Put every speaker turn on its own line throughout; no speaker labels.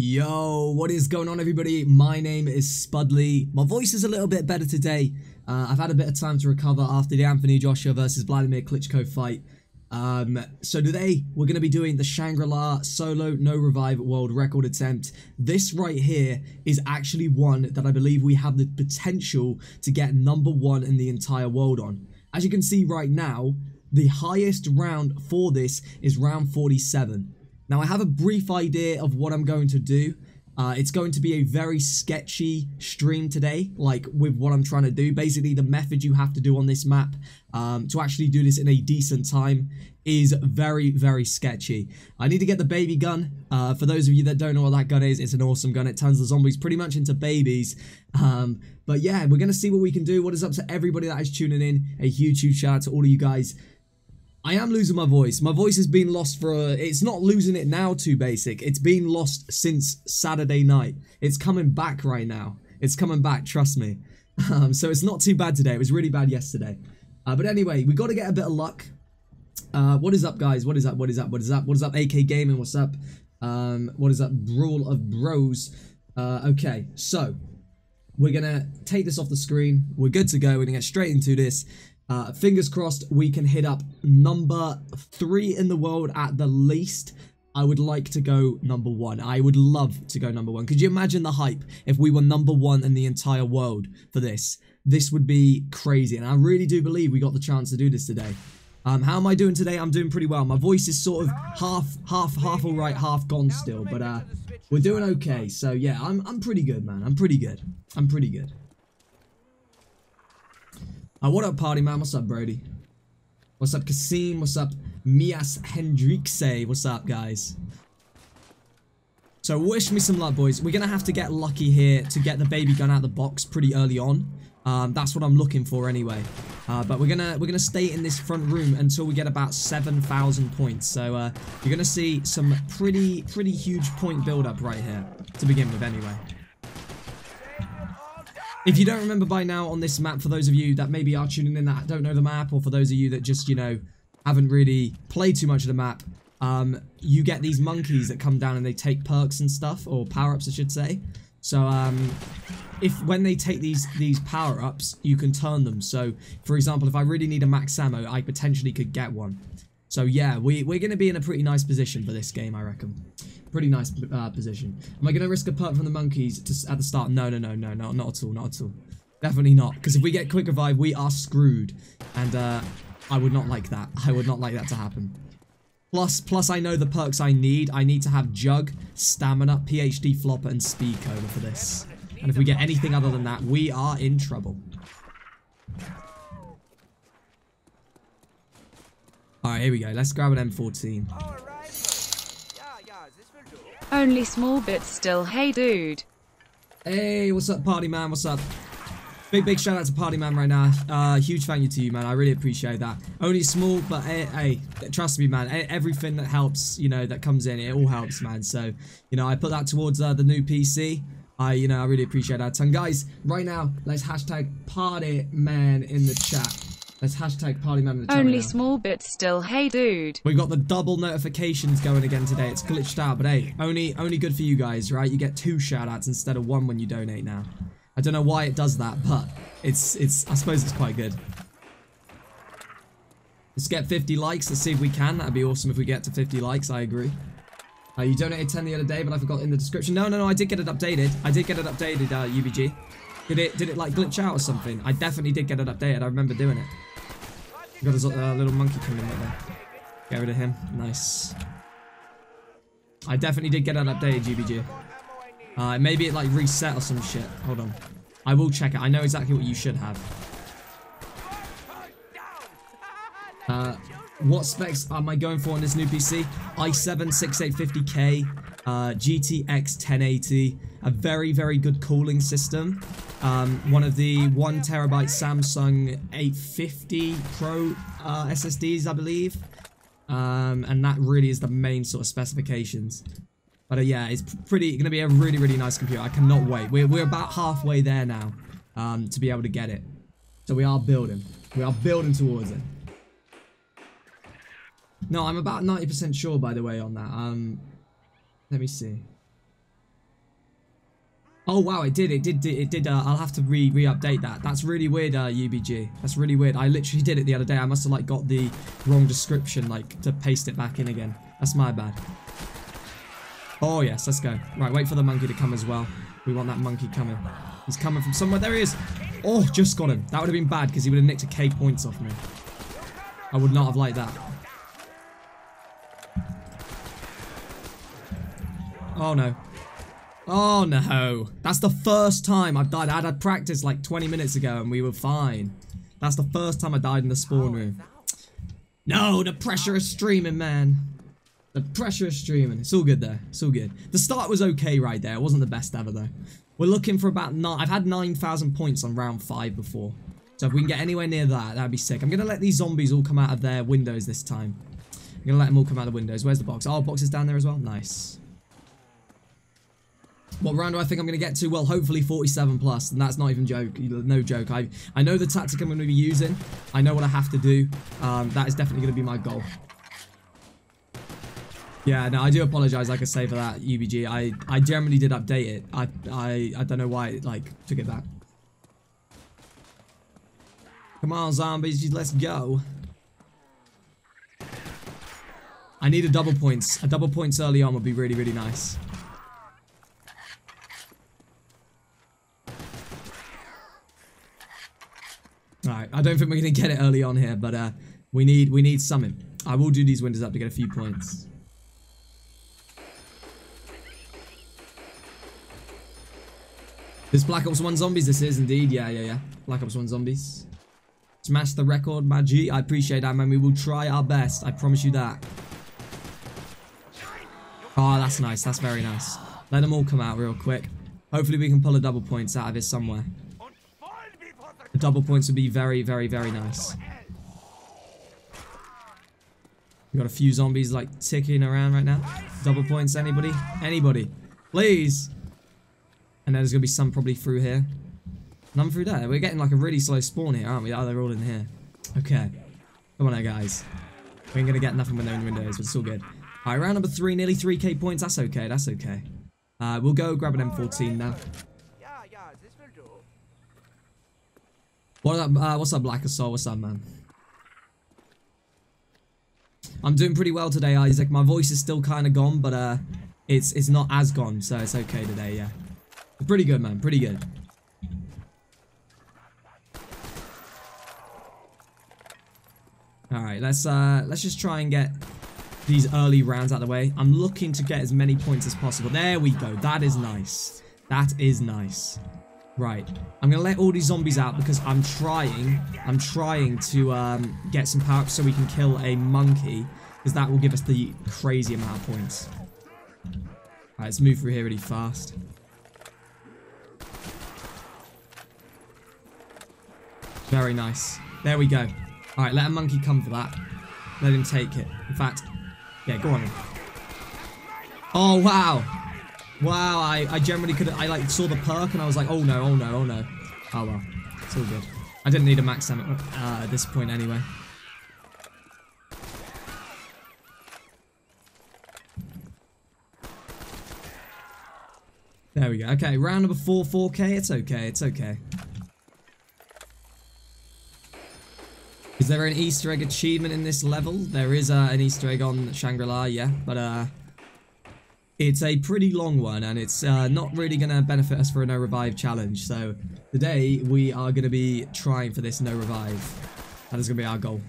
Yo, what is going on everybody? My name is Spuddley. My voice is a little bit better today. Uh, I've had a bit of time to recover after the Anthony Joshua versus Vladimir Klitschko fight. Um, so today, we're going to be doing the Shangri-La Solo No Revive World Record attempt. This right here is actually one that I believe we have the potential to get number one in the entire world on. As you can see right now, the highest round for this is round 47. Now I have a brief idea of what I'm going to do. Uh, it's going to be a very sketchy stream today, like with what I'm trying to do. Basically, the method you have to do on this map um, to actually do this in a decent time is very, very sketchy. I need to get the baby gun. Uh, for those of you that don't know what that gun is, it's an awesome gun. It turns the zombies pretty much into babies. Um, but yeah, we're going to see what we can do. What is up to everybody that is tuning in. A huge, huge shout out to all of you guys. I am losing my voice. My voice has been lost for a, it's not losing it now too basic. It's been lost since Saturday night. It's coming back right now. It's coming back, trust me. Um, so it's not too bad today. It was really bad yesterday. Uh, but anyway, we got to get a bit of luck. Uh, what is up, guys? What is up? What is up? What is up? What is up, AK Gaming? What's up? Um, what is up? Brawl of Bros. Uh, okay, so we're going to take this off the screen. We're good to go. We're going to get straight into this. Uh, fingers crossed we can hit up number three in the world at the least. I would like to go number one. I would love to go number one. Could you imagine the hype if we were number one in the entire world for this? This would be crazy. And I really do believe we got the chance to do this today. Um, how am I doing today? I'm doing pretty well. My voice is sort of half, half, half all right, half gone still. But uh, we're doing okay. So yeah, I'm, I'm pretty good, man. I'm pretty good. I'm pretty good. Uh, what up, party man? What's up, Brody? What's up, Kasim? What's up, Mias Hendrixe? What's up, guys? So wish me some luck, boys. We're going to have to get lucky here to get the baby gun out of the box pretty early on. Um, that's what I'm looking for anyway. Uh, but we're gonna we're gonna stay in this front room until we get about 7,000 points. So uh, you're gonna see some pretty pretty huge point build up right here to begin with anyway. If you don't remember by now on this map, for those of you that maybe are tuning in that don't know the map, or for those of you that just, you know, haven't really played too much of the map, um, you get these monkeys that come down and they take perks and stuff, or power-ups I should say. So, um, if when they take these these power-ups, you can turn them. So, for example, if I really need a max ammo, I potentially could get one. So yeah, we, we're going to be in a pretty nice position for this game, I reckon. Pretty nice uh, position. Am I going to risk a perk from the monkeys to, at the start? No, no, no, no, no, not at all, not at all. Definitely not, because if we get quick revive, we are screwed. And uh, I would not like that. I would not like that to happen. Plus, plus I know the perks I need. I need to have Jug, Stamina, PhD Flopper, and Speed Cola for this. And if we get anything other than that, we are in trouble. Alright, here we go. Let's grab an M14.
Only small bits still. Hey, dude.
Hey, what's up, party man? What's up? Big, big shout out to Party Man right now. Uh, huge thank you to you, man. I really appreciate that. Only small, but hey, hey, trust me, man. Everything that helps, you know, that comes in, it all helps, man. So, you know, I put that towards uh, the new PC. I, you know, I really appreciate that. And guys, right now, let's hashtag Party Man in the chat. Let's hashtag Party Man in the chat.
Only small bits still. Hey, dude.
We got the double notifications going again today. It's glitched out, but hey, only only good for you guys, right? You get two shoutouts instead of one when you donate now. I don't know why it does that, but it's it's. I suppose it's quite good. Let's get 50 likes. Let's see if we can. That'd be awesome if we get to 50 likes. I agree. Uh, you donated 10 the other day, but I forgot in the description. No, no, no. I did get it updated. I did get it updated, uh, UBG. Did it, did it like glitch out or something? I definitely did get it updated. I remember doing it. Got his uh, little monkey coming right there. Get rid of him. Nice. I definitely did get it updated, UBG. Uh, maybe it like reset or some shit. Hold on. I will check it. I know exactly what you should have. Uh, what specs am I going for on this new PC? i7 6850K, uh, GTX 1080, a very, very good cooling system. Um, one of the one terabyte Samsung 850 Pro uh, SSDs, I believe. Um, and that really is the main sort of specifications. But uh, yeah, it's pretty going to be a really, really nice computer. I cannot wait. We're, we're about halfway there now um, to be able to get it. So we are building. We are building towards it. No, I'm about 90% sure, by the way, on that. Um, Let me see. Oh wow, it did, it did, it did. Uh, I'll have to re re-update that. That's really weird, uh, UBG. That's really weird. I literally did it the other day. I must have like got the wrong description, like to paste it back in again. That's my bad. Oh yes, let's go. Right, wait for the monkey to come as well. We want that monkey coming. He's coming from somewhere. There he is. Oh, just got him. That would have been bad because he would have nicked a K points off me. I would not have liked that. Oh no. Oh no. That's the first time I've died. I had practice like 20 minutes ago and we were fine. That's the first time I died in the spawn room. No, the pressure is streaming, man. The pressure is streaming. It's all good there. It's all good. The start was okay right there. It wasn't the best ever though. We're looking for about nine. I've had 9,000 points on round five before. So if we can get anywhere near that, that'd be sick. I'm going to let these zombies all come out of their windows this time. I'm going to let them all come out of the windows. Where's the box? Oh, box is down there as well. Nice. What round do I think I'm going to get to? Well, hopefully 47 plus, and that's not even joke. No joke. I I know the tactic I'm going to be using. I know what I have to do. Um, that is definitely going to be my goal. Yeah, no, I do apologize, like I say, for that, UBG. I, I generally did update it. I, I, I don't know why it, like, took it back. Come on, zombies, let's go. I need a double points. A double points early on would be really, really nice. Alright, I don't think we're going to get it early on here, but uh, we need we need something. I will do these windows up to get a few points. This Black Ops 1 Zombies, this is indeed. Yeah, yeah, yeah. Black Ops 1 Zombies. Smash the record, my G. I appreciate that, man. We will try our best. I promise you that. Oh, that's nice. That's very nice. Let them all come out real quick. Hopefully we can pull a double points out of it somewhere. The double points would be very, very, very nice. We got a few zombies like ticking around right now. Double points, anybody? Anybody? Please! And then there's going to be some probably through here. None through there. We're getting like a really slow spawn here, aren't we? Oh, they're all in here. Okay. Come on now, guys. We ain't going to get nothing when they're in the windows, but it's all good. Alright, round number three, nearly 3k points. That's okay, that's okay. Uh, we'll go grab an M14 now. Up, uh, what's up, Black Assault? What's up, man? I'm doing pretty well today, Isaac. My voice is still kind of gone, but uh, it's it's not as gone, so it's okay today, yeah. Pretty good, man. Pretty good. All right, let's uh, let's just try and get these early rounds out of the way. I'm looking to get as many points as possible. There we go. That is nice. That is nice. Right. I'm going to let all these zombies out because I'm trying, I'm trying to um, get some power so we can kill a monkey because that will give us the crazy amount of points. Let's move through here really fast. Very nice. There we go. Alright, let a monkey come for that. Let him take it. In fact, yeah, go on. Oh, wow. Wow, I, I generally could I like saw the perk and I was like, oh no, oh no, oh no. Oh well, it's all good. I didn't need a max ammo uh, at this point anyway. There we go. Okay, round number four, 4k. It's okay, it's okay. Is there an Easter egg achievement in this level? There is uh, an Easter egg on Shangri-La, yeah, but uh, it's a pretty long one, and it's uh, not really going to benefit us for a no revive challenge. So today we are going to be trying for this no revive. That is going to be our goal.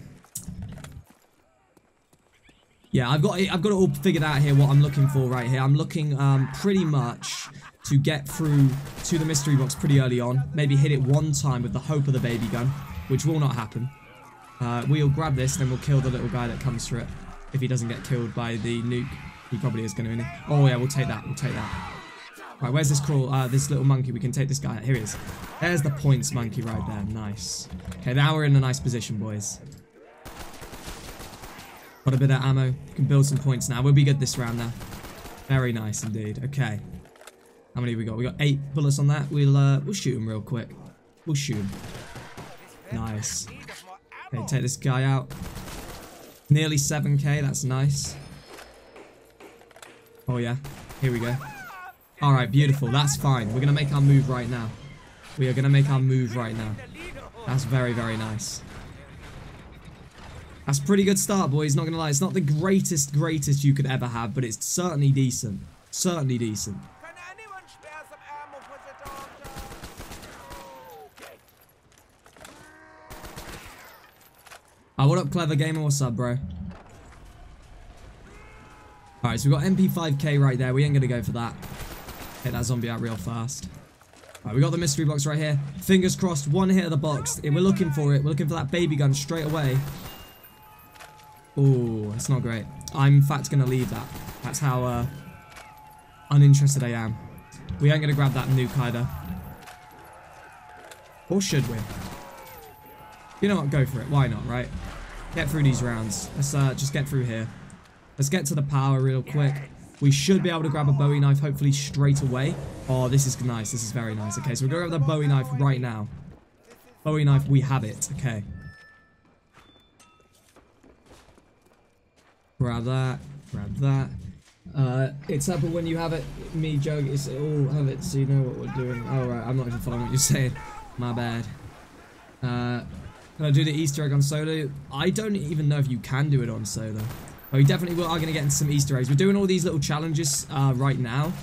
Yeah, I've got it, I've got it all figured out here. What I'm looking for right here. I'm looking um, pretty much to get through to the mystery box pretty early on. Maybe hit it one time with the hope of the baby gun, which will not happen. Uh, we'll grab this, then we'll kill the little guy that comes for it if he doesn't get killed by the nuke. He probably is going to. Win it. Oh yeah, we'll take that. We'll take that. Right, where's this crawl? Uh, this little monkey. We can take this guy. Here he is. There's the points monkey right there. Nice. Okay, now we're in a nice position, boys. Got a bit of ammo. We can build some points now. We'll be good this round now. Very nice indeed. Okay. How many we got? We got eight bullets on that. We'll uh, we'll shoot him real quick. We'll shoot him. Nice. Okay, take this guy out. Nearly 7k. That's nice. Oh yeah, here we go. Alright, beautiful. That's fine. We're going to make our move right now. We are going to make our move right now. That's very, very nice. That's pretty good start, boys. Not going to lie. It's not the greatest, greatest you could ever have, but it's certainly decent. Certainly decent. Oh, what up, Clever Gamer? What's up, bro? Alright, so we've got MP5K right there. We ain't going to go for that. Hit that zombie out real fast. Alright, we got the mystery box right here. Fingers crossed, one hit of the box. We're looking for it. We're looking for that baby gun straight away. Oh, it's not great. I'm in fact going to leave that. That's how uh, uninterested I am. We ain't going to grab that nuke either. Or should we? You know what? Go for it. Why not, right? Get through these rounds. Let's uh, just get through here. Let's get to the power real quick. We should be able to grab a Bowie knife hopefully straight away. Oh, this is nice. This is very nice. Okay, so we're going to grab the Bowie knife right now. Bowie knife, we have it. Okay. Grab that. Grab that. Uh, it's up when you have it, me, Jug, it's all have it so you know what we're doing. Oh, right, I'm not even following what you're saying. My bad. Uh, can I do the Easter egg on solo? I don't even know if you can do it on solo. But we definitely are going to get into some Easter eggs. We're doing all these little challenges uh, right now.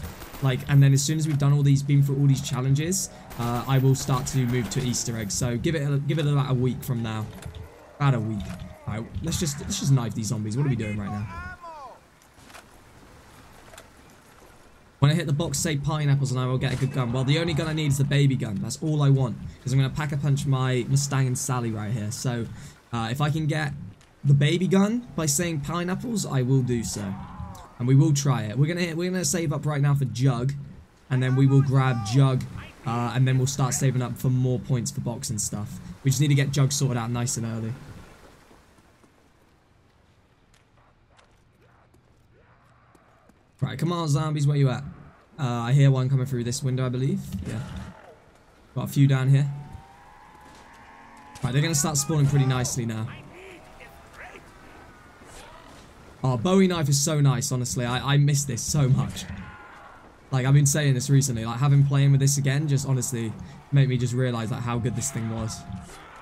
Like, and then as soon as we've done all these, been through all these challenges, uh, I will start to move to Easter eggs. So give it, a, give it about a week from now. About a week. All right, let's just let's just knife these zombies. What are we doing right now? When I hit the box, say pineapples, and I will get a good gun. Well, the only gun I need is the baby gun. That's all I want. Because I'm going to pack a punch my Mustang and Sally right here. So, uh, if I can get the baby gun by saying pineapples, I will do so. And we will try it. We're gonna we're gonna save up right now for Jug, and then we will grab Jug, uh, and then we'll start saving up for more points for box and stuff. We just need to get Jug sorted out nice and early. Right, come on, zombies, where you at? Uh, I hear one coming through this window, I believe. Yeah. Got a few down here. Right, they're going to start spawning pretty nicely now. Oh, Bowie knife is so nice, honestly. I, I miss this so much. Like, I've been saying this recently. Like, having playing with this again just honestly made me just realise like, how good this thing was.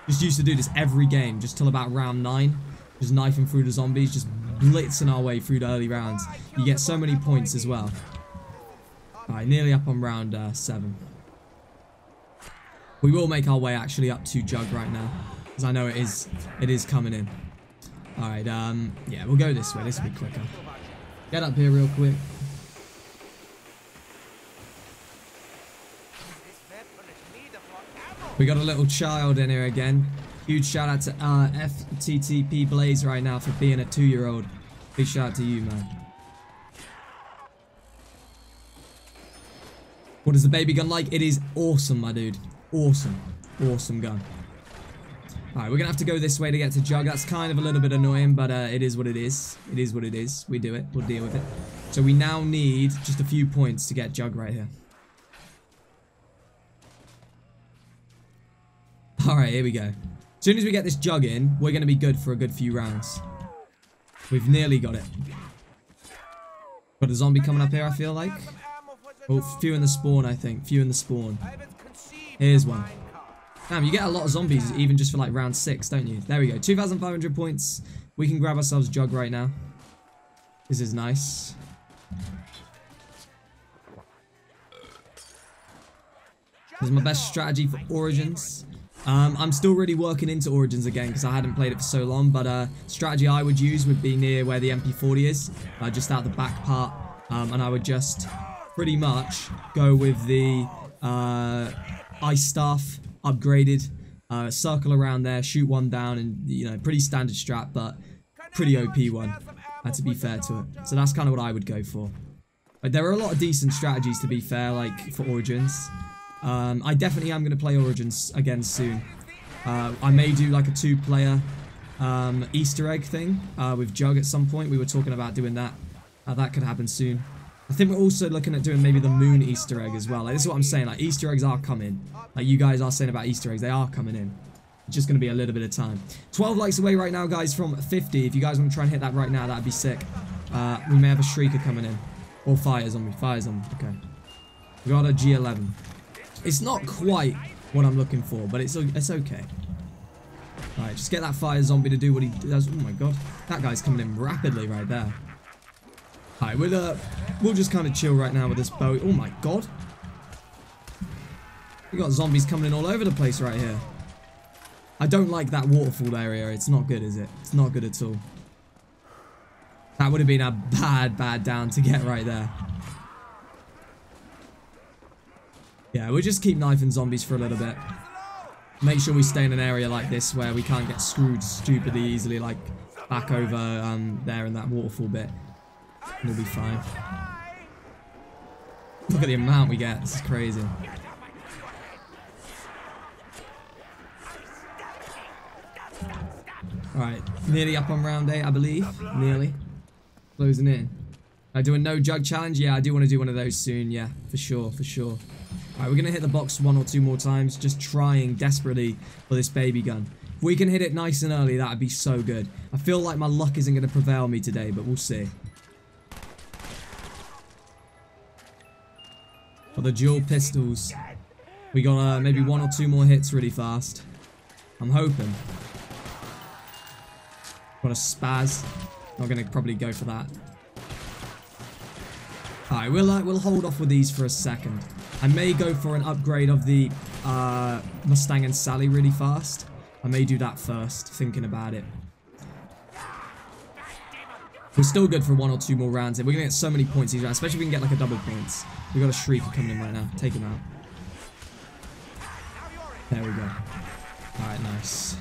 Just used to do this every game, just till about round 9. Just knifing through the zombies, just blitzing our way through the early rounds. You get so many points as well. Alright, nearly up on round uh, 7. We will make our way actually up to Jug right now. Because I know it is it is coming in. Alright, um, yeah, we'll go this way. This will be quicker. Get up here real quick. We got a little child in here again. Huge shout out to uh, FTTP Blaze right now for being a two-year-old. Big shout out to you, man. What is the baby gun like? It is awesome, my dude. Awesome. Awesome gun. Alright, we're to have to go this way to get to Jug. That's kind of a little bit annoying, but uh, it is what it is. It is what it is. We do it. We'll deal with it. So we now need just a few points to get Jug right here. Alright, here we go. As soon as we get this Jug in, we're to be good for a good few rounds. We've nearly got it. Got a zombie coming up here, I feel like. Oh, few in the spawn, I think. Few in the spawn. Here's one. Damn, you get a lot of zombies even just for like round six, don't you? There we go. 2,500 points. We can grab ourselves Jug right now. This is nice. This is my best strategy for Origins. Um, I'm still really working into Origins again because I hadn't played it for so long, but uh, strategy I would use would be near where the MP40 is, uh, just out the back part, um, and I would just pretty much go with the uh, ice staff upgraded, uh, circle around there, shoot one down, and you know, pretty standard strat, but pretty OP one. Uh, to be fair to it, so that's kind of what I would go for. There are a lot of decent strategies to be fair, like for Origins. Um, I definitely am going to play Origins again soon. Uh, I may do like a two-player um, Easter egg thing uh, with Jug at some point. We were talking about doing that. Uh, that could happen soon. I think we're also looking at doing maybe the moon Easter egg as well. Like, this is what I'm saying. Like Easter eggs are coming. Like you guys are saying about Easter eggs, they are coming in. It's just going to be a little bit of time. 12 likes away right now, guys, from 50. If you guys want to try and hit that right now, that'd be sick. Uh, we may have a shrieker coming in. Or fires on me. Fires on me. Okay. We got a G11. It's not quite what I'm looking for, but it's it's okay. Alright, just get that fire zombie to do what he does. Oh my god. That guy's coming in rapidly right there. Alright, we'll, uh, we'll just kind of chill right now with this bow. Oh my god. We got zombies coming in all over the place right here. I don't like that waterfall area. It's not good, is it? It's not good at all. That would have been a bad, bad down to get right there. Yeah, we'll just keep knifing zombies for a little bit. Make sure we stay in an area like this where we can't get screwed stupidly easily, like back over um, there in that waterfall bit. We'll be fine. Look at the amount we get. This is crazy. Alright, nearly up on round 8, I believe. Nearly. Closing in. I do a no jug challenge? Yeah, I do want to do one of those soon. Yeah, for sure, for sure. Alright, we're going to hit the box one or two more times. Just trying desperately for this baby gun. If we can hit it nice and early, that would be so good. I feel like my luck isn't going to prevail me today, but we'll see. For the dual pistols. We got uh, maybe one or two more hits really fast. I'm hoping. Got a spaz. I'm not going to probably go for that. Alright, we'll, uh, we'll hold off with these for a second. I may go for an upgrade of the uh, Mustang and Sally really fast. I may do that first, thinking about it. We're still good for one or two more rounds. We're going to get so many points these rounds, especially if we can get like a double points. we got a Shrieker coming in right now. Take him out. There we go. Alright, nice.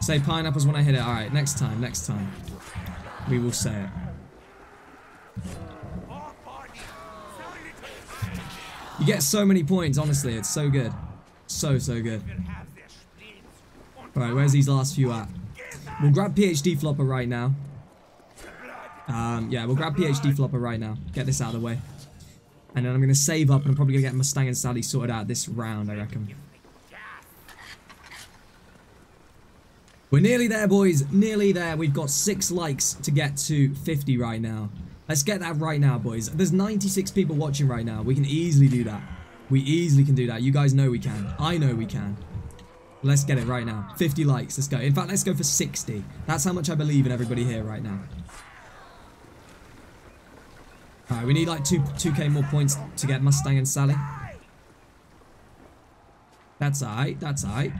Say pineapples when I hit it. Alright, next time, next time. We will say it. You get so many points, honestly. It's so good. So, so good. Alright, where's these last few at? We'll grab PhD Flopper right now. Um, yeah, we'll grab PhD Flopper right now. Get this out of the way. And then I'm going to save up and I'm probably going to get Mustang and Sally sorted out this round, I reckon. We're nearly there, boys. Nearly there. We've got six likes to get to 50 right now. Let's get that right now, boys. There's 96 people watching right now. We can easily do that. We easily can do that. You guys know we can. I know we can. Let's get it right now. 50 likes. Let's go. In fact, let's go for 60. That's how much I believe in everybody here right now. Alright, we need like 2, 2k more points to get Mustang and Sally. That's alright. That's alright.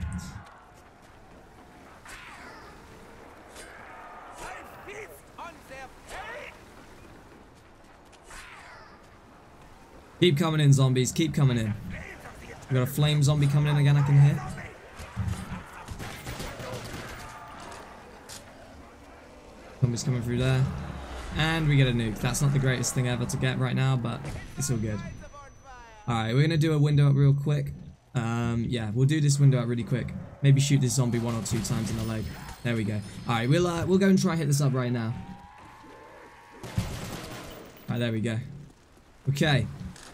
Keep coming in, zombies. Keep coming in. We got a flame zombie coming in again, I can hear. Zombies coming through there. And we get a nuke. That's not the greatest thing ever to get right now, but it's all good. Alright, we're going to do a window up real quick. Um, yeah, we'll do this window up really quick. Maybe shoot this zombie one or two times in the leg. There we go. Alright, we'll, uh, we'll go and try and hit this up right now. Alright, there we go. Okay.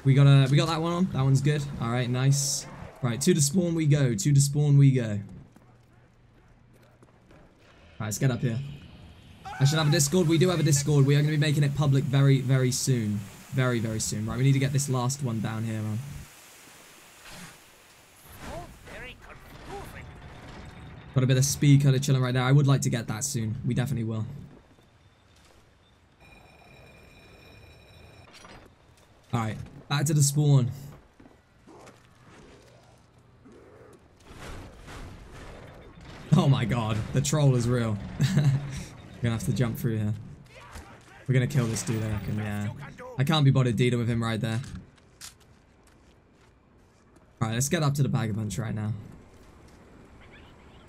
We got a, we got that one on. That one's good. All right, nice. Right, to the spawn we go. To the spawn we go. All right, let's get up here. I should have a Discord. We do have a Discord. We are going to be making it public very, very soon. Very, very soon. Right, we need to get this last one down here, man. Got a bit of speed kind of chilling right there. I would like to get that soon. We definitely will. Alright, back to the spawn. Oh my god, the troll is real. We're gonna have to jump through here. We're gonna kill this dude, I reckon, yeah. I can't be bothered dealing with him right there. Alright, let's get up to the pack a punch right now.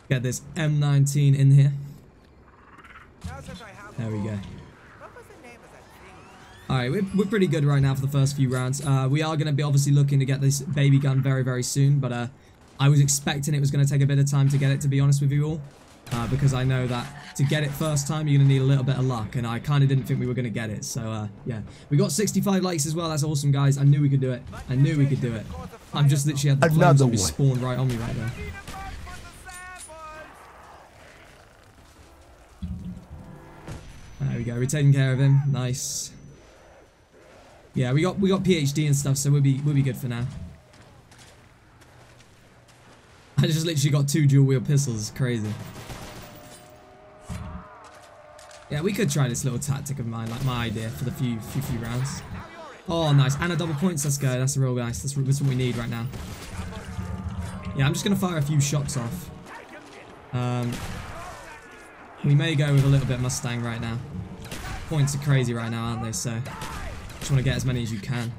Get this M19 in here. There we go. Alright, we're, we're pretty good right now for the first few rounds. Uh, we are going to be obviously looking to get this baby gun very, very soon, but uh, I was expecting it was going to take a bit of time to get it, to be honest with you all. Uh, because I know that to get it first time, you're going to need a little bit of luck, and I kind of didn't think we were going to get it. So, uh, yeah. We got 65 likes as well. That's awesome, guys. I knew we could do it. I knew we could do it. I'm just literally had the flames zombie spawn right on me right there. There we go. We're taking care of him. Nice. Yeah, we got we got PhD and stuff, so we'll be we'll be good for now. I just literally got two dual wield pistols. It's crazy. Yeah, we could try this little tactic of mine, like my idea for the few few few rounds. Oh, nice. And a double points. Let's go. That's real nice. That's, that's what we need right now. Yeah, I'm just going to fire a few shots off. Um, we may go with a little bit Mustang right now. Points are crazy right now, aren't they? So, just want to get as many as you can.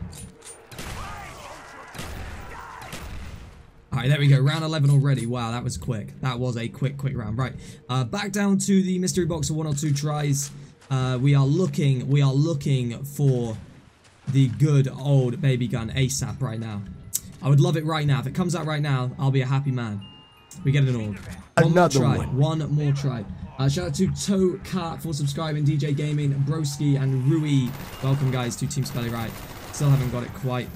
Alright, there we go. Round 11 already. Wow, that was quick. That was a quick, quick round. Right, uh, back down to the mystery box of one or two tries. Uh, we are looking, we are looking for the good old baby gun ASAP right now. I would love it right now. If it comes out right now, I'll be a happy man. We get it all. One
Another
more try.
one.
One more try. Uh, shout out to Toe Cat for subscribing, DJ Gaming, Broski, and Rui. Welcome, guys, to Team Spelly Right. Still haven't got it quite.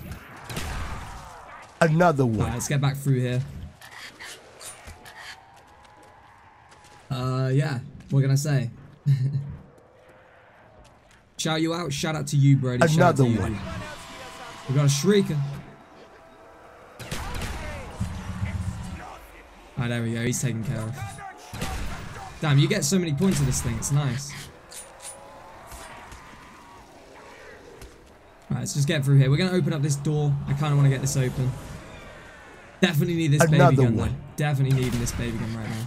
Another one.
let's get back through here. Uh, yeah. What can I say? Shout you out. Shout out to you, Brody. Shout out to
Another
you,
one.
We got a shrieker. Alright, there we go. He's taken care of. Damn, you get so many points of this thing. It's nice. Alright, let's just get through here. We're going to open up this door. I kind of want to get this open. Definitely need this baby
Another
gun, though.
one.
Definitely needing this baby gun right now.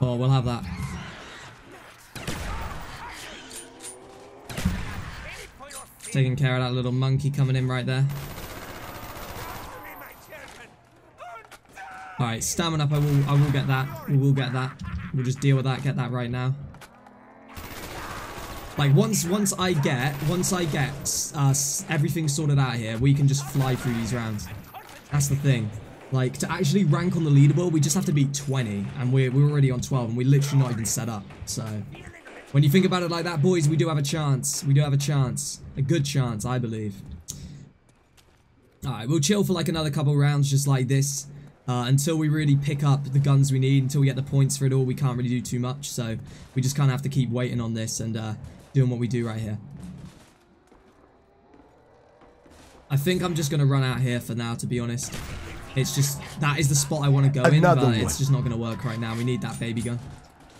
Oh, we'll have that. Taking care of that little monkey coming in right there. Alright, stamina up, I will I will get that. We will get that. We'll just deal with that, get that right now. Like once once I get once I get uh, everything sorted out here, we can just fly through these rounds. That's the thing. Like to actually rank on the leaderboard, we just have to beat 20, and we're we're already on 12, and we're literally not even set up. So when you think about it like that, boys, we do have a chance. We do have a chance, a good chance, I believe. All right, we'll chill for like another couple rounds, just like this. Uh, until we really pick up the guns we need, until we get the points for it all, we can't really do too much. So we just kind of have to keep waiting on this and uh, doing what we do right here. I think I'm just going to run out here for now, to be honest. It's just, that is the spot I want to go in, but
one.
it's just not going to work right now. We need that baby gun.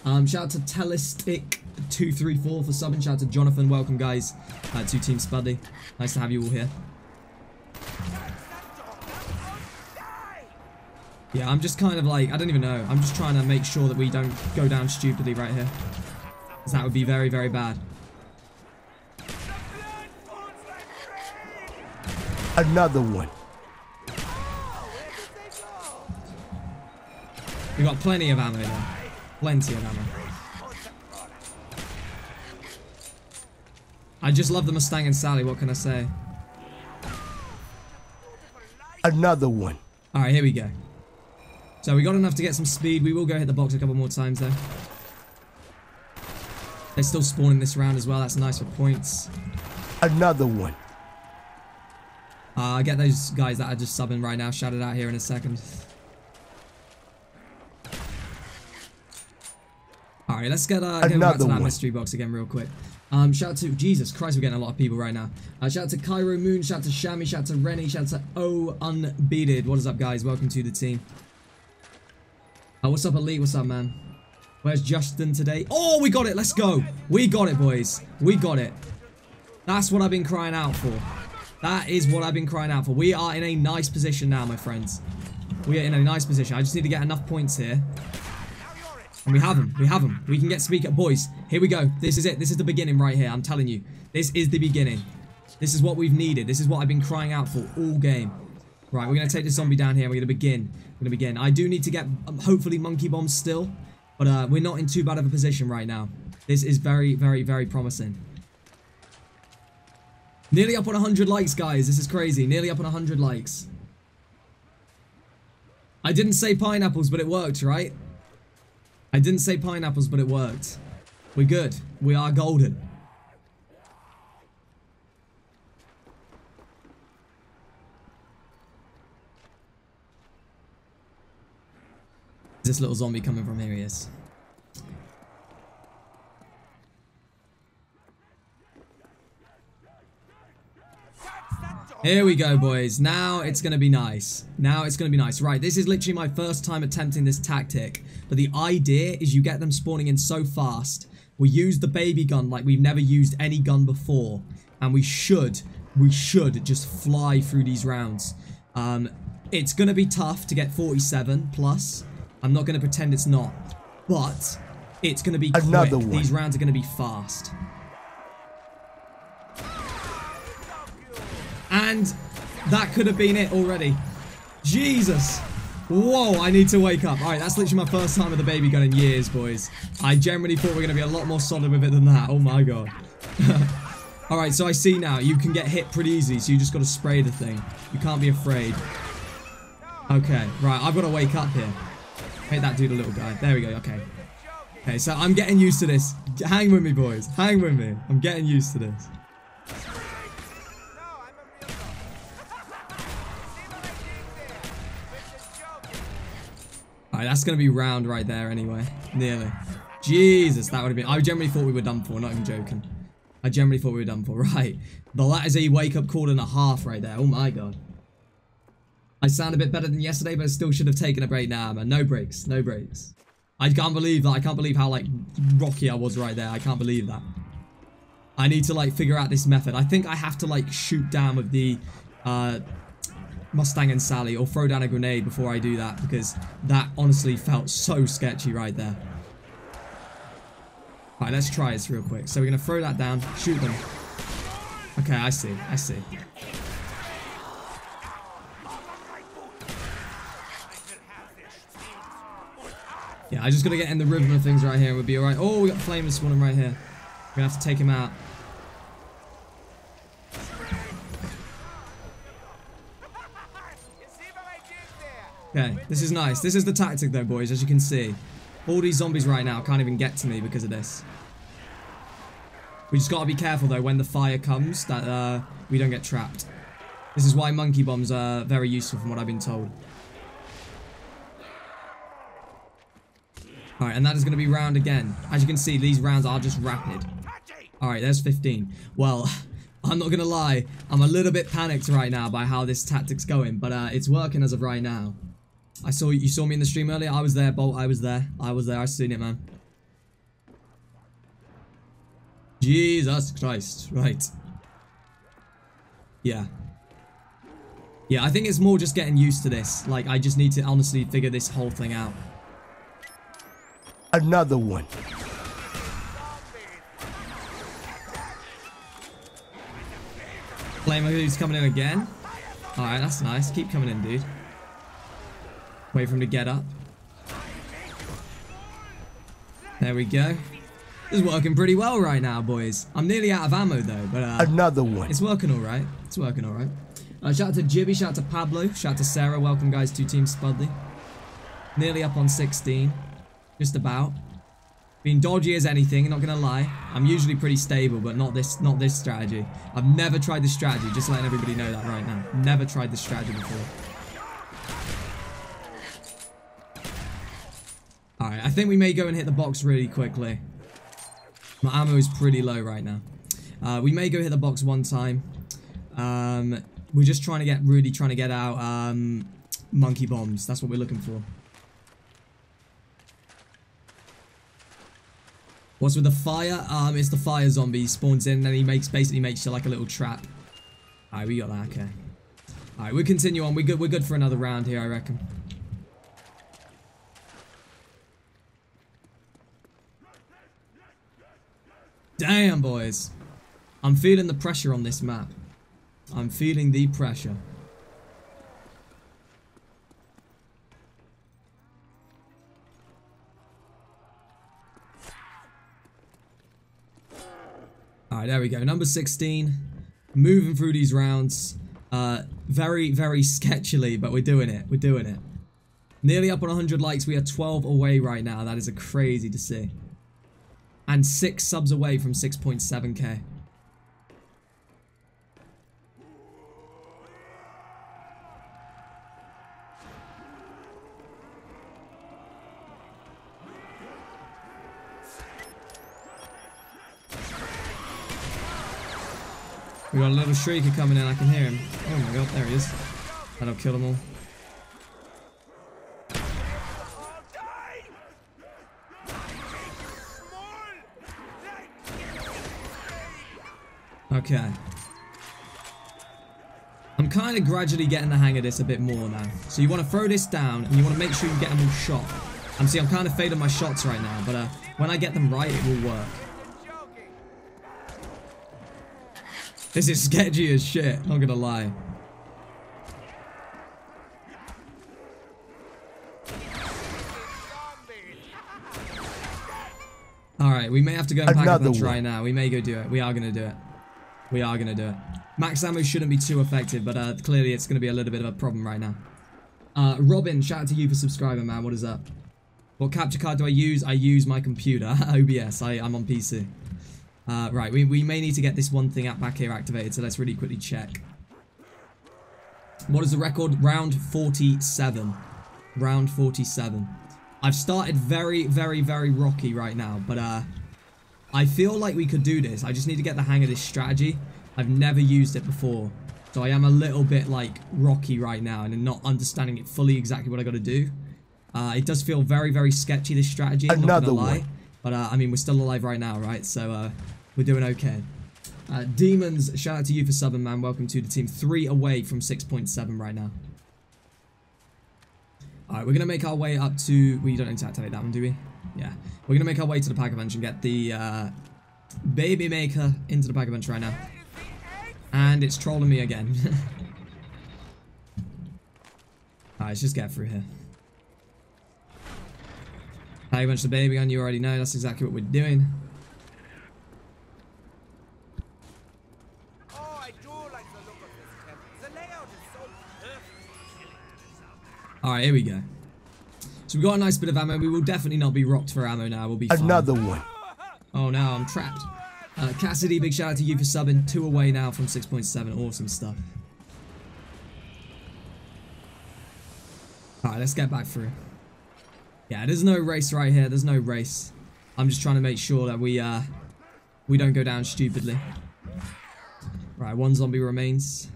Um, shout out to Telestick234 for subbing. Shout out to Jonathan. Welcome, guys, uh, to Team Spuddy. Nice to have you all here. Yeah, I'm just kind of like, I don't even know. I'm just trying to make sure that we don't go down stupidly right here. Because that would be very, very bad.
Another one.
We got plenty of ammo there. Plenty of ammo. I just love the Mustang and Sally, what can I say?
Another one.
Alright, here we go. So we got enough to get some speed. We will go hit the box a couple more times though. They're still spawning this round as well. That's nice for points.
Another one.
Uh, I get those guys that are just subbing right now shouted out here in a second. Alright, let's get, uh, get back to that
one.
mystery box again real quick. Um, shout out to, Jesus Christ, we're getting a lot of people right now. Uh, shout out to Cairo Moon, shout out to Shami, shout out to Rennie, shout out to O Unbeated. What is up, guys? Welcome to the team. Uh, what's up, Elite? What's up, man? Where's Justin today? Oh, we got it. Let's go. We got it, boys. We got it. That's what I've been crying out for. That is what I've been crying out for. We are in a nice position now, my friends. We are in a nice position. I just need to get enough points here. And we have them. We have them. We can get speaker. Boys, here we go. This is it. This is the beginning right here. I'm telling you. This is the beginning. This is what we've needed. This is what I've been crying out for all game. Right, we're going to take this zombie down here. We're going to begin. We're going to begin. I do need to get, um, hopefully, monkey bombs still. But uh, we're not in too bad of a position right now. This is very, very, very promising. Nearly up on 100 likes, guys. This is crazy. Nearly up on 100 likes. I didn't say pineapples, but it worked, right? I didn't say pineapples, but it worked. We're good. We are golden. This little zombie coming from here he is. Here we go, boys. Now it's going to be nice. Now it's going to be nice. Right, this is literally my first time attempting this tactic. But the idea is you get them spawning in so fast. We use the baby gun like we've never used any gun before. And we should, we should just fly through these rounds. Um, it's going to be tough to get 47 plus. I'm not going to pretend it's not. But it's going to be
Another
quick.
one.
These rounds are going to be fast. And that could have been it already. Jesus. Whoa, I need to wake up. Alright, that's literally my first time with a baby gun in years, boys. I generally thought we were going to be a lot more solid with it than that. Oh my god. Alright, so I see now. You can get hit pretty easy, so you just got to spray the thing. You can't be afraid. Okay, right, I've got to wake up here. Hit that dude a little guy. There we go, okay. Okay, so I'm getting used to this. Hang with me, boys. Hang with me. I'm getting used to this. That's going to be round right there anyway. Nearly. Jesus, that would have been... I generally thought we were done for, not even joking. I generally thought we were done for. Right. Well, that is a wake-up call and a half right there. Oh my god. I sound a bit better than yesterday, but I still should have taken a break now, man. No breaks. No breaks. I can't believe that. I can't believe how, like, rocky I was right there. I can't believe that. I need to, like, figure out this method. I think I have to, like, shoot down with the, uh... Mustang and Sally or throw down a grenade before I do that because that honestly felt so sketchy right there. Right, let's try this real quick. So we're going to throw that down, shoot them. Okay, I see, I see. Yeah, I just got to get in the rhythm of things right here. We'll be alright. Oh, we got Flame spawning right here. We're going to have to take him out. Okay, this is nice. This is the tactic though, boys, as you can see. All these zombies right now can't even get to me because of this. We just gotta be careful though when the fire comes that uh, we don't get trapped. This is why monkey bombs are very useful from what I've been told. Alright, and that is going to be round again. As you can see, these rounds are just rapid. Alright, there's 15. Well, I'm not going to lie. I'm a little bit panicked right now by how this tactic's going, but uh, it's working as of right now. I saw you saw me in the stream earlier. I was there, Bolt. I was there. I was there. I seen it, man. Jesus Christ. Right. Yeah. Yeah, I think it's more just getting used to this. Like, I just need to honestly figure this whole thing out.
Another one.
Flamer who's coming in again. Alright, that's nice. Keep coming in, dude. Wait for him to get up. There we go. This is working pretty well right now, boys. I'm nearly out of ammo, though, but uh,
Another one.
it's working alright. It's working alright. Uh, shout out to Jibby, shout out to Pablo, shout out to Sarah. Welcome, guys, to Team Spuddley. Nearly up on 16. Just about. Being dodgy as anything, not gonna lie. I'm usually pretty stable, but not this not this strategy. I've never tried this strategy, just letting everybody know that right now. Never tried this strategy before. Alright, I think we may go and hit the box really quickly. My ammo is pretty low right now. Uh, we may go hit the box one time. Um, we're just trying to get, really trying to get out um, monkey bombs. That's what we're looking for. What's with the fire? Um, it's the fire zombie. He spawns in and he makes basically makes like a little trap. Alright, we got that, okay. Alright, we'll continue on. We're good, we're good for another round here, I reckon. Damn, boys. I'm feeling the pressure on this map. I'm feeling the pressure. Alright, there we go. Number 16. Moving through these rounds. Uh, very, very sketchily, but we're doing it. We're doing it. Nearly up on 100 likes. We are 12 away right now. That is a crazy to see. And 6 subs away from 6.7k. We got a little shrieker coming in. I can hear him. Oh my god, there he is. That'll kill them. All Okay. I'm kind of gradually getting the hang of this a bit more now. So you want to throw this down, and you want to make sure you get them all shot. And see, I'm kind of fading my shots right now, but uh, when I get them right, it will work. This is sketchy as shit, not gonna lie. Alright, we may have to go and pack
Another
punch
one.
right now. We may go do it. We are gonna do it. We are gonna do it. Max ammo shouldn't be too effective, but uh, clearly it's gonna be a little bit of a problem right now. Uh, Robin, shout out to you for subscribing, man. What is up? What capture card do I use? I use my computer, OBS. I, I'm on PC. Uh, right, we, we may need to get this one thing up back here activated, so let's really quickly check. What is the record? Round 47. Round 47. I've started very, very, very rocky right now, but uh, I feel like we could do this. I just need to get the hang of this strategy. I've never used it before, so I am a little bit like rocky right now and I'm not understanding it fully exactly what I got to do. Uh, it does feel very, very sketchy, this strategy, not
Another
gonna lie.
one.
But uh, I mean, we're still alive right now, right? So uh, we're doing okay. Uh, Demons, shout out to you for subbing, man. Welcome to the team. Three away from 6.7 right now. Alright, we're going to make our way up to... We don't need to activate that one, do we? Yeah. We're going to make our way to the Pack-a-Punch and get the uh, Baby Maker into the Pack-a-Punch right now. And it's trolling me again. Alright, let's just get through here. Pack-a-Punch the baby gun, you already know. That's exactly what we're doing. Alright, here we go. So we've got a nice bit of ammo. We will definitely not be rocked for ammo now. We'll be fine.
Another one.
Oh, now I'm trapped. Uh, Cassidy, big shout out to you for subbing. Two away now from 6.7. Awesome stuff. Alright, let's get back through. Yeah, there's no race right here. There's no race. I'm just trying to make sure that we, uh, we don't go down stupidly. Right, one zombie remains.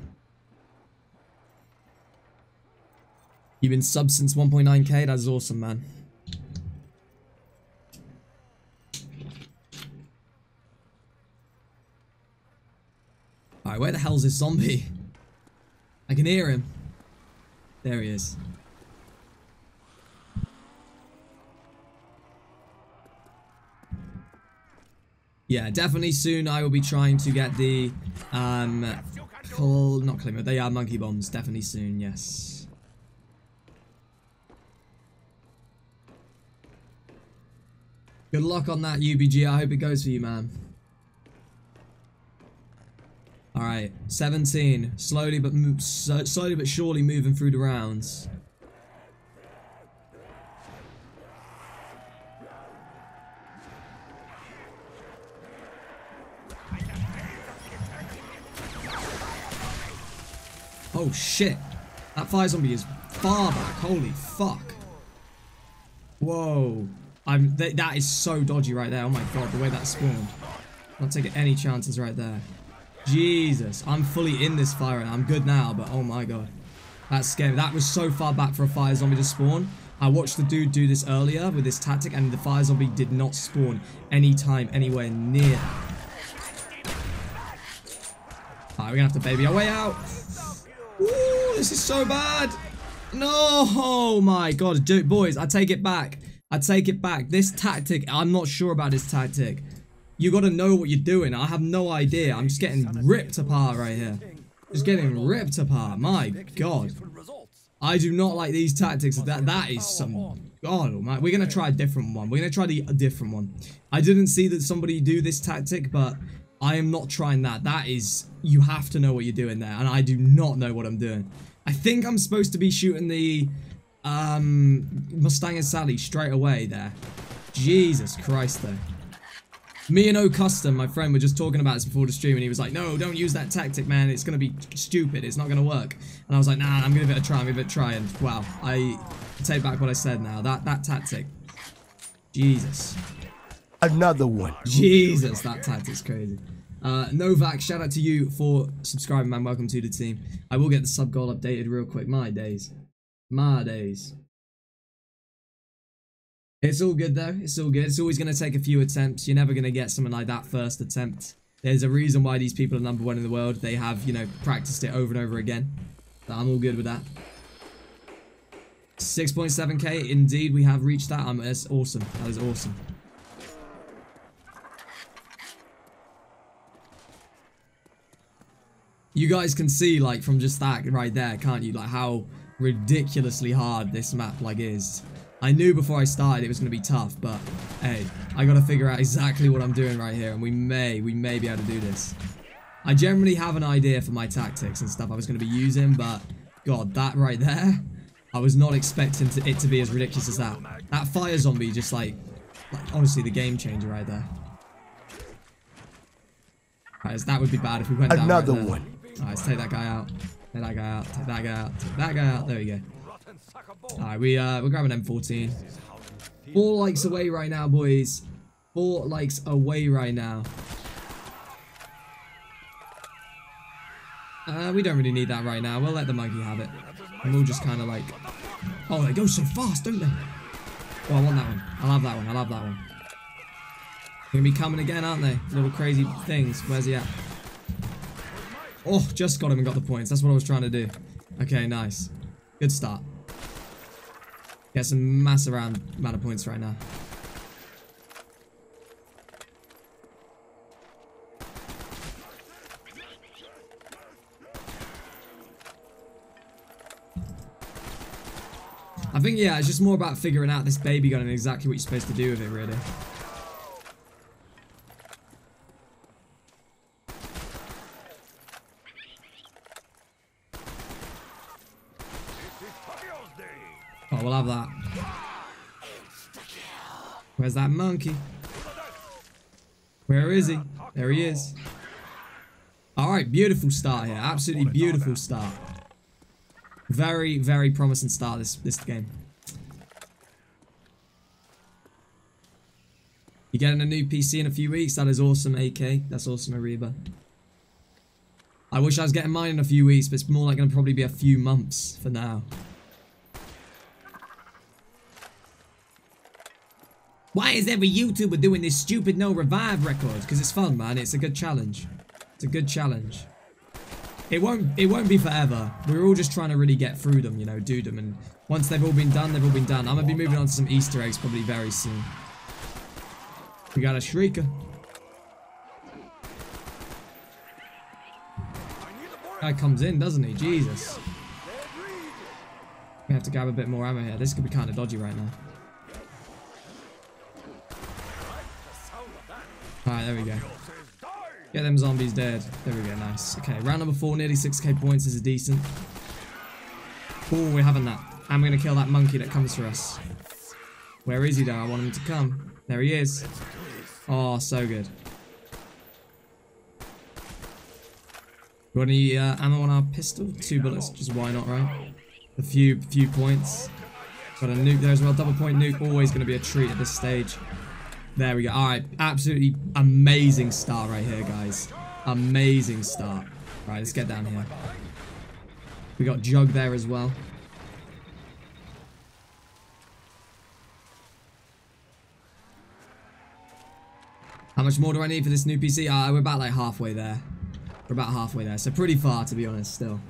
You've been sub since 1.9k? That's awesome, man. Alright, where the hell's this zombie? I can hear him. There he is. Yeah, definitely soon I will be trying to get the, um, not Claymore, they are monkey bombs. Definitely soon, yes. Good luck on that, UBG. I hope it goes for you, man. Alright, 17. Slowly but so, slowly but surely moving through the rounds. Oh shit. That fire zombie is far back. Holy fuck. Whoa. I'm th that is so dodgy right there. Oh my god, the way that spawned. Not taking any chances right there. Jesus, I'm fully in this fire and I'm good now, but oh my god. That's scary. That was so far back for a fire zombie to spawn. I watched the dude do this earlier with this tactic and the fire zombie did not spawn anytime anywhere near. Alright, we're gonna have to baby our way out. Ooh, this is so bad. No, oh my god, dude, boys, I take it back. I take it back. This tactic, I'm not sure about this tactic. You gotta know what you're doing. I have no idea. I'm just getting ripped apart right here. Just getting ripped apart. My god. I do not like these tactics. That That is some... God, oh almighty. We're gonna try a different one. We're gonna try the a different one. I didn't see that somebody do this tactic, but I am not trying that. That is... You have to know what you're doing there, and I do not know what I'm doing. I think I'm supposed to be shooting the um, Mustang and Sally straight away there. Jesus Christ, though. Me and OhCustom, my friend, were just talking about this before the stream, and he was like, "No, don't use that tactic, man. It's gonna be stupid. It's not gonna work." And I was like, "Nah, I'm gonna give it a try. I'm gonna give it a try." And wow, I take back what I said now. That that tactic, Jesus,
Another one.
Jesus, that tactic's crazy. Uh, Novak, shout out to you for subscribing, man. Welcome to the team. I will get the sub goal updated real quick. My days. My days. It's all good though. It's all good. It's always going to take a few attempts. You're never going to get something like that first attempt. There's a reason why these people are number one in the world. They have, you know, practiced it over and over again. So I'm all good with that. 6.7k. Indeed, we have reached that. Um, that's awesome. That is awesome. You guys can see, like, from just that right there, can't you? Like, how ridiculously hard this map, like, is. I knew before I started it was going to be tough, but, hey, I got to figure out exactly what I'm doing right here, and we may, we may be able to do this. I generally have an idea for my tactics and stuff I was going to be using, but, God, that right there, I was not expecting to, it to be as ridiculous as that. That fire zombie just, like, like honestly, the game changer right there. Right, that would be bad if we went down
Another
right
one.
Alright, let's take that guy out. That guy out. Take that guy out. Take that guy out. There we go. Alright, we uh we're grabbing M14. Four likes away right now, boys. Four likes away right now. Uh, we don't really need that right now. We'll let the monkey have it. And we'll just kind of like... Oh, they go so fast, don't they? Oh, I want that one. I'll have that one. I'll have that one. They're gonna be coming again, aren't they? Little crazy things. Where's he at? Oh, just got him and got the points. That's what I was trying to do. Okay, nice. Good start. Get some massive amount of points right now. I think, yeah, it's just more about figuring out this baby gun and exactly what you're supposed to do with it, really. Oh, we'll have that. Where's that monkey? Where is he? There he is. Alright, beautiful start here. Absolutely beautiful start. Very, very promising start this, this game. You're getting a new PC in a few weeks. That is awesome, AK. That's awesome, Ariba. I wish I was getting mine in a few weeks, but it's more like going to probably be a few months for now. Why is every YouTuber doing this stupid no revive record? Because it's fun, man. It's a good challenge. It's a good challenge. It won't it won't be forever. We're all just trying to really get through them, you know, do them. And once they've all been done, they've all been done. I'm going to be moving on to some Easter eggs probably very soon. We got a Shrieker. Guy comes in, doesn't he? Jesus. We have to grab a bit more ammo here. This could be kind of dodgy right now. Alright, there we go. Get them zombies dead. There we go, nice. Okay, round number four, nearly 6k points. This is decent. Oh, we're having that. We're going to kill that monkey that comes for us. Where is he though? I want him to come. There he is. Oh, so good. You want any uh, ammo on our pistol? Two bullets, just why not, right? A few, few points. Got a nuke there as well. Double point nuke, always going to be a treat at this stage. There we go. All right, absolutely amazing start right here, guys. Amazing start. Right, let's get down here. We got Jug there as well. How much more do I need for this new PC? Uh, we're about like halfway there. We're about halfway there, so pretty far to be honest still.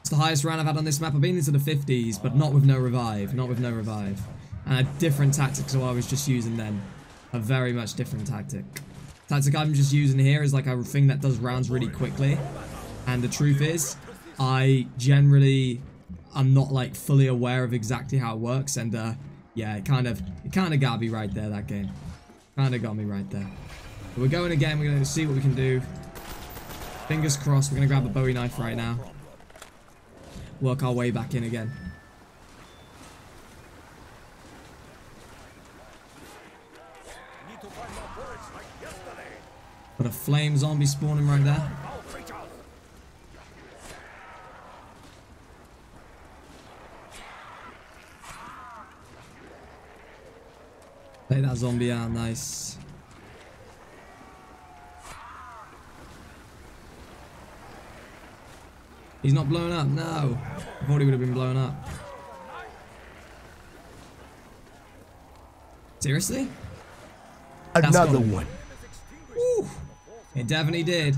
It's the highest round I've had on this map. I've been into the 50s, but not with no revive. Not with no revive. And a different tactic to what I was just using then. A very much different tactic. Tactic I'm just using here is like a thing that does rounds really quickly. And the truth is, I generally am not like fully aware of exactly how it works. And uh, yeah, it kind of, it kind of got me right there, that game. Kind of got me right there. But we're going again. We're going to see what we can do. Fingers crossed. We're going to grab a Bowie knife right now. Work our way back in again. Got a flame zombie spawning right there. Take that zombie out, nice. He's not blown up, no. I thought he would have been blown up. Seriously?
Another one.
Ooh. It definitely did.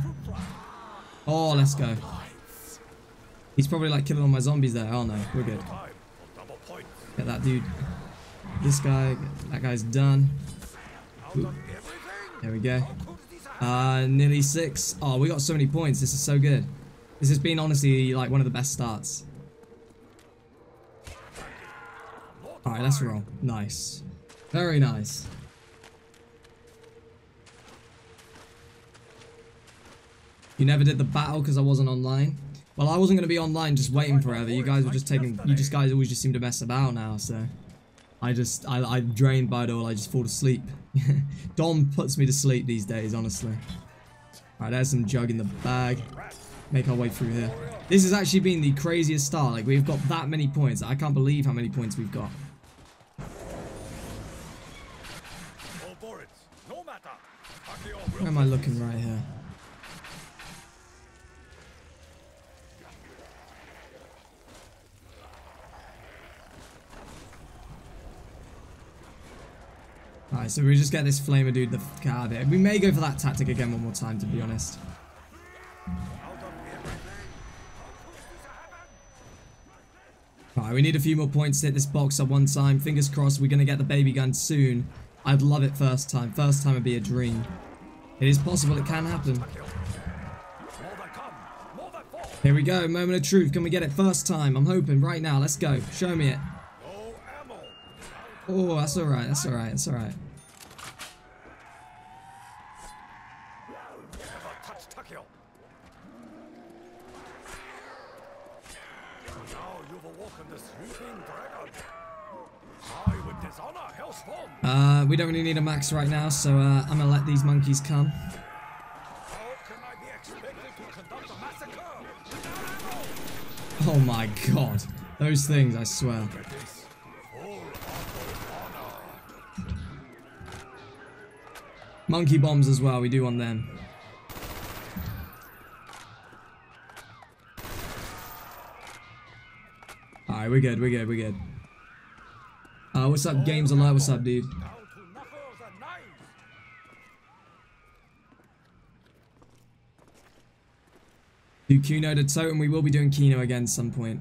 Oh, let's go. He's probably like killing all my zombies there. Oh no, we're good. Get that dude. This guy, that guy's done. There we go. Uh, nearly six. Oh, we got so many points. This is so good. This has been honestly like one of the best starts. Alright, let's roll. Nice. Very nice. You never did the battle because I wasn't online. Well, I wasn't going to be online just waiting forever. You guys were just taking... You just guys always just seem to mess about now, so... I just... I, I'm drained by it all. I just fall asleep. Dom puts me to sleep these days, honestly. Alright, there's some jug in the bag. Make our way through here. This has actually been the craziest start. Like, we've got that many points. I can't believe how many points we've got. Where am I looking right here? Alright, so we just get this flamer dude the of it. We may go for that tactic again one more time, to be honest. Alright, we need a few more points to hit this box at one time. Fingers crossed we're going to get the baby gun soon. I'd love it first time. First time would be a dream. It is possible it can happen. Here we go, moment of truth. Can we get it first time? I'm hoping right now. Let's go. Show me it. Oh, that's alright. That's alright. That's alright. Uh, we don't really need a max right now, so uh, I'm gonna let these monkeys come. Oh my god. Those things, I swear. Monkey bombs as well, we do on them. Alright, we're good, we're good, we're good. Uh, what's up, Games Alert? What's up, dude? Do Kino der Toten. We will be doing Kino again some point.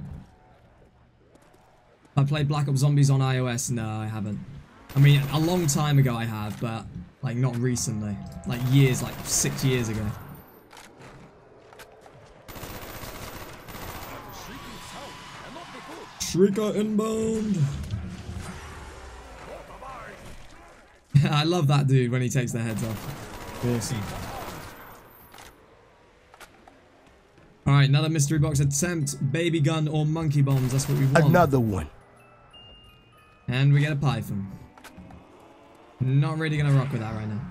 I played Black Ops Zombies on iOS. No, I haven't. I mean, a long time ago I have, but like not recently. Like years, like six years ago. Shrieker inbound. I love that dude when he takes their heads off. Awesome. Alright, another mystery box attempt. Baby gun or monkey bombs. That's what we want.
Another one.
And we get a python. Not really gonna rock with that right now.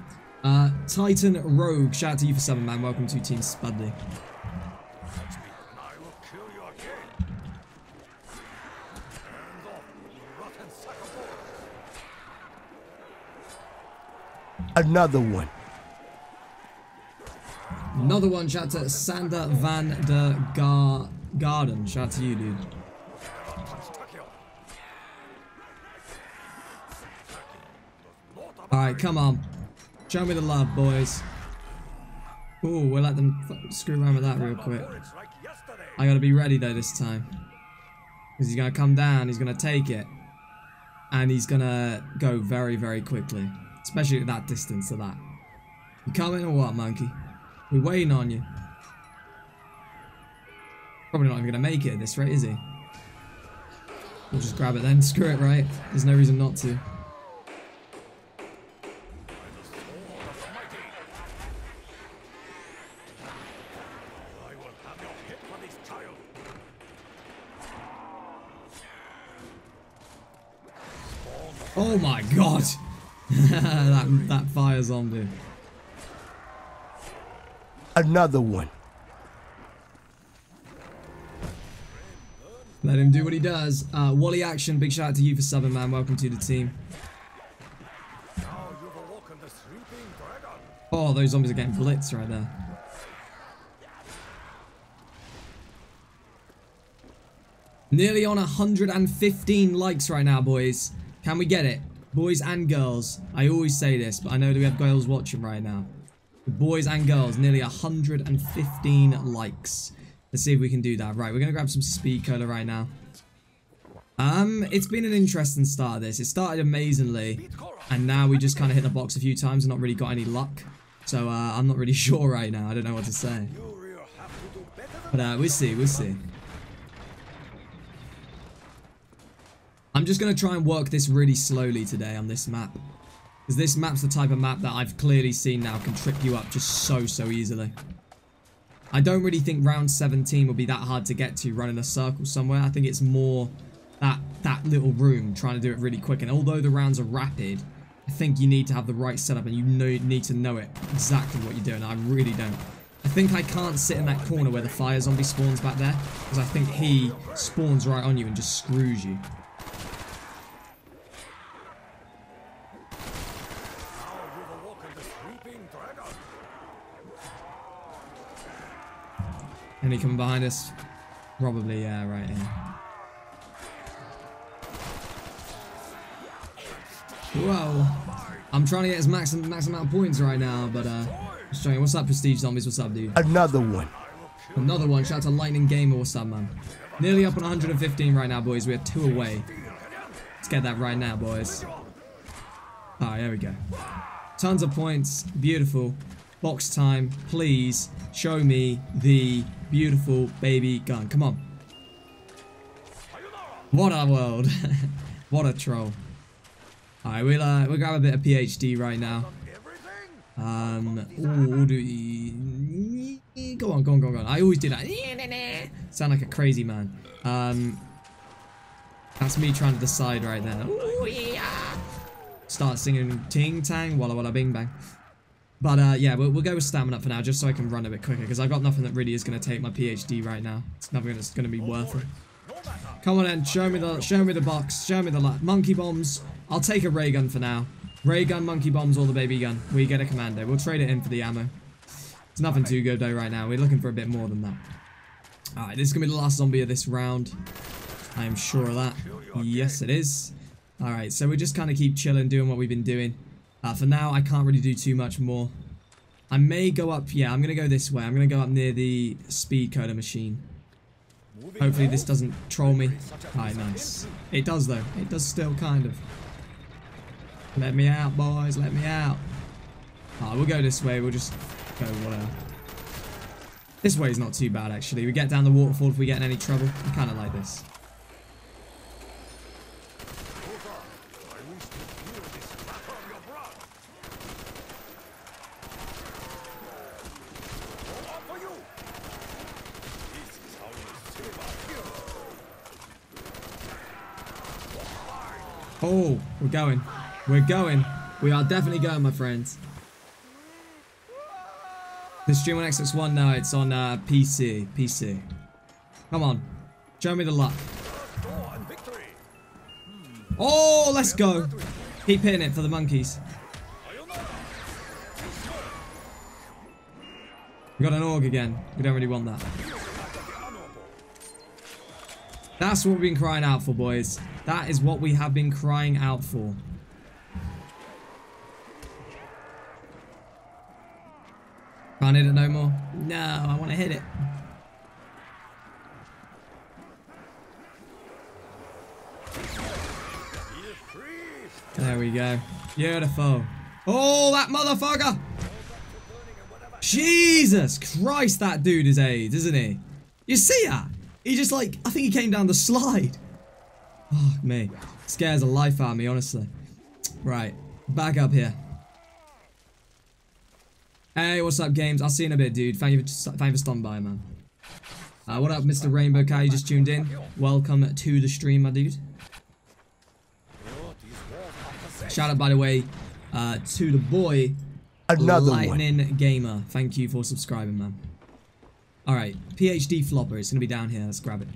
Uh, Titan Rogue. Shout out to you for seven, man. Welcome to Team Spuddley.
Another one.
Another one. Shout out to Sander van der Gar Garden. Shout out to you, dude. Alright, come on. Show me the love, boys. Ooh, we'll let them screw around with that real quick. I gotta be ready though this time. Because he's gonna come down, he's gonna take it. And he's gonna go very, very quickly. Especially at that distance to that. You coming or what, monkey? We're waiting on you. Probably not even gonna make it at this rate, is he? We'll just grab it then. Screw it, right? There's no reason not to. Oh my god! that, that fire zombie.
Another one.
Let him do what he does. Uh, Wally Action, big shout out to you for subbing, man. Welcome to the team. Oh, those zombies are getting blitzed right there. Nearly on 115 likes right now, boys. Can we get it? Boys and girls. I always say this, but I know that we have girls watching right now. Boys and girls, nearly 115 likes. Let's see if we can do that. Right, we're going to grab some speed cola right now. Um, it's been an interesting start this. It started amazingly, and now we just kind of hit the box a few times and not really got any luck. So, uh, I'm not really sure right now. I don't know what to say. But, uh, we'll see, we'll see. I'm just going to try and work this really slowly today on this map. Because this map's the type of map that I've clearly seen now can trip you up just so, so easily. I don't really think round 17 will be that hard to get to running a circle somewhere. I think it's more that, that little room trying to do it really quick. And although the rounds are rapid, I think you need to have the right setup and you know, need to know it exactly what you're doing. I really don't. I think I can't sit in that corner where the fire zombie spawns back there. Because I think he spawns right on you and just screws you. Any coming behind us? Probably, yeah, right here. Whoa. I'm trying to get his max, max amount of points right now, but uh, just. What's up, Prestige Zombies? What's up, dude?
Another one.
Another one. Shout out to Lightning Gamer. What's up, man? Nearly up on 115 right now, boys. We're two away. Let's get that right now, boys. Alright, there we go. Tons of points. Beautiful. Box time. Please show me the beautiful baby gun. Come on. What a world. what a troll. Alright, we'll, uh, we'll grab a bit of PhD right now. Um, ooh, do we... Go on, go on, go on, go on. I always do that. Sound like a crazy man. Um, that's me trying to decide right there. Ooh, yeah. Start singing ting tang, walla walla bing bang. But uh, yeah, we'll, we'll go with stamina for now, just so I can run a bit quicker, because I've got nothing that really is going to take my PhD right now. It's that's going to be worth it. Come on then, show me the show me the box, show me the monkey bombs. I'll take a ray gun for now. Ray gun, monkey bombs, or the baby gun. We get a commando. We'll trade it in for the ammo. It's nothing too good though right now. We're looking for a bit more than that. Alright, this is going to be the last zombie of this round. I am sure of that. Yes, it is. Alright, so we just kind of keep chilling, doing what we've been doing. Uh, for now, I can't really do too much more. I may go up, yeah, I'm going to go this way. I'm going to go up near the speed cola machine. Hopefully this doesn't troll me. Alright, nice. It does though. It does still kind of. Let me out, boys. Let me out. Ah, we'll go this way. We'll just go whatever. This way is not too bad, actually. We get down the waterfall if we get in any trouble. I kind of like this. Oh, we're going. We're going. We are definitely going, my friends. The stream on Xbox One now, it's on uh, PC. PC. Come on. Show me the luck. Oh, let's go. Keep hitting it for the monkeys. We got an org again. We don't really want that. That's what we've been crying out for, boys. That is what we have been crying out for. Can't hit it no more? No, I want to hit it. There we go. Beautiful. Oh, that motherfucker! Jesus Christ, that dude is AIDS, isn't he? You see that? He just like, I think he came down the slide. Oh, me. Scares the life out of me, honestly. Right. Back up here. Hey, what's up, games? I'll see you in a bit, dude. Thank you for, thank you for stopping by, man. Uh, what up, Mr. Rainbow Cat? You just tuned in. Welcome to the stream, my dude. Shout out, by the way, uh, to the boy,
Another
Lightning
one.
Gamer. Thank you for subscribing, man. Alright, PhD Flopper. It's going to be down here. Let's grab it.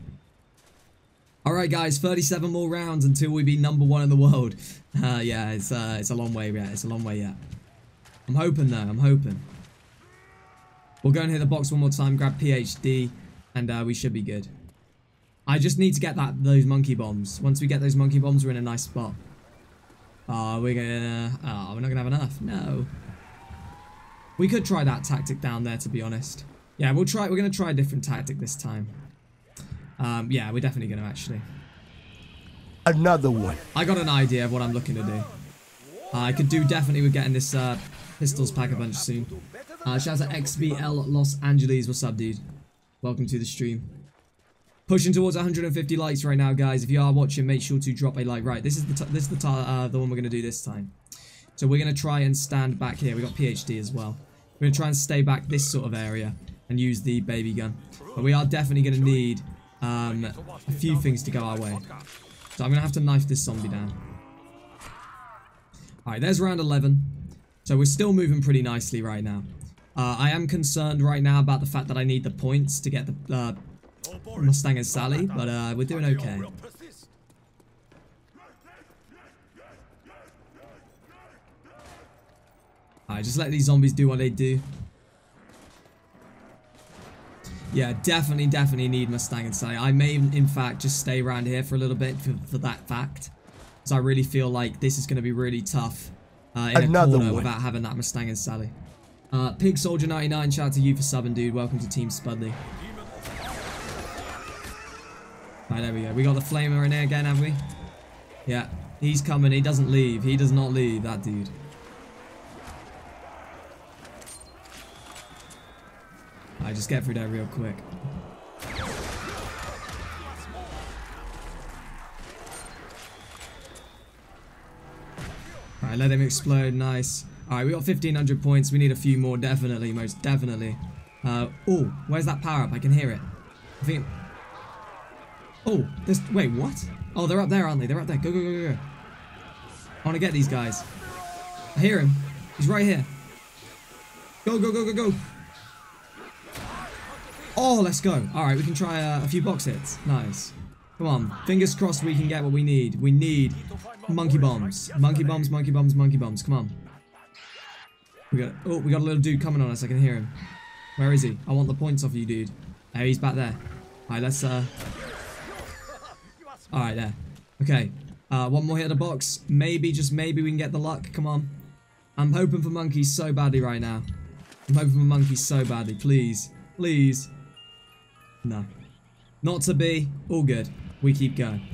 Alright, guys. 37 more rounds until we be number one in the world. Uh, yeah, it's, uh, it's a long way yet. It's a long way yet. I'm hoping, though. I'm hoping. We'll go and hit the box one more time, grab PhD, and uh, we should be good. I just need to get that those monkey bombs. Once we get those monkey bombs, we're in a nice spot. Oh, we're gonna... Oh, we're not gonna have enough. No. We could try that tactic down there, to be honest. Yeah, we'll try. We're gonna try a different tactic this time. Um, yeah, we're definitely gonna actually.
Another one.
I got an idea of what I'm looking to do. Uh, I could do definitely with getting this uh, pistols pack a punch soon. Uh, shout out to XBL Los Angeles. What's up, dude? Welcome to the stream. Pushing towards 150 likes right now, guys. If you are watching, make sure to drop a like. Right, this is the this is the uh, the one we're gonna do this time. So we're gonna try and stand back here. We got PhD as well. We're gonna try and stay back this sort of area and use the baby gun. But we are definitely gonna need um, a few things to go our way. So I'm gonna have to knife this zombie down. Alright, there's round 11. So we're still moving pretty nicely right now. Uh, I am concerned right now about the fact that I need the points to get the uh, Mustang and Sally, but uh, we're doing okay. Alright, just let these zombies do what they do. Yeah, definitely, definitely need Mustang and Sally. I may, in fact, just stay around here for a little bit for, for that fact. Because I really feel like this is going to be really tough uh, in
Another
a corner
one.
without having that Mustang and Sally. Uh, Pig Soldier 99, shout out to you for subbing, dude. Welcome to Team Spuddley. Right, there we go. We got the flamer in there again, have we? Yeah, he's coming. He doesn't leave. He does not leave, that dude. I just get through that real quick. Alright, let him explode. Nice. Alright, we got 1500 points. We need a few more, definitely. Most definitely. Uh, oh, where's that power up? I can hear it. I think... Oh, this... Wait, what? Oh, they're up there, aren't they? They're up there. Go, go, go, go. I want to get these guys. I hear him. He's right here. Go, go, go, go, go. Oh, let's go. All right, we can try uh, a few box hits. Nice. Come on. Fingers crossed we can get what we need. We need monkey bombs. Monkey bombs, monkey bombs, monkey bombs. Come on. We got Oh, we got a little dude coming on us. I can hear him. Where is he? I want the points off you, dude. Oh, he's back there. All right, let's... uh. All right, there. Okay. Uh, one more hit of the box. Maybe, just maybe we can get the luck. Come on. I'm hoping for monkeys so badly right now. I'm hoping for monkeys so badly. Please. Please. No. Not to be. All good. We keep going.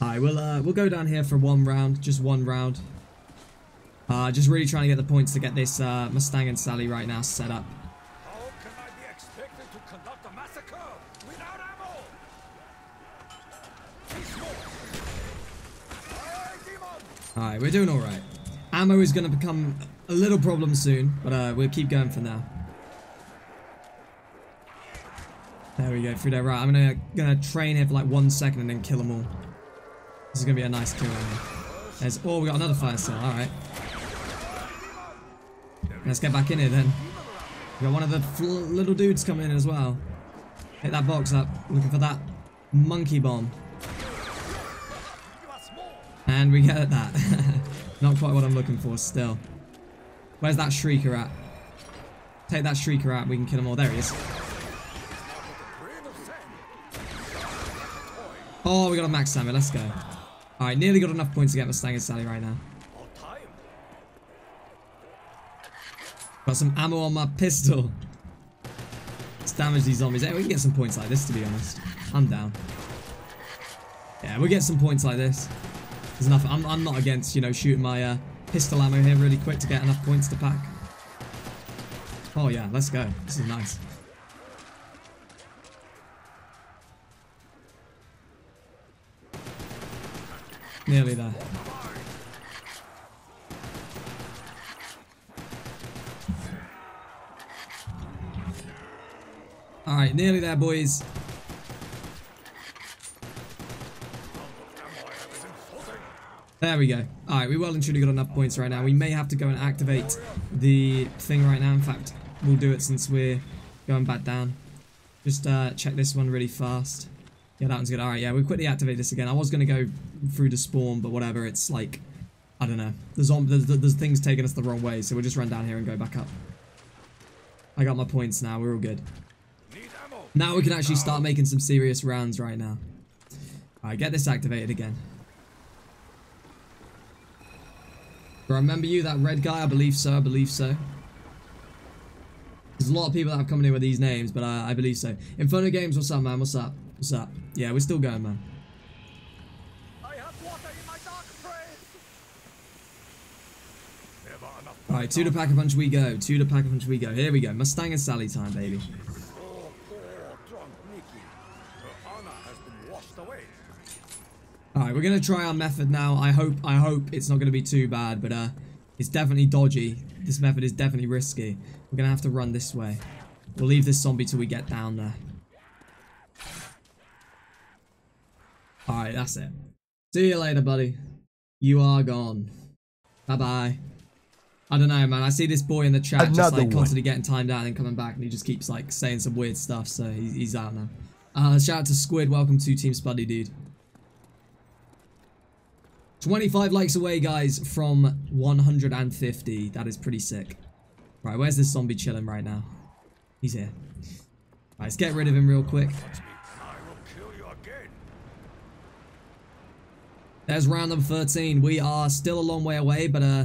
Alright, we'll, uh, we'll go down here for one round. Just one round. Uh, just really trying to get the points to get this uh, Mustang and Sally right now set up.
How can I be expected to conduct a massacre without ammo?
Alright, we're doing alright. Ammo is going to become a little problem soon, but uh, we'll keep going for now. There we go, through there. Right, I'm gonna gonna train here for like one second and then kill them all. This is gonna be a nice kill. Here. There's oh, we got another fire cell. All right, let's get back in here then. We got one of the little dudes coming in as well. Hit that box up, looking for that monkey bomb, and we get that. Not quite what I'm looking for still. Where's that shrieker at? Take that shrieker out. We can kill them all. There he is. Oh, we got a max ammo. Let's go. Alright, nearly got enough points to get Mustang and Sally right now. Got some ammo on my pistol. Let's damage these zombies. Hey, we can get some points like this, to be honest. I'm down. Yeah, we'll get some points like this. There's enough. I'm, I'm not against, you know, shooting my uh, pistol ammo here really quick to get enough points to pack. Oh, yeah, let's go. This is nice. Nearly there. Alright, nearly there, boys. There we go. Alright, we well and truly got enough points right now. We may have to go and activate the thing right now. In fact, we'll do it since we're going back down. Just uh, check this one really fast. Yeah, that one's good. Alright, yeah, we'll quickly activate this again. I was going to go through the spawn, but whatever. It's like, I don't know. The, zomb the, the, thing's taking us the wrong way, so we'll just run down here and go back up. I got my points now. We're all good. Now we can actually start making some serious rounds right now. Alright, get this activated again. Remember you, that red guy? I believe so, I believe so. There's a lot of people that have come in with these names, but I believe so. Inferno Games, what's up, man? What's up? What's up? Yeah, we're still going, man. Alright, two to pack a punch we go. Two to pack a punch we go. Here we go. Mustang and Sally time, baby. Alright, we're gonna try our method now. I hope I hope it's not gonna be too bad, but uh it's definitely dodgy. This method is definitely risky. We're gonna have to run this way. We'll leave this zombie till we get down there. Alright, that's it. See you later, buddy. You are gone. Bye bye. I don't know, man. I see this boy in the chat just like
one.
constantly getting timed out and then coming back, and he just keeps like saying some weird stuff. So he's, he's out now. Uh, shout out to Squid. Welcome to Team Spuddy, dude. 25 likes away, guys, from 150. That is pretty sick. Right, where's this zombie chilling right now? He's here. Right, let's get rid of him real quick.
I will kill you again.
There's round number 13. We are still a long way away, but uh,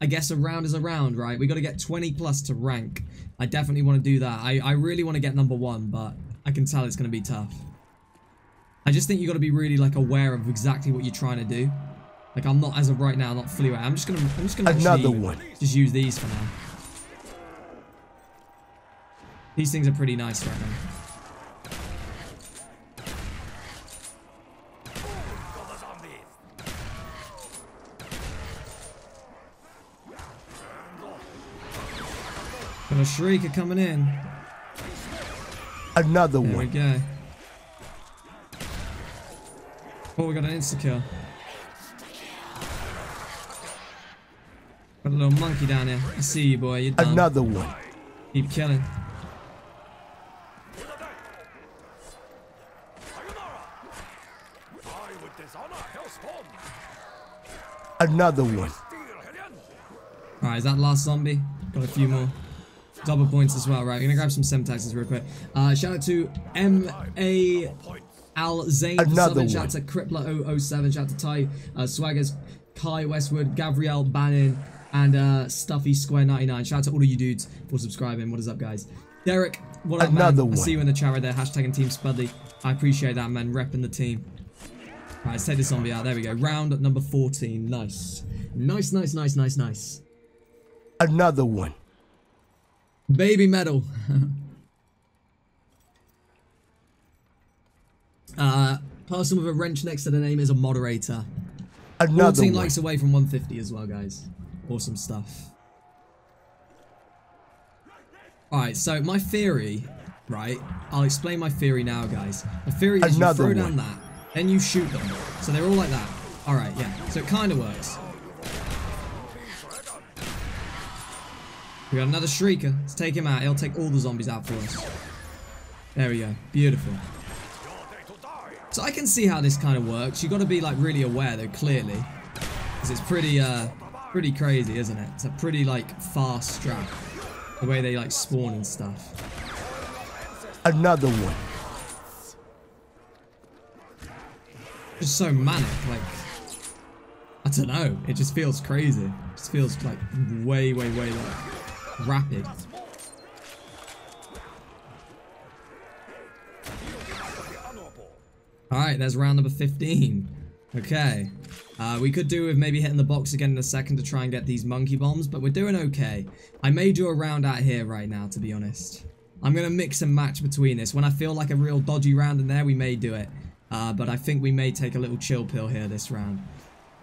I guess a round is a round, right? We got to get 20 plus to rank. I definitely want to do that. I, I really want to get number one, but I can tell it's going to be tough. I just think you got to be really like aware of exactly what you're trying to do. Like I'm not as of right now, not fully aware. I'm just gonna I'm just gonna
Another
actually
one.
Just use these for now. These things are pretty nice right now. Got a shrieker coming in.
Another
There we
one.
go. Oh, we got an insta kill. Got a little monkey down here. I see you, boy. You're done.
Another one.
Keep killing.
I would dishonor Hellspawn.
Another one.
Alright, is that last zombie? Got a few more. Double points as well. Right, we're gonna grab some semtexes real quick. Uh, shout out to M A Al Zain
Another.
Shout out to Crippler007. Shout out to Ty uh, Swaggers, Kai Westwood, Gabrielle Bannon, and uh, Stuffy Square 99. Shout out to all of you dudes for subscribing. What is up, guys? Derek, what up,
Another
man? I
one.
see you in the chat right there. Hashtagging Team Spuddley. I appreciate that, man. Repping the team. Right, let's take this zombie out. There we go. Round number 14. Nice. Nice, nice, nice, nice, nice.
Another one.
Baby metal. uh, person with a wrench next to the name is a moderator.
Another
14
one.
likes away from 150 as well, guys. Awesome stuff. Alright, so my theory, right? I'll explain my theory now, guys. My theory is
Another
you throw down that, then you shoot them. So they're all like that. Alright, yeah. So it kind of works. We got another Shrieker. Let's take him out. He'll take all the zombies out for us. There we go. Beautiful.
Your day to die.
So I can see how this kind of works. You've got to be like really aware though, clearly, because it's pretty, uh, pretty crazy, isn't it? It's a pretty like fast strat, the way they like spawn and stuff.
Another one.
Just so manic, like I don't know. It just feels crazy. It just feels like way, way, way like rapid. All right, there's round number 15. Okay. Uh, we could do with maybe hitting the box again in a second to try and get these monkey bombs, but we're doing okay. I may do a round out here right now, to be honest. I'm going to mix and match between this. When I feel like a real dodgy round in there, we may do it. Uh, but I think we may take a little chill pill here this round.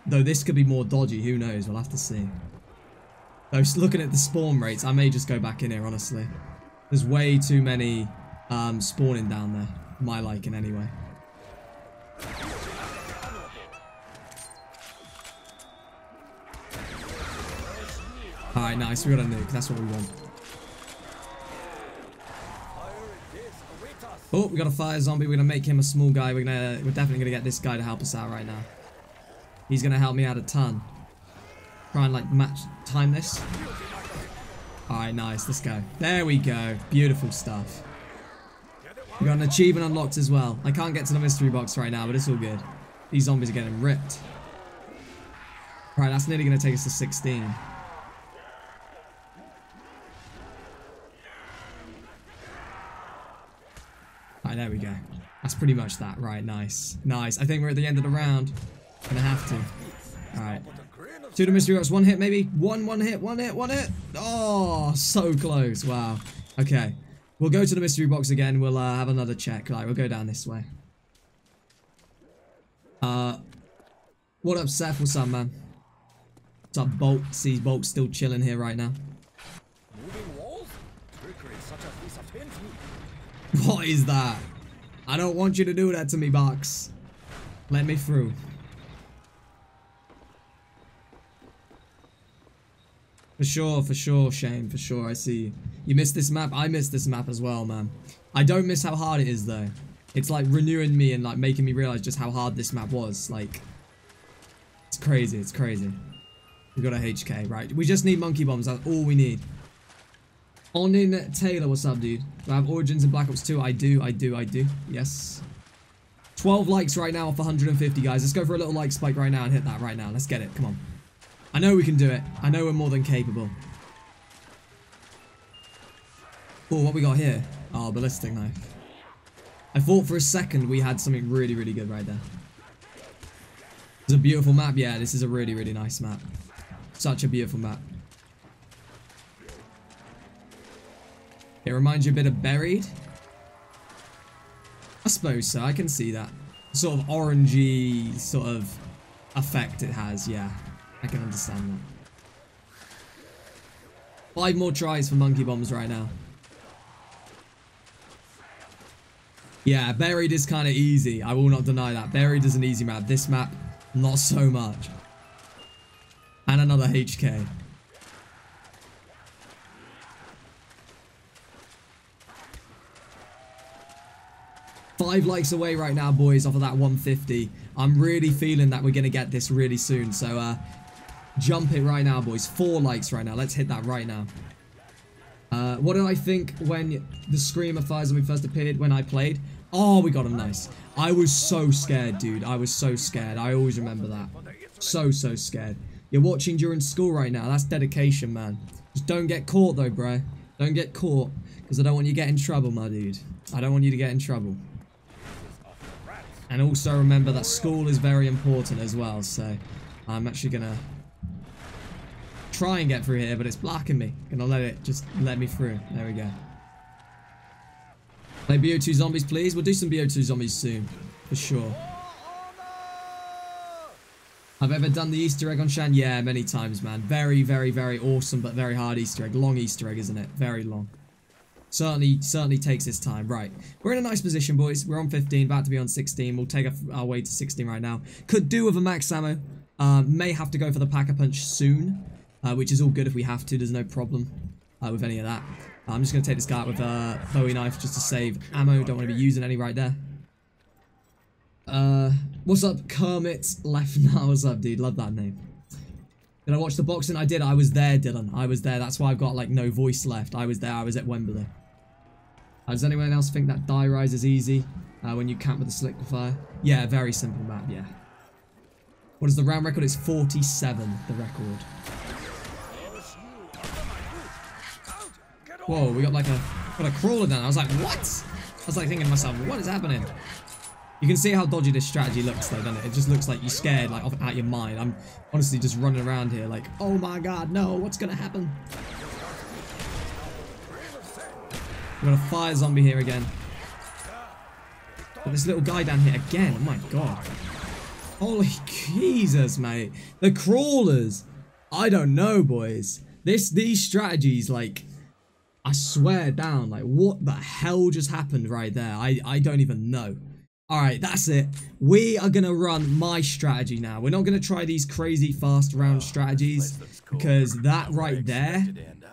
Though this could be more dodgy, who knows? We'll have to see. Though looking at the spawn rates, I may just go back in here, honestly. There's way too many um, spawning down there. My liking, anyway. Alright, nice. We got a nuke. That's what we want. Oh, we got a fire zombie. We're gonna make him a small guy. We're gonna, we're definitely gonna get this guy to help us out right now. He's gonna help me out a ton. Try and like match time this. Alright, nice. Let's go. There we go. Beautiful stuff. We got an achievement unlocked as well. I can't get to the mystery box right now, but it's all good. These zombies are getting ripped. Right, that's nearly going to take us to 16. Right, there we go. That's pretty much that. Right, nice. Nice. I think we're at the end of the round. Gonna have to. Alright. Two to mystery box. One hit, maybe. One, one hit, one hit, one hit. Oh, so close. Wow. Okay. We'll go to the mystery box again. We'll uh, have another check. Right, we'll go down this way. Uh, what up, Seth? What's up, man? What's up, Bolt? See, Bolt's still chilling here right now.
Moving walls? Trickery is such a piece of hint.
What is that? I don't want you to do that to me, Box. Let me through. For sure, for sure, Shane, for sure, I see you. You missed this map? I missed this map as well, man. I don't miss how hard it is, though. It's like renewing me and like making me realize just how hard this map was. Like, it's crazy, it's crazy. We got a HK, right? We just need monkey bombs, that's all we need. Onin Taylor, what's up, dude? Do I have Origins in Black Ops 2? I do, I do, I do. Yes. 12 likes right now off 150, guys. Let's go for a little like spike right now and hit that right now. Let's get it. Come on. I know we can do it. I know we're more than capable. Oh, what we got here? Oh, ballistic knife. I thought for a second we had something really, really good right there. It's a beautiful map. Yeah, this is a really, really nice map. Such a beautiful map. It reminds you a bit of Buried. I suppose so. I can see that. Sort of orangey sort of effect it has. Yeah, I can understand that. Five more tries for monkey bombs right now. Yeah, Buried is kind of easy. I will not deny that. Buried is an easy map. This map, not so much. And another HK. Five likes away right now, boys, off of that 150. I'm really feeling that we're going to get this really soon. So, uh, jump it right now, boys. Four likes right now. Let's hit that right now. Uh, what did I think when the Screamer fires when we first appeared when I played? Oh, we got him nice. I was so scared, dude. I was so scared. I always remember that. So, so scared. You're watching during school right now. That's dedication, man. Just don't get caught, though, bro. Don't get caught. Because I don't want you to get in trouble, my dude. I don't want you to get in trouble. And also remember that school is very important as well. So I'm actually going to try and get through here, but it's blocking me. Gonna let it just let me through. There we go. Play BO2 zombies, please. We'll do some BO2 zombies soon, for sure. I've ever done the Easter egg on Shan? Yeah, many times, man. Very, very, very awesome, but very hard Easter egg. Long Easter egg, isn't it? Very long. Certainly, certainly takes its time. Right. We're in a nice position, boys. We're on 15, about to be on 16. We'll take our way to 16 right now. Could do with a max ammo. Uh, may have to go for the Pack-a-Punch soon, uh, which is all good if we have to. There's no problem uh, with any of that. I'm just going to take this guy out with a Bowie knife just to save ammo. Don't want to be using any right there. Uh, what's up, Kermit Left now? What's up, dude? Love that name. Did I watch the boxing? I did. I was there, Dylan. I was there. That's why I've got, like, no voice left. I was there. I was at Wembley. Uh, does anyone else think that die rise is easy uh, when you camp with a slick fire? Yeah, very simple map, yeah. What is the round record? It's 47, the record. Whoa, we got like a got a crawler down. I was like, what? I was like thinking to myself, what is happening? You can see how dodgy this strategy looks though, doesn't it? It just looks like you're scared, like off out of your mind. I'm honestly just running around here like, oh my god, no, what's gonna happen? We got a fire zombie here again. Got this little guy down here again. Oh my god. Holy Jesus, mate. The crawlers. I don't know, boys. This these strategies, like, I swear down, like, what the hell just happened right there? I I don't even know. Alright, that's it. We are going to run my strategy now. We're not going to try these crazy fast round strategies because that right there,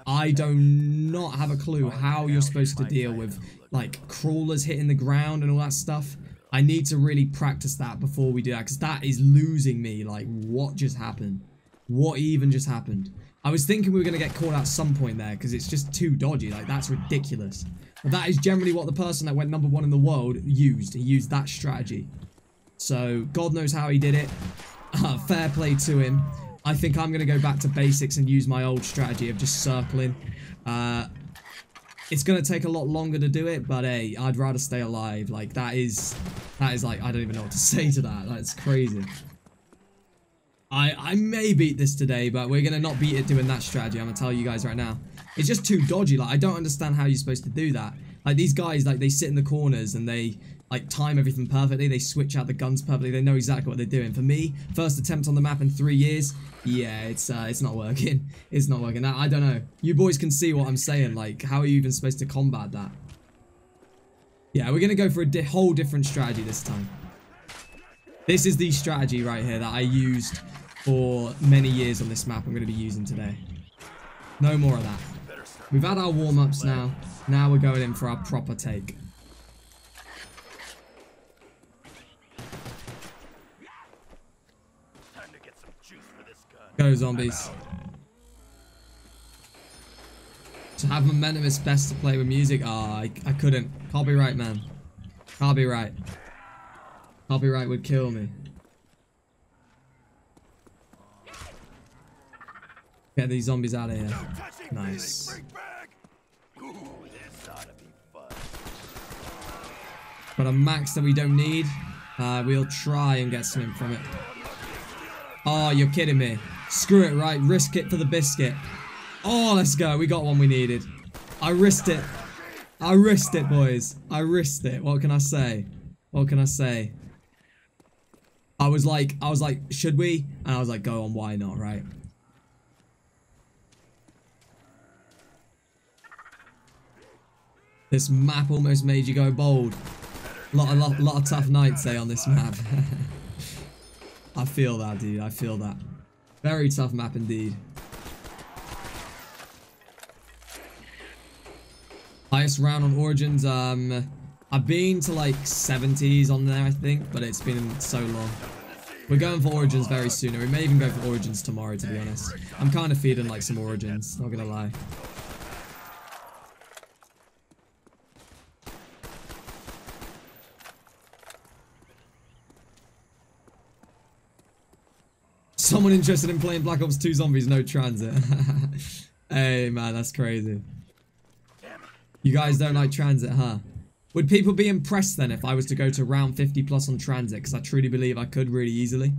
I do not have a clue how you're supposed to deal with like crawlers hitting the ground and all that stuff. I need to really practice that before we do that because that is losing me. Like, what just happened? What even just happened? I was thinking we were going to get caught at some point there because it's just too dodgy. Like, that's ridiculous. But that is generally what the person that went number one in the world used. He used that strategy. So, God knows how he did it. Uh, fair play to him. I think I'm going to go back to basics and use my old strategy of just circling. Uh, it's going to take a lot longer to do it, but hey, I'd rather stay alive. Like, that is, that is like, I don't even know what to say to that. That's crazy. I, I may beat this today, but we're going to not beat it doing that strategy. I'm going to tell you guys right now. It's just too dodgy. Like, I don't understand how you're supposed to do that. Like, these guys, like, they sit in the corners and they, like, time everything perfectly. They switch out the guns perfectly. They know exactly what they're doing. For me, first attempt on the map in three years, yeah, it's uh, it's not working. It's not working. I, I don't know. You boys can see what I'm saying. Like, how are you even supposed to combat that? Yeah, we're going to go for a di whole different strategy this time. This is the strategy right here that I used for many years on this map I'm going to be using today. No more of that. We've had our warm-ups now. Now we're going in for our proper take. Go zombies. To have momentum it's best to play with music. Oh, I, I couldn't. Copyright, man. Copyright. Copyright would kill me. Get these zombies out of here. Nice. Got a max that we don't need. Uh, we'll try and get something from it. Oh, you're kidding me. Screw it, right? Risk it for the biscuit. Oh, let's go. We got one we needed. I risked it. I risked it, boys. I risked it. What can I say? What can I say? I was like, I was like, should we? And I was like, go on, why not, right? This map almost made you go bold. Lot, a lot, lot of tough nights, eh, on this map. I feel that, dude. I feel that. Very tough map indeed. Highest round on Origins, um, I've been to like 70s on there, I think, but it's been so long. We're going for Origins very soon, and we may even go for Origins tomorrow, to be honest. I'm kind of feeding like some Origins, not gonna lie. Someone interested in playing Black Ops 2 Zombies, no transit. hey, man, that's crazy. You guys don't like transit, huh? Would people be impressed then if I was to go to round 50 plus on transit? Because I truly believe I could really easily.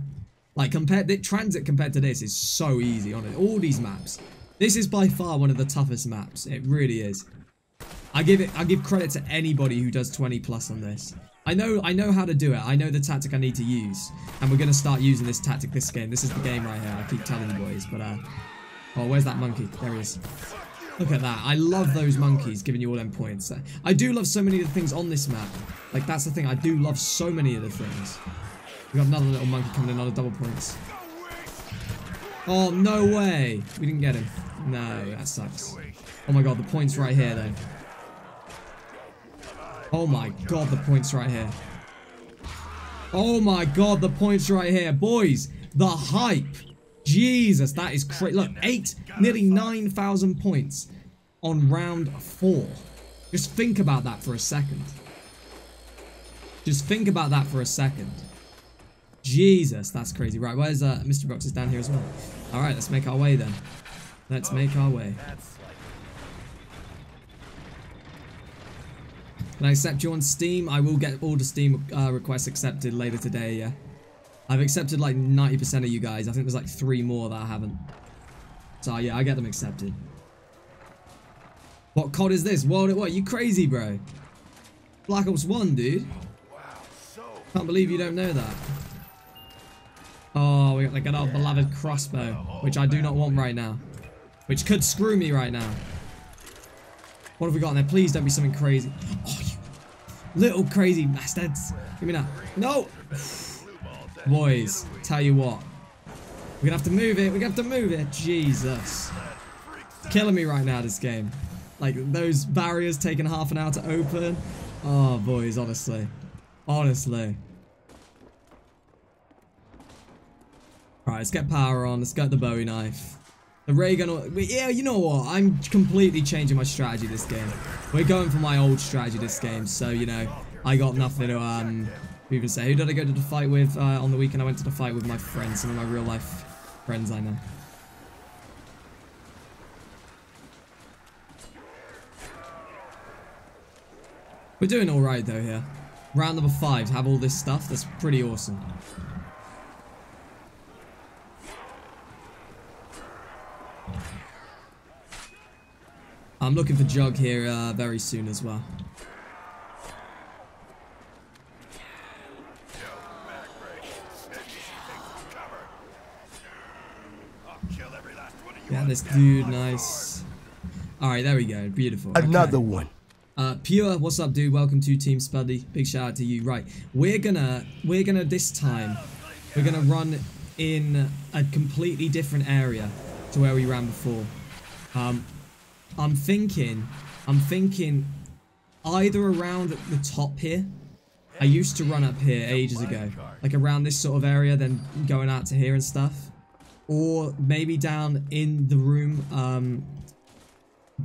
Like, compared, transit compared to this is so easy on it. All these maps. This is by far one of the toughest maps. It really is. I give it. I give credit to anybody who does 20 plus on this. I know. I know how to do it. I know the tactic I need to use, and we're gonna start using this tactic this game. This is the game right here. I keep telling you boys, but uh, oh, where's that monkey? There he is. Look at that. I love those monkeys giving you all them points. I do love so many of the things on this map. Like that's the thing. I do love so many of the things. We got another little monkey coming in on a double points. Oh no way! We didn't get him. No, that sucks. Oh my god, the points right here though. Oh my god, the points right here. Oh my god, the points right here. Boys, the hype. Jesus, that is crazy. Look, eight, nearly 9,000 points on round four. Just think about that for a second. Just think about that for a second. Jesus, that's crazy. Right, where's uh, Mr. Box is down here as well. All right, let's make our way then. Let's make our way. Can I accept you on Steam? I will get all the Steam uh, requests accepted later today, yeah. I've accepted like 90% of you guys. I think there's like three more that I haven't. So yeah, I get them accepted. What COD is this? What, what, you crazy, bro? Black Ops 1, dude. Can't believe you don't know that. Oh, we got the good old beloved crossbow, which I do not want right now. Which could screw me right now. What have we got in there? Please don't be something crazy. Oh, you little crazy bastards. Give me that. No! Boys, tell you what. We're gonna have to move it. We're gonna have to move it. Jesus. Killing me right now, this game. Like, those barriers taking half an hour to open. Oh, boys, honestly. Honestly. Alright, let's get power on. Let's get the Bowie knife. The ray gun. Yeah, you know what? I'm completely changing my strategy this game. We're going for my old strategy this game. So, you know, I got nothing to um, even say. Who did I go to the fight with uh, on the weekend? I went to the fight with my friends, some of my real life friends I know. We're doing alright though here. Round number five, have all this stuff, that's pretty awesome. I'm looking for Jug here uh, very soon as well. Yeah, this dude, nice. Alright, there we go. Beautiful. Okay.
Another one.
Uh, Pure, what's up, dude? Welcome to Team Spuddley. Big shout out to you. Right, we're gonna, we're gonna this time, we're gonna run in a completely different area to where we ran before. Um, I'm thinking, I'm thinking, either around the top here. I used to run up here ages ago, like around this sort of area, then going out to here and stuff, or maybe down in the room, um,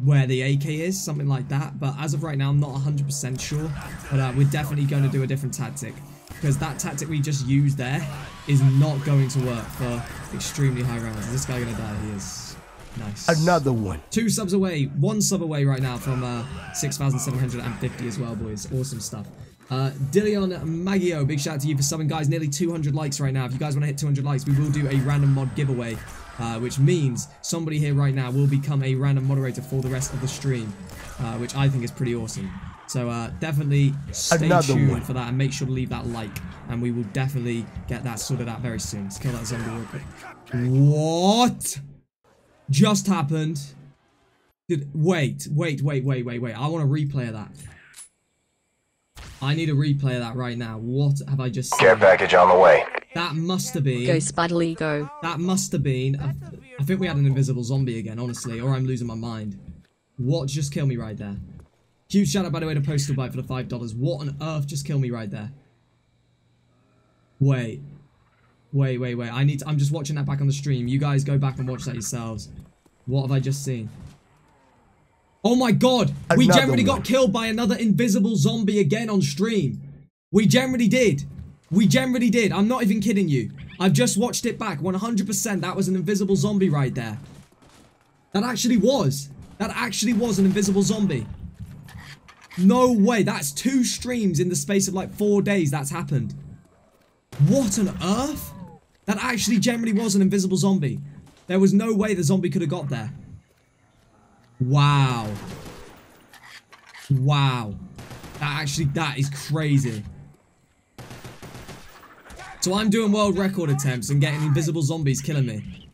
where the AK is, something like that. But as of right now, I'm not 100% sure. But uh, we're definitely going to do a different tactic. Because that tactic we just used there is not going to work for extremely high rounds. Is this guy going to die? He is. Nice.
Another one.
Two subs away. One sub away right now from uh, 6,750 as well, boys. Awesome stuff. Uh, Dillion Maggio, big shout out to you for subbing, guys. Nearly 200 likes right now. If you guys want to hit 200 likes, we will do a random mod giveaway, uh, which means somebody here right now will become a random moderator for the rest of the stream, uh, which I think is pretty awesome. So uh, definitely stay
Another
tuned
one.
for that and make sure to leave that like, and we will definitely get that sorted out very soon. Let's kill that zombie real quick. What just happened? Did wait, wait, wait, wait, wait, wait. I want to replay of that. I need a replay of that right now. What have I just
Care package on the way.
That must have been.
Go Spuddley, go.
That must have been. I, I think we had an invisible zombie again, honestly, or I'm losing my mind. What just killed me right there? Huge shout out, by the way, to Postal Bike for the five dollars. What on earth just killed me right there? Wait, wait, wait, wait. I need. To, I'm just watching that back on the stream. You guys go back and watch that yourselves. What have I just seen? Oh my god! we generally
one.
got killed by another invisible zombie again on stream. We generally did. We generally did. I'm not even kidding you. I've just watched it back. 100% that was an invisible zombie right there. That actually was. That actually was an invisible zombie. No way. That's two streams in the space of like four days that's happened. What on earth? That actually generally was an invisible zombie. There was no way the zombie could have got there. Wow. Wow. That actually, that is crazy. So I'm doing world record attempts and getting invisible zombies killing me.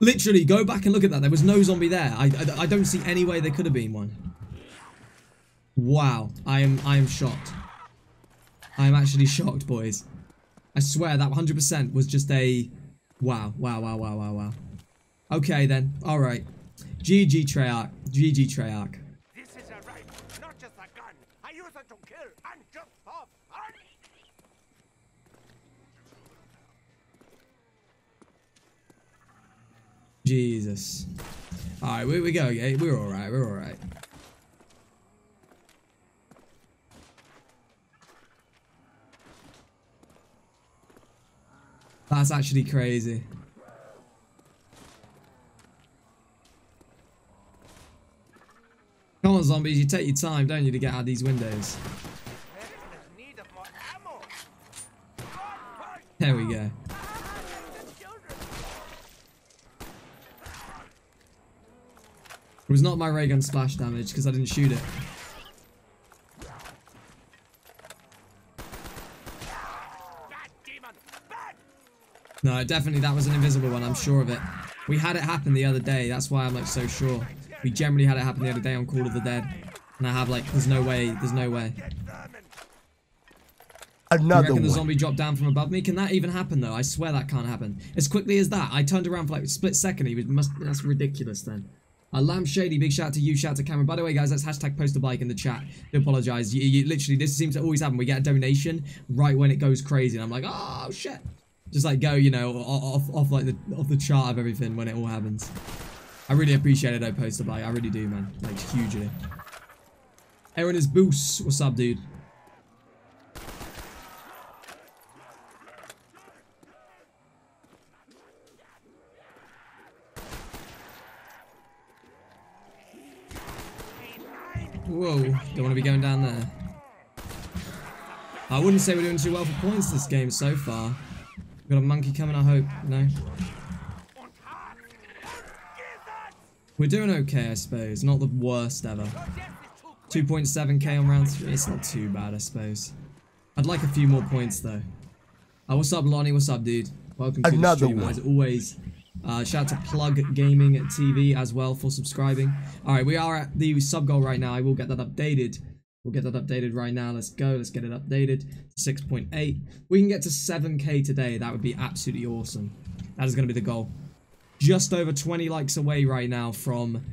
Literally, go back and look at that. There was no zombie there. I, I, I don't see any way there could have been one. Wow. I am, I am shocked. I am actually shocked, boys. I swear that 100% was just a... Wow, wow, wow, wow, wow, wow. Okay then, alright. GG Treyarch. GG Treyarch.
This is a rifle, not just a gun. I use it to kill and just for fun.
Jesus. Alright, we, we go, yeah. We're alright, we're alright. That's actually crazy. Come on, zombies, you take your time, don't you, to get out of these windows. There we go. It was not my ray gun splash damage because I didn't shoot it.
Bad demon, bad.
No, definitely that was an invisible one. I'm sure of it. We had it happen the other day. That's why I'm like so sure. We generally had it happen the other day on Call of the Dead. And I have like, there's no way, there's no way. You
Another
reckon the zombie dropped down from above me? Can that even happen though? I swear that can't happen. As quickly as that, I turned around for like a split second. He was must. That's ridiculous then. Uh, Lamb Shady, big shout out to you, shout out to Cameron. By the way, guys, that's hashtag post a bike in the chat. Do apologise. You, you, literally, this seems to always happen. We get a donation right when it goes crazy, and I'm like, oh shit. Just like go, you know, off off like the off the chart of everything when it all happens. I really appreciate it though, Postal Bike I really do, man. Like hugely. Aaron is Boos. What's up, dude? Whoa, don't want to be going down there. I wouldn't say we're doing too well for points this game so far. We've got a monkey coming, I hope. No. We're doing okay, I suppose. Not the worst ever. 2.7k on round 3. It's not too bad, I suppose. I'd like a few more points, though. Uh, what's up, Lonnie? What's up, dude? Welcome to
Another
the stream,
one.
as always. Uh, shout out to Plug Gaming TV as well for subscribing. Alright, we are at the sub goal right now. I will get that updated. We'll get that updated right now. Let's go. Let's get it updated. 6.8. We can get to 7k today. That would be absolutely awesome. That is going to be the goal. Just over 20 likes away right now from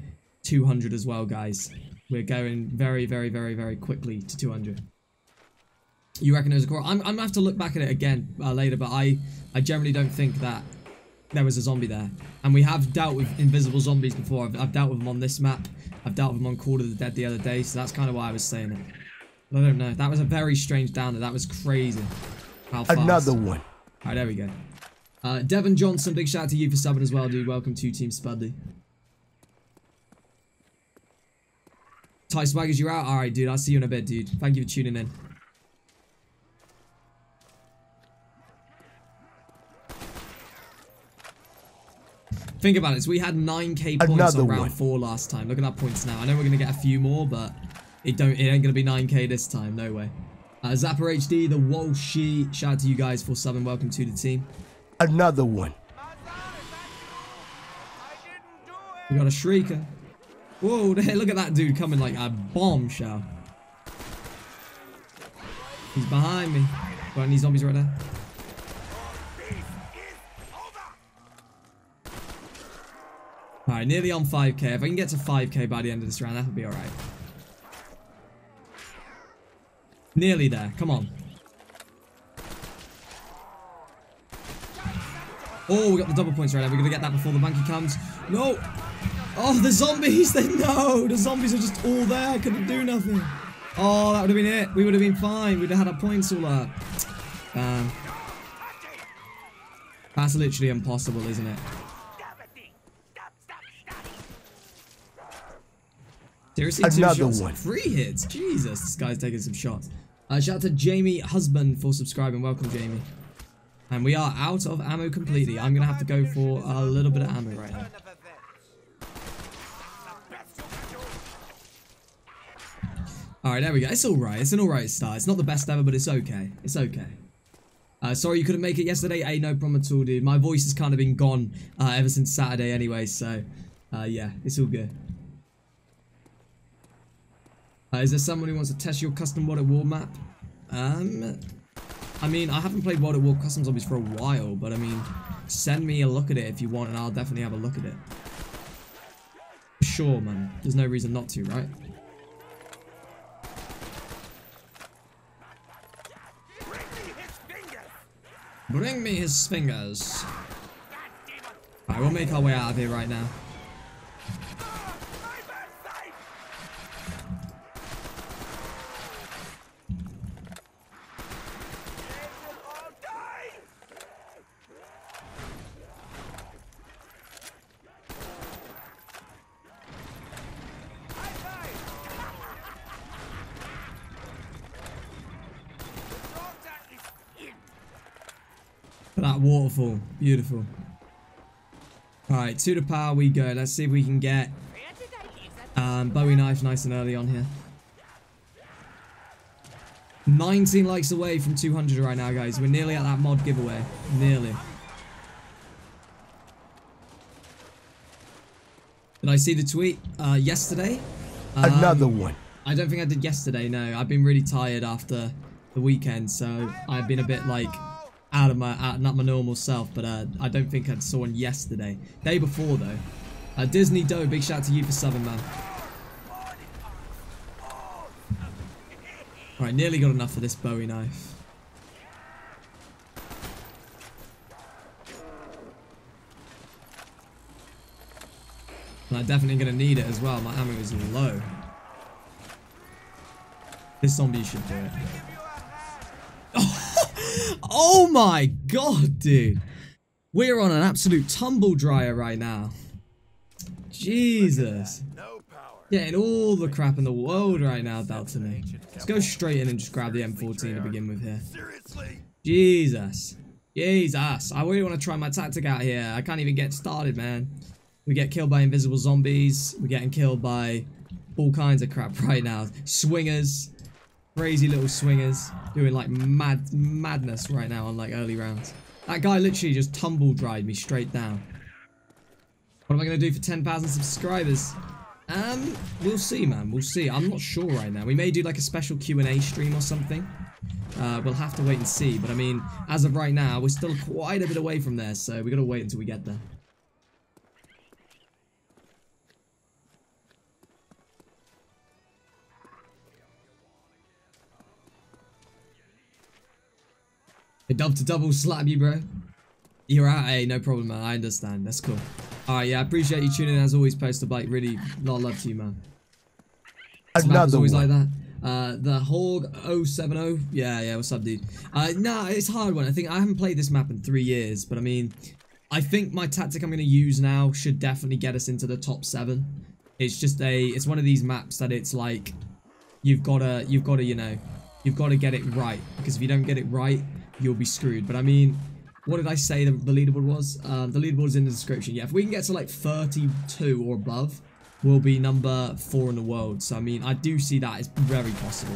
200 as well, guys. We're going very, very, very, very quickly to 200. You reckon it was a crawler? I'm, I'm gonna have to look back at it again uh, later, but I, I generally don't think that there was a zombie there. And we have dealt with invisible zombies before. I've, I've dealt with them on this map. I've dealt with them on Call of the Dead the other day, so that's kind of why I was saying it. But I don't know. That was a very strange downer. That was crazy. How fast.
Another one.
Alright, there we go. Uh, Devon Johnson, big shout out to you for subbing as well, dude. Welcome to Team Spuddley. Ty Swaggers, you're out? Alright, dude. I'll see you in a bit, dude. Thank you for tuning in. Think about it. So we had 9k points
Another
on round
one.
4 last time. Look at our points now. I know we're going to get a few more, but it don't. It ain't going to be 9k this time. No way. Uh, Zapper HD, the Walshy. Shout out to you guys for subbing. Welcome to the team.
Another one.
We got a Shrieker. Whoa, look at that dude coming like a bombshell. He's behind me. Got any zombies right there? Alright, nearly on 5k. If I can get to 5k by the end of this round, that would be alright. Nearly there. Come on. Oh, we got the double points right now. We're going to get that before the monkey comes. No. Oh, the zombies. They no. The zombies are just all there. I couldn't do nothing. Oh, that would have been it. We would have been fine. We'd have had our points all up. Damn. That's literally impossible, isn't it? Seriously, two
Another
shots?
one.
Three hits. Jesus, this guy's taking some shots. Uh, shout out to Jamie Husband for subscribing. Welcome, Jamie. And we are out of ammo completely. I'm going to have to go for a little bit of ammo right now. Alright, there we go. It's alright. It's an alright start. It's not the best ever, but it's okay. It's okay. Uh, sorry you couldn't make it yesterday. Hey, no problem at all, dude. My voice has kind of been gone uh, ever since Saturday anyway, so uh, yeah, it's all good. Uh, is there someone who wants to test your custom World at War map? Um, I mean, I haven't played World at War Custom Zombies for a while, but I mean, send me a look at it if you want, and I'll definitely have a look at it. Sure, man. There's no reason not to, right? Bring me his fingers. Alright, we'll make our way out of here right now. Waterfall. Beautiful. Alright, to the power we go. Let's see if we can get um, Bowie knife nice and early on here. 19 likes away from 200 right now, guys. We're nearly at that mod giveaway. Nearly. Did I see the tweet uh, yesterday? Um,
Another one.
I don't think I did yesterday, no. I've been really tired after the weekend, so I've been a bit like out of my out, not my normal self, but uh, I don't think I saw one yesterday. Day before though. Uh, Disney Doe, big shout out to you for subbing, man. All right, nearly got enough for this Bowie knife. I'm definitely going to need it as well. My ammo is low. This zombie should do it. Oh. Oh my god, dude. We're on an absolute tumble dryer right now. Jesus. Getting all the crap in the world right now dealt to me. Let's go straight in and just grab the M14 to begin with here. Jesus. Jesus. I really want to try my tactic out here. I can't even get started, man. We get killed by invisible zombies. We're getting killed by all kinds of crap right now. Swingers. Crazy little swingers. Doing like mad madness right now on like early rounds. That guy literally just tumble dried me straight down. What am I going to do for 10,000 subscribers? Um, we'll see, man. We'll see. I'm not sure right now. We may do like a special Q&A stream or something. Uh, we'll have to wait and see. But I mean, as of right now, we're still quite a bit away from there. So we got to wait until we get there. A dub to double slap you, bro. You're out, hey, no problem, man. I understand. That's cool. Alright, yeah, I appreciate you tuning in as always, Postal Bike. Really, a lot of love to you, man.
Another
always
one.
like that. Uh, the Hog 070. Yeah, yeah, what's up, dude? Uh, no, it's a hard one. I think I haven't played this map in three years, but I mean, I think my tactic I'm going to use now should definitely get us into the top seven. It's just a, it's one of these maps that it's like, you've got to, you've got to, you know, you've got to get it right. Because if you don't get it right, you'll be screwed. But I mean, what did I say the, the leaderboard was? Um, the leaderboard is in the description. Yeah, if we can get to like 32 or above, we'll be number four in the world. So, I mean, I do see that as very possible.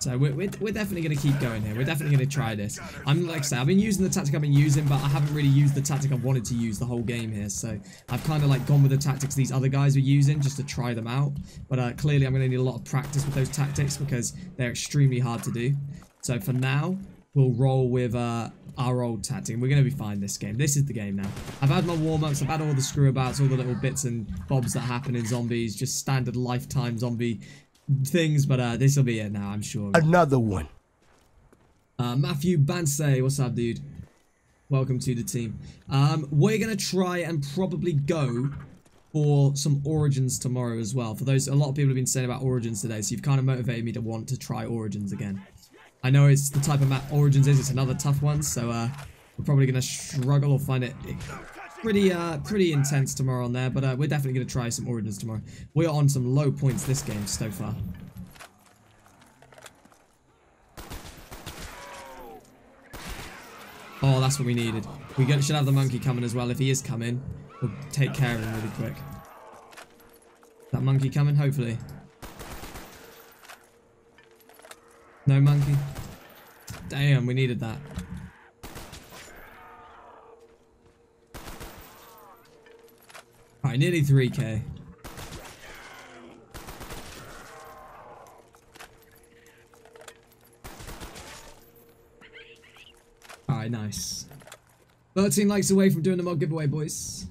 So, we're, we're, we're definitely going to keep going here. We're definitely going to try this. I'm, like I say, I've been using the tactic I've been using, but I haven't really used the tactic I've wanted to use the whole game here. So, I've kind of like gone with the tactics these other guys were using just to try them out. But uh, clearly, I'm going to need a lot of practice with those tactics because they're extremely hard to do. So, for now, we'll roll with uh, our old tactic. We're going to be fine this game. This is the game now. I've had my warm-ups. I've had all the screwabouts, all the little bits and bobs that happen in zombies. Just standard lifetime zombie things. But uh, this will be it now, I'm sure.
Another one.
Uh, Matthew Bansay, what's up, dude? Welcome to the team. Um, we're going to try and probably go for some Origins tomorrow as well. For those, a lot of people have been saying about Origins today, so you've kind of motivated me to want to try Origins again. I know it's the type of map Origins is, it's another tough one, so uh, we're probably going to struggle or find it pretty uh, pretty intense tomorrow on there, but uh, we're definitely going to try some Origins tomorrow. We are on some low points this game so far. Oh, that's what we needed. We get, should have the monkey coming as well. If he is coming, we'll take care of him really quick. That monkey coming? Hopefully. No monkey? Damn, we needed that. Alright, nearly 3k. Alright, nice. 13 likes away from doing the mod giveaway, boys.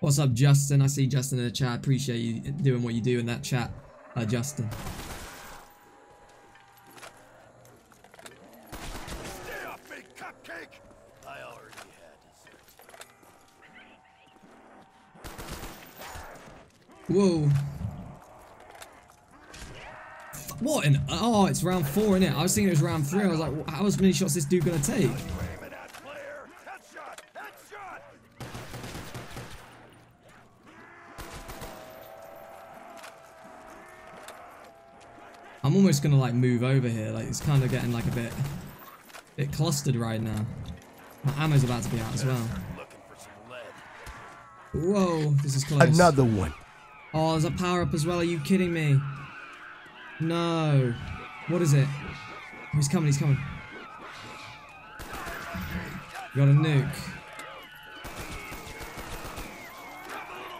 What's up, Justin? I see Justin in the chat. Appreciate you doing what you do in that chat, uh, Justin. Whoa. What in? Oh, it's round four, in it. I was thinking it was round three. I was like, how many shots is this dude gonna take?
Aim it at player! Headshot! Headshot!
I'm almost gonna like move over here. Like it's kind of getting like a bit, bit clustered right now. My ammo's about to be out as well.
Looking for some lead.
Whoa, this is close.
Another one.
Oh, there's a power up as well. Are you kidding me? No. What is it? Oh, he's coming. He's coming. Got a nuke.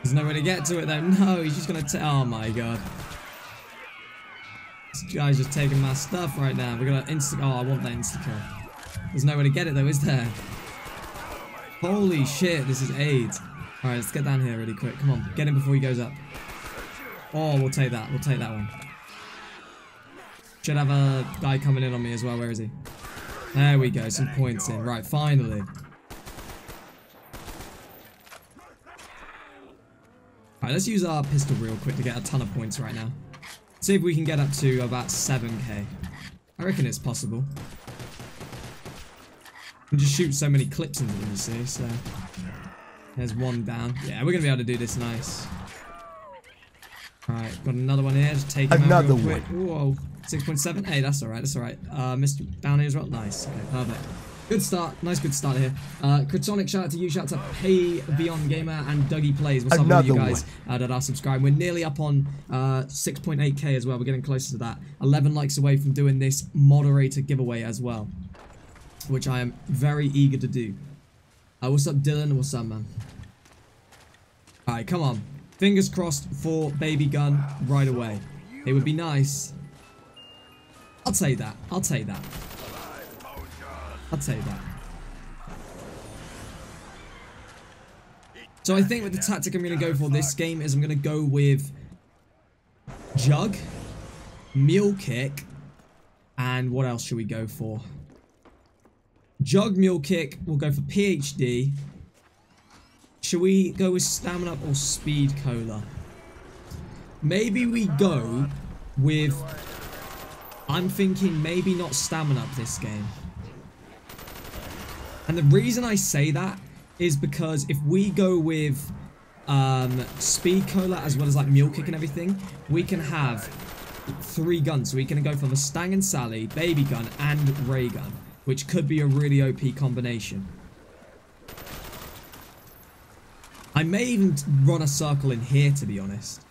There's nowhere to get to it though. No, he's just gonna. oh my god. This guy's just taking my stuff right now. We're gonna insta. Oh, I want that insta kill. There's nowhere to get it though, is there? Holy shit! This is AIDS. All right, let's get down here really quick. Come on, get him before he goes up. Oh, we'll take that. We'll take that one. Should have a guy coming in on me as well. Where is he? There we go. Some points in. Right, finally. Alright, let's use our pistol real quick to get a ton of points right now. See if we can get up to about 7k. I reckon it's possible. You just shoot so many clips into them, you see, so... There's one down. Yeah, we're gonna be able to do this nice. Alright, got another one here. Just take him
Another
out real quick. Whoa. 6.7? Hey, that's alright, that's alright. Uh, Mr. Down here as well? Nice. Okay, perfect. Good start. Nice good start here. Uh, Critonic, shout out to you. Shout out to Hey Beyond Gamer and Dougie Plays. What's up with you guys uh, that are subscribed? We're nearly up on uh, 6.8k as well. We're getting closer to that. 11 likes away from doing this moderator giveaway as well, which I am very eager to do. Uh, what's up, Dylan? What's up, man? Alright, come on. Fingers crossed for Baby Gun right away. It would be nice. I'll take that. I'll take that. I'll take that. So I think with the tactic I'm going to go for this game is I'm going to go with Jug, Mule Kick, and what else should we go for? Jug, Mule Kick, we'll go for PhD. Should we go with Stamina or Speed Cola? Maybe we go with... I'm thinking maybe not Stamina up this game. And the reason I say that is because if we go with um, Speed Cola as well as like Mule Kick and everything, we can have three guns. So we can go for Mustang and Sally, Baby Gun, and Ray Gun, which could be a really OP combination. I may even run a circle in here, to be honest.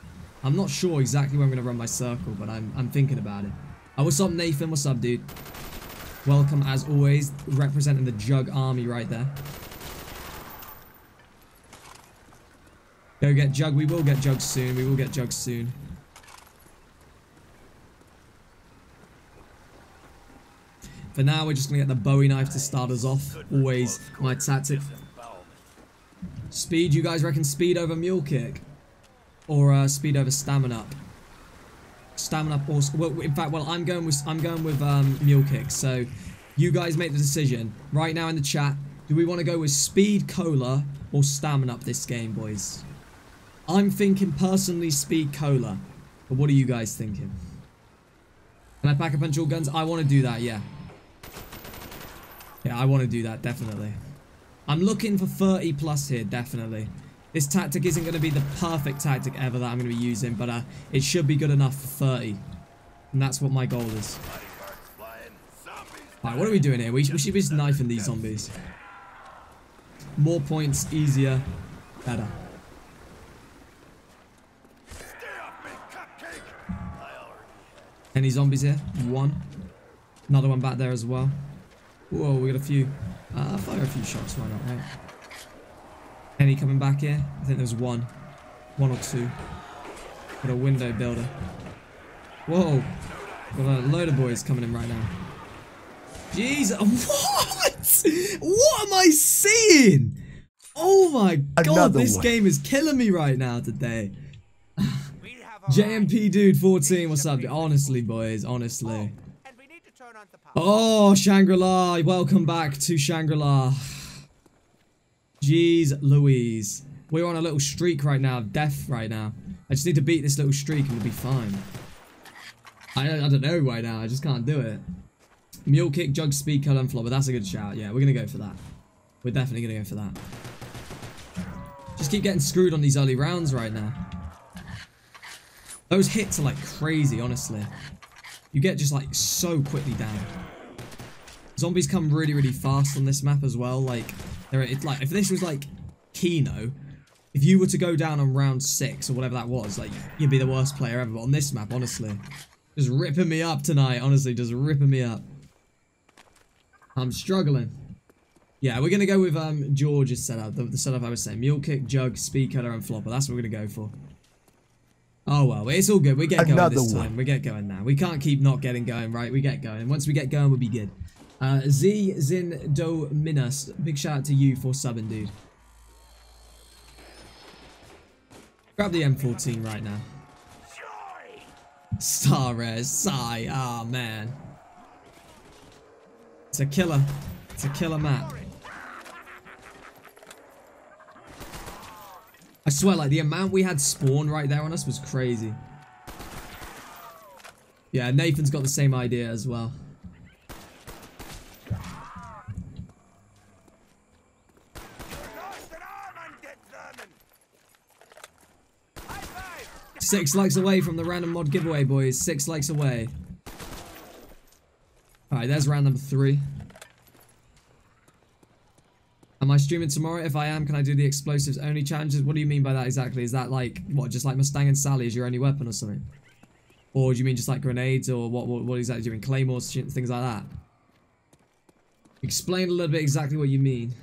I'm not sure exactly where I'm going to run my circle, but I'm, I'm thinking about it. Oh, what's up, Nathan? What's up, dude? Welcome, as always, representing the Jug Army right there. Go get Jug. We will get Jug soon. We will get Jug soon. For now, we're just going to get the Bowie knife to start us off. Always my tactic. Speed, you guys reckon speed over mule kick? Or uh, speed over stamina up? Stamina or... Well, in fact, well, I'm going with I'm going with um, mule kick. So, you guys make the decision. Right now in the chat, do we want to go with speed cola or stamina up this game, boys? I'm thinking personally speed cola. But what are you guys thinking? Can I pack a punch all guns? I want to do that, yeah. Yeah, I want to do that, definitely. I'm looking for 30 plus here, definitely. This tactic isn't going to be the perfect tactic ever that I'm going to be using, but uh, it should be good enough for 30. And that's what my goal is. Alright, what are we doing here? We, we should be just knifing these zombies. More points, easier, better. Any zombies here? One. Another one back there as well. Whoa, we got a few. Uh, fire a few shots, why not, right? Any coming back here? I think there's one. One or two. Got a window builder. Whoa. Got a load of boys coming in right now. Jeez, what? What am I seeing? Oh my god,
Another
this
one.
game is killing me right now today.
We have a
JMP dude 14, what's up? Honestly, boys, honestly.
Oh, and we need to turn on the power.
Oh, Shangri-La, welcome back to Shangri-La. Jeez Louise. We're on a little streak right now, death right now. I just need to beat this little streak and we'll be fine. I, I don't know right now, I just can't do it. Mule kick, jug, speed, cut, and flopper. That's a good shout. Yeah, we're gonna go for that. We're definitely gonna go for that. Just keep getting screwed on these early rounds right now. Those hits are like crazy, honestly. You get just like so quickly down. Zombies come really, really fast on this map as well. Like, they're it's like if this was like Kino, if you were to go down on round six or whatever that was, like you'd be the worst player ever. But on this map, honestly, just ripping me up tonight. Honestly, just ripping me up. I'm struggling. Yeah, we're gonna go with um George's setup, the, the setup I was saying: mule kick, jug, speed cutter, and flopper. That's what we're gonna go for. Oh well, it's all good. We get going this
one.
time. We get going now. We can't keep not getting going, right? We get going. Once we get going, we'll be good. Uh, Z Zin Do Minas, big shout out to you for subbing, dude. Grab the M14 right now. Star Sigh. Ah, man. It's a killer. It's a killer map. I swear, like, the amount we had spawn right there on us was crazy. Yeah, Nathan's got the same idea as well.
Lost an arm, undead vermin! High five!
Six likes away from the random mod giveaway, boys. Six likes away. Alright, there's round number three. Am I streaming tomorrow? If I am, can I do the explosives only challenges? What do you mean by that exactly? Is that like, what, just like Mustang and Sally is your only weapon or something? Or do you mean just like grenades or what, what, what exactly do you mean? Claymores, things like that? Explain a little bit exactly what you mean.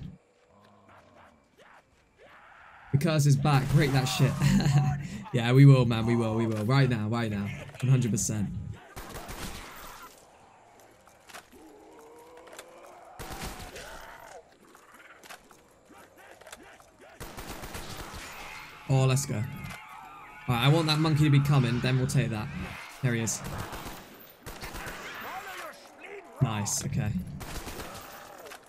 The curse is back. Break that shit. yeah, we will, man. We will. We will. Right now. Right now. 100%. Oh, let's go. I want that monkey to be coming, then we'll take that. There he is. Nice, okay.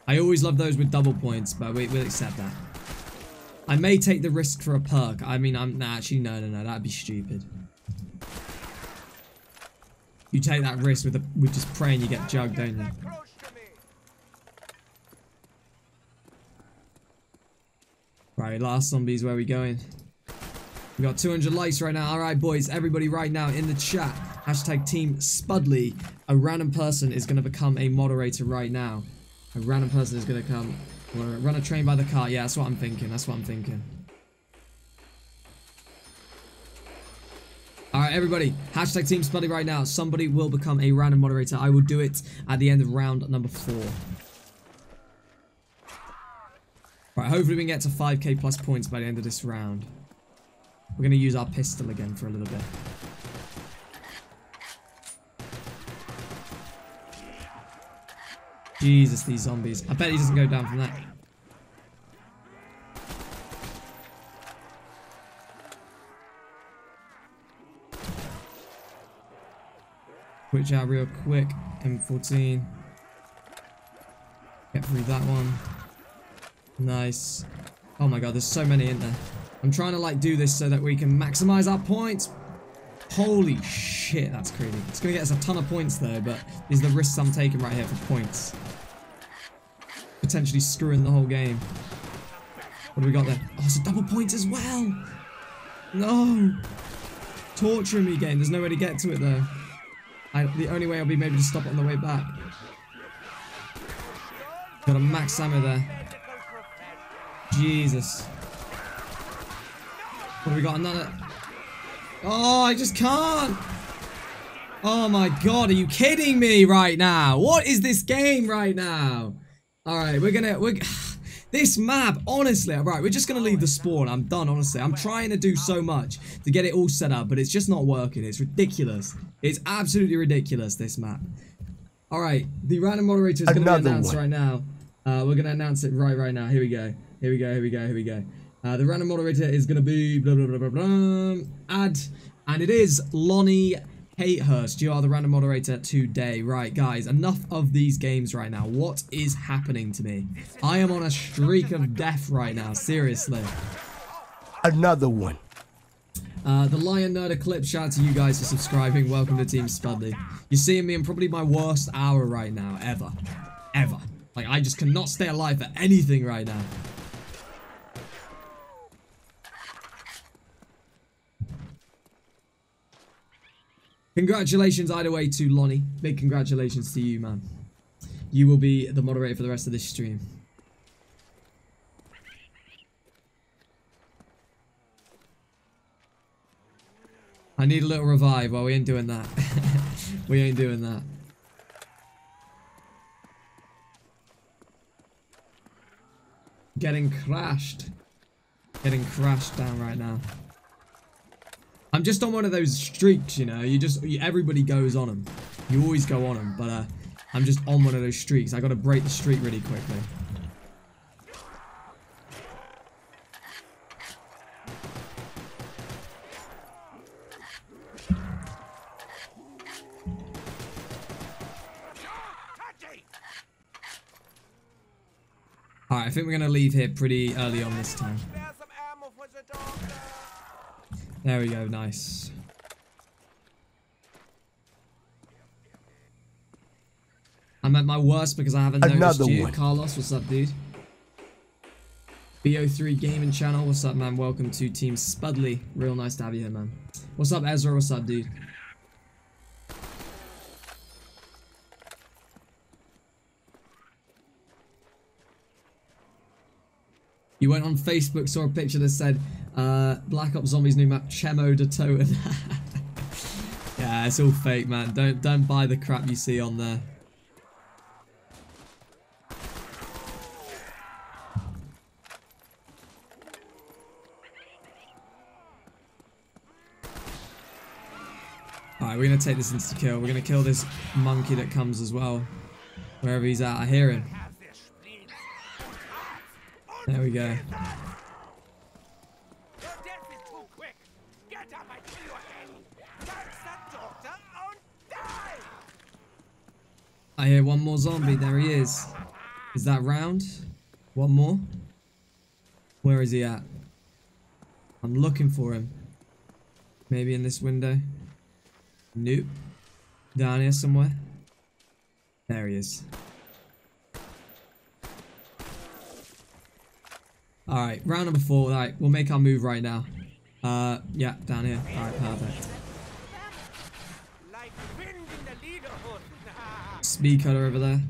I always love those with double points, but we, we'll accept that. I may take the risk for a perk. I mean, I'm nah, actually no, no, no. That'd be stupid. You take that risk with a, with just praying you get jugged, don't you? Right, last zombies. Where we going? We got 200 likes right now. All right, boys. Everybody, right now in the chat. Hashtag Team Spuddley. A random person is going to become a moderator right now. A random person is going to come. Run a train by the car. Yeah, that's what I'm thinking. That's what I'm thinking. Alright, everybody. Hashtag Team Spuddley right now. Somebody will become a random moderator. I will do it at the end of round number four. Right, hopefully we can get to 5k plus points by the end of this round. We're going to use our pistol again for a little bit. Jesus, these zombies. I bet he doesn't go down from that. Switch out real quick. M14. Get through that one. Nice. Oh my god, there's so many in there. I'm trying to like do this so that we can maximize our points. Holy shit, that's crazy. It's gonna get us a ton of points though, but these are the risks I'm taking right here for points. Potentially screwing the whole game. What do we got there? Oh, it's a double points as well. No. Torturing me game. There's no way to get to it though. I, the only way I'll be maybe to stop on the way back. Got a max ammo there. Jesus. What do we got? Another. Oh, I just can't. Oh my god, are you kidding me right now? What is this game right now? Alright, we're gonna. We're, this map, honestly, right, we're just gonna leave the spawn. I'm done, honestly. I'm trying to do so much to get it all set up, but it's just not working. It's ridiculous. It's absolutely ridiculous, this map. Alright, the random moderator is gonna be
Another
announced
one.
right now. Uh, we're gonna announce it right right now. Here we go. Here we go. Here we go. Here we go. Uh, the random moderator is gonna be blah blah blah blah blah. Add, and it is Lonnie Hayhurst. You are the random moderator today. Right, guys. Enough of these games right now. What is happening to me? I am on a streak of death right now. Seriously.
Another one.
Uh, the Lion Nerd Eclipse, shout out to you guys for subscribing. Welcome to Team Spuddley. You're seeing me in probably my worst hour right now, ever. Ever. Like, I just cannot stay alive for anything right now. Congratulations either way to Lonnie. Big congratulations to you, man. You will be the moderator for the rest of this stream. I need a little revive. Well, we ain't doing that. we ain't doing that. Getting crashed. Getting crashed down right now. I'm just on one of those streaks, you know. You just you, everybody goes on them. You always go on them, but uh, I'm just on one of those streaks. I got to break the streak really quickly. Alright, I think we're going to leave here pretty early on this time. There we go, nice. I'm at my worst because I haven't noticed you.
one.
Carlos, what's up, dude? BO3 Gaming Channel, what's up, man? Welcome to Team Spuddley. Real nice to have you here, man. What's up, Ezra? What's up, dude? You went on Facebook, saw a picture that said uh, Black Ops Zombies new map Kino der Toten. yeah, it's all fake, man. Don't don't buy the crap you see on there. Alright, we're gonna take this insta kill. We're gonna kill this monkey that comes as well. Wherever he's at, I hear him.
Have this spleen.
There we go.
Your death is too quick. Get up, I kill your head. Touch that doctor and die.
I hear one more zombie. There he is. Is that round? One more? Where is he at? I'm looking for him. Maybe in this window? Nope. Down here somewhere? There he is. Alright, round number four. Alright, we'll make our move right now. Uh, yeah, down here. Perfect.
In the leaderhood.
Speed cola over there.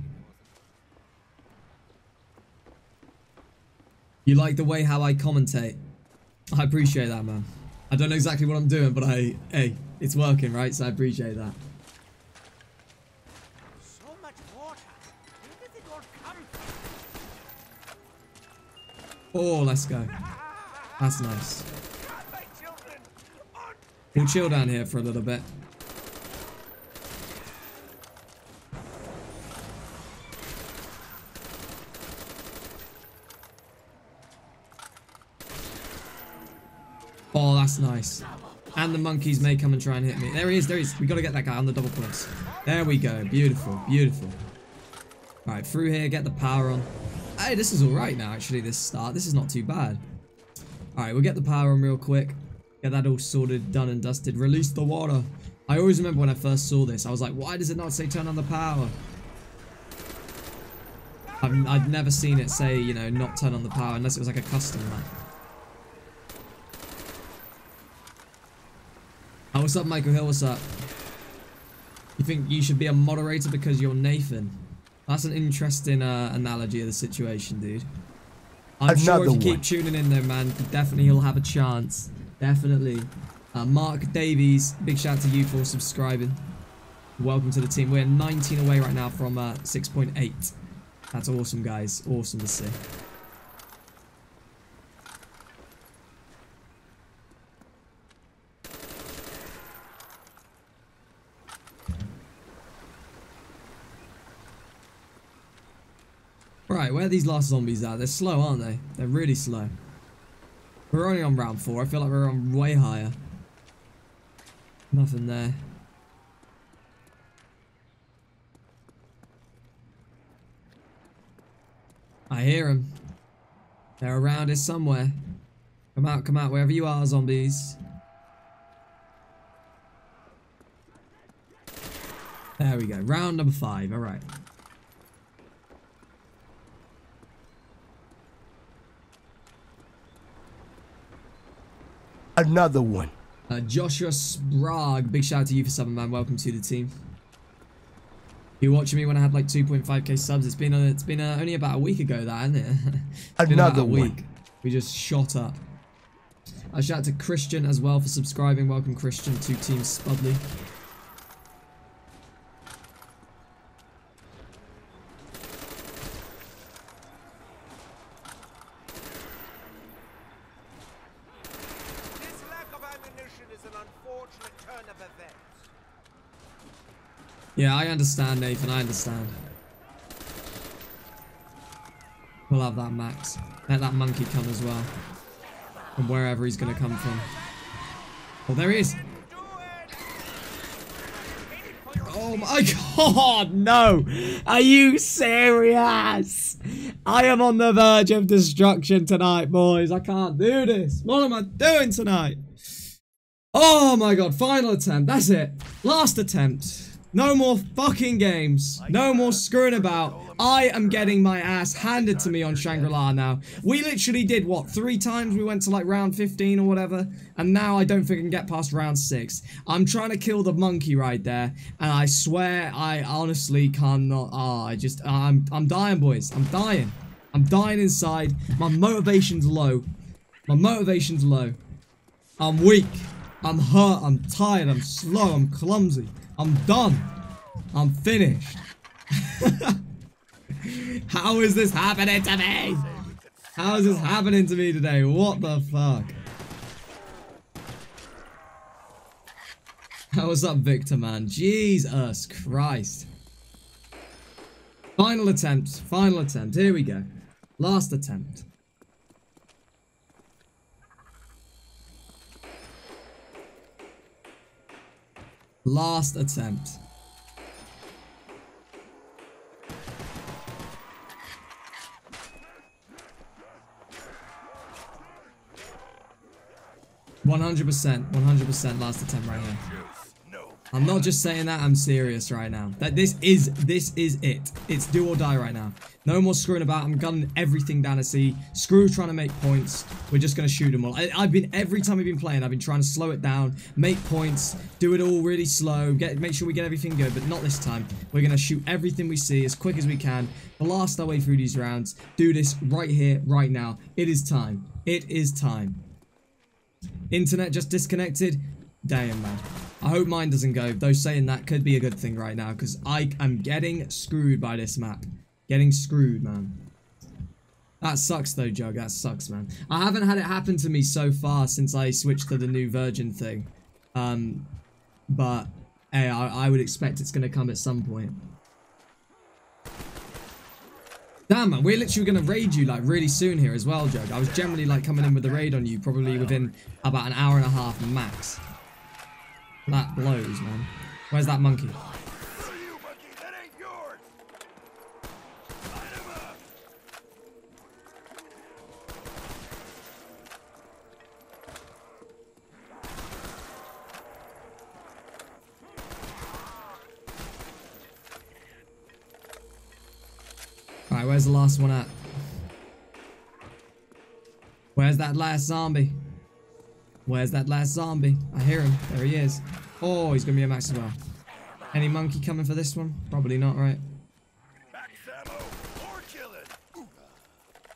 You like the way how I commentate? I appreciate that, man. I don't know exactly what I'm doing, but I, hey, it's working, right? So I appreciate that. Oh, let's go. That's nice. We'll chill down here for a little bit. Oh, that's nice. And the monkeys may come and try and hit me. There he is, there he is. We gotta get that guy on the double points. There we go. Beautiful, beautiful. Alright, through here, get the power on. Hey, this is alright now, actually, this start. This is not too bad. Alright, we'll get the power on real quick. Get that all sorted, done and dusted. Release the water. I always remember when I first saw this, I was like, why does it not say turn on the power? I've, I'd never seen it say, you know, not turn on the power unless it was like a custom map. Oh, what's up, Michael Hill? What's up? You think you should be a moderator because you're Nathan? That's an interesting uh, analogy of the situation, dude. I'm sure if
Another
you keep tuning in, though, man, definitely he'll have a chance. Definitely. Uh, Mark Davies, big shout out to you for subscribing. Welcome to the team. We're 19 away right now from uh, 6.8. That's awesome, guys. Awesome to see. Right, where are these last zombies at? They're slow, aren't they? They're really slow. We're only on round four. I feel like we're on way higher. Nothing there. I hear them. They're around here somewhere. Come out, come out, wherever you are, zombies. There we go. Round number five. All right.
Another one.
Uh, Joshua Sprague, big shout out to you for subbing, man. Welcome to the team. You watching me when I had like 2.5k subs? It's been uh, it's been uh, only about a week ago, that isn't it? It's been about
Another
a week. We just shot up. A shout out to Christian as well for subscribing. Welcome Christian to Team Spudley.
This lack of ammunition is an unfortunate turn of events.
Yeah, I understand, Nathan. I understand. We'll have that, Max. Let that monkey come as well. From wherever he's going to come from. Oh, there he is. Oh my god, no! Are you serious? I am on the verge of destruction tonight, boys. I can't do this. What am I doing tonight? Oh my god, final attempt. That's it. Last attempt. No more fucking games. No more screwing about. I am getting my ass handed to me on Shangri-La now. We literally did, what, three times? We went to like round 15 or whatever. And now I don't think I can get past round 6. I'm trying to kill the monkey right there. And I swear I honestly cannot. Ah, I just, I'm, I'm dying, boys. I'm dying. I'm dying inside. My motivation's low. My motivation's low. I'm weak. I'm hurt. I'm tired. I'm slow. I'm clumsy. I'm done. I'm finished. How is this happening to me? How is this happening to me today? What the fuck? What's up, Victor, man? Jesus Christ. Final attempt. Final attempt. Here we go. Last attempt. Last attempt. One hundred percent, one hundred percent last attempt right here. I'm not just saying that, I'm serious right now. That this is this is it. It's do or die right now. No more screwing about. I'm gunning everything down at sea. Screw trying to make points. We're just gonna shoot them all. I, have been every time we've been playing, I've been trying to slow it down, make points, do it all really slow, get make sure we get everything good. But not this time. We're gonna shoot everything we see as quick as we can. Blast our way through these rounds. Do this right here, right now. It is time. It is time. Internet just disconnected. Damn, man. I hope mine doesn't go, though saying that could be a good thing right now, because I am getting screwed by this map. Getting screwed, man. That sucks, though, Jug. That sucks, man. I haven't had it happen to me so far since I switched to the new Virgin thing. Um, but, hey, I, I would expect it's going to come at some point. Damn, man, we're literally going to raid you, like, really soon here as well, Jug. I was generally, like, coming in with the raid on you probably within about an hour and a half max. That blows, man. Where's that monkey? Alright, where's the last one at? Where's that last zombie? Where's that last zombie? I hear him. There he is. Oh, he's going to be a max as well. Any monkey coming for this one? Probably not, right?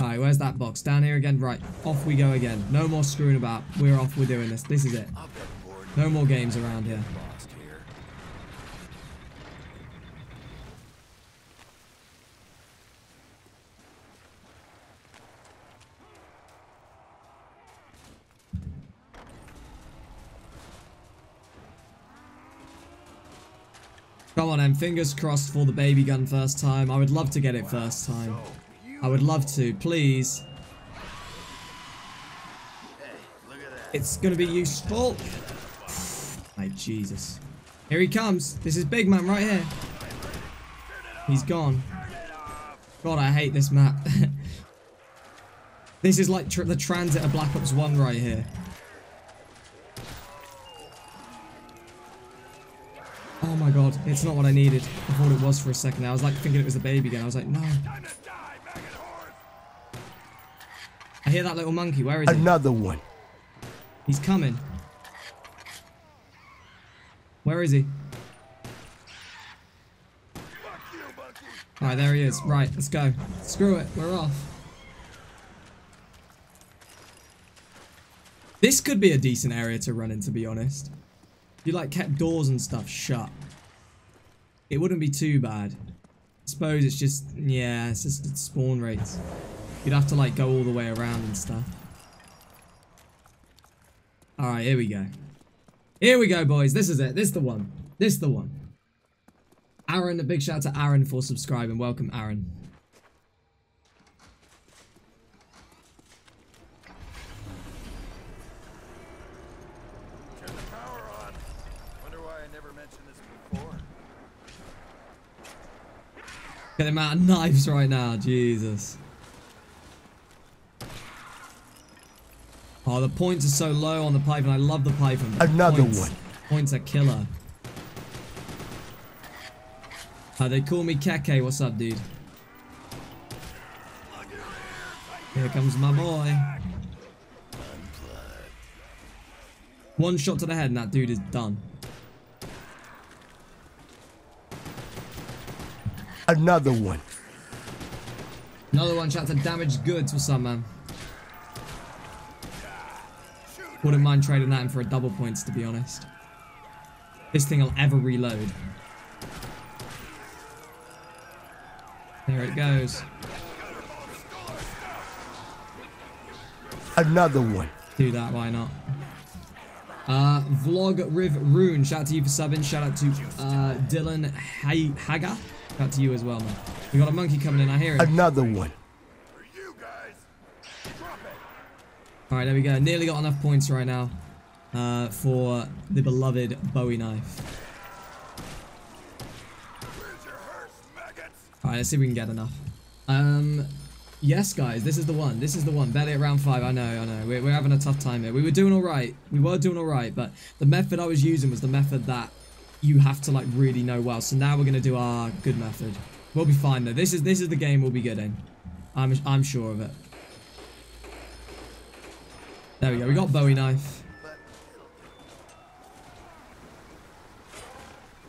Alright, where's that box? Down here again? Right. Off we go again. No more screwing about. We're off. We're doing this. This is it. No more games around here. Come on, and fingers crossed for the baby gun first time. I would love to get it first time. I would love to, please. It's gonna be useful. My Jesus. Here he comes. This is Big Man right here. He's gone. God, I hate this map. this is like tr the TranZit of Black Ops 1 right here. It's not what I needed. I thought it was for a second. I was like thinking it was a baby again. I was like, no. I hear that little monkey. Where is he?
Another one.
He's coming. Where is he? Alright, there he is. Right, let's go. Screw it, we're off. This could be a decent area to run in, to be honest. You like kept doors and stuff shut. It wouldn't be too bad. I suppose it's just, yeah, it's just it's spawn rates. You'd have to like go all the way around and stuff. Alright, here we go. Here we go, boys. This is it. This is the one. This is the one. Aaron, a big shout out to Aaron for subscribing. Welcome, Aaron.
Turn the power on. Wonder why I never mentioned this before.
Get him out of knives right now. Jesus. Oh, the points are so low on the Python. I love the Python. the
Another
points,
one.
Points are killer. Uh, they call me Keke. What's up, dude? Here comes my boy. One shot to the head and that dude is done.
Another one.
Another one shot to damaged goods. What's up, man? Wouldn't mind trading that in for a double points, to be honest. This thing will ever reload. There it goes.
Another one.
Do that, why not? Uh, Vlog Riv Rune, shout out to you for subbing. Shout out to uh, Dylan Hay Haga. Out to you as well, man. We got a monkey coming in, I hear it.
Another one.
For you guys. Drop it.
Alright, there we go. Nearly got enough points right now uh, for the beloved Bowie knife.
Your?
Alright, let's see if we can get enough. Um, yes, guys, this is the one. This is the one. Barely at round five. I know, I know. We're, we're having a tough time here. We were doing alright. We were doing alright, but the method I was using was the method that you have to like really know well. So now we're gonna do our good method. We'll be fine though. This is this is the game we'll be good in. I'm I'm sure of it. There we go. We got Bowie knife.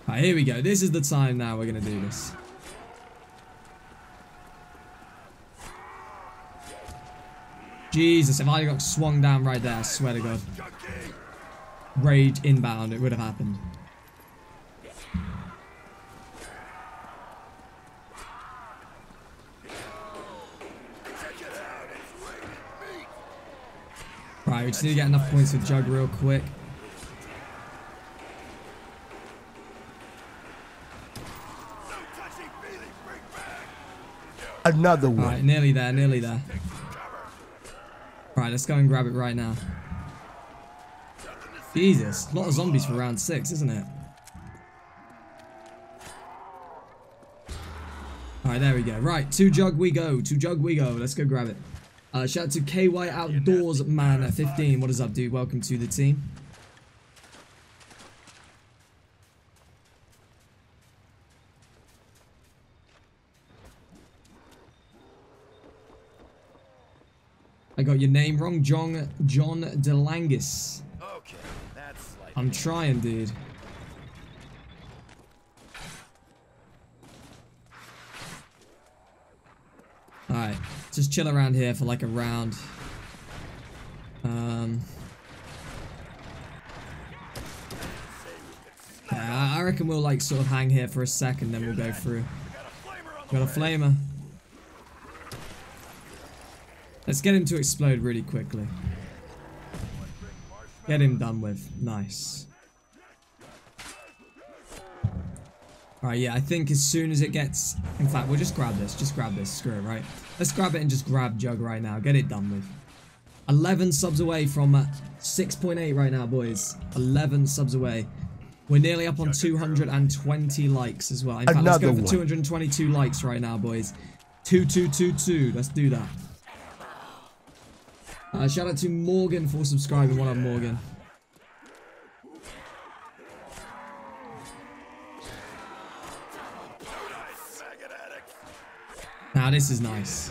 Alright, here we go. This is the time now we're gonna do this. Jesus, if I got swung down right there, I swear to God. Rage inbound, it would have happened.
Check it out. It's raining meat.
Right, we just need to get enough points with Jug real quick.
No touchy feely. Bring back.
Another one.
Alright, nearly there, nearly there. Right, let's go and grab it right now. Jesus, a lot of zombies for round six, isn't it? Alright, there we go. Right, to Jug we go. To Jug we go. Let's go grab it. Uh, shout out to KY Outdoors Man at 15. What is up, dude? Welcome to the team. I got your name wrong, John John DeLangis.
Okay, that's like.
I'm trying, dude. Alright, just chill around here for like a round. Um. Yeah, I I reckon we'll like sort of hang here for a second, then we'll go through. Got a flamer. Let's get him to explode really quickly. Get him done with. Nice. Alright, yeah, I think as soon as it gets... In fact, we'll just grab this. Just grab this. Screw it, right? Let's grab it and just grab Jug right now. Get it done with. 11 subs away from uh, 6.8 right now, boys. 11 subs away. We're nearly up on 220 likes as well. In fact, let's go
Another
for
one.
222 likes right now, boys. 2222. Let's do that. Uh, shout out to Morgan for subscribing. What up, Morgan? Now this is nice.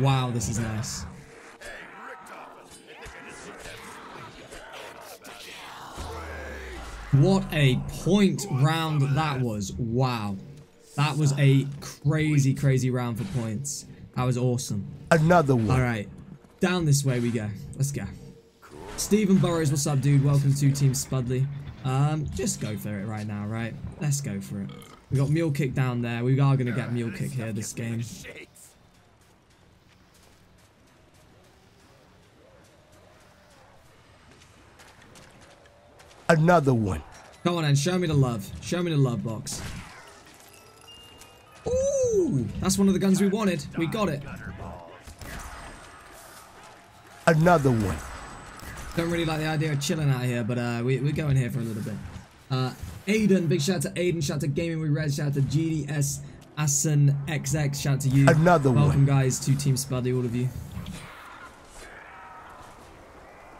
Wow, this is nice. What a point round that was. Wow. That was a crazy, crazy round for points. That was awesome.
Another one.
Alright, down this way we go. Let's go. Stephen Burrows, what's up, dude? Welcome to Team Spuddley. Um, just go for it right now, right? Let's go for it. We got Mule Kick down there. We are going to get Mule Kick here this game.
Another one.
Come on, and show me the love. Show me the love box. Ooh, that's one of the guns we wanted. We got it.
Another one.
Don't really like the idea of chilling out here, but uh, we, we're going here for a little bit. Uh, Aiden, big shout out to Aiden, shout out to Gaming with Red, shout out to GDS Assen XX, shout out to you.
Another one.
Welcome guys to Team Spuddy, all of you.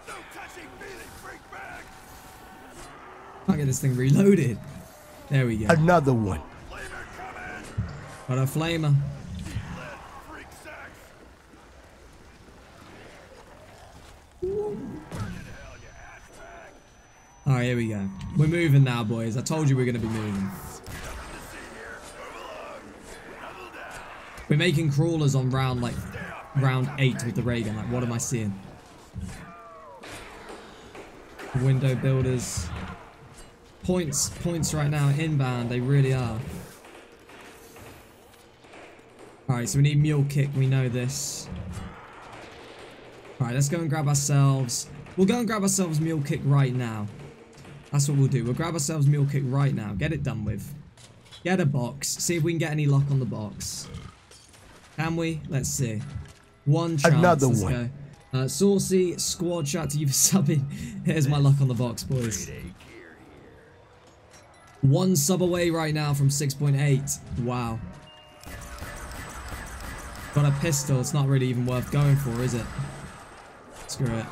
No touching feeling, freak bag!
Can't get this thing reloaded. There we go.
Another one.
Got a flamer.
Freak sex!
Alright, here we go. We're moving now, boys. I told you we are going to be moving. We're making crawlers on round, like, round 8 with the ray gun. Like, what am I seeing? Window builders. Points, points right now, inbound. They really are. Alright, so we need mule kick. We know this. Alright, let's go and grab ourselves. We'll go and grab ourselves mule kick right now. That's what we'll do. We'll grab ourselves mule kick right now. Get it done with. Get a box. See if we can get any luck on the box. Can we? Let's see. One chance.
Another
Let's
one.
go. Uh, Saucy, squad shout to you for subbing. Here's my luck on the box, boys. One sub away right now from 6.8. Wow. Got a pistol. It's not really even worth going for, is it? Screw it.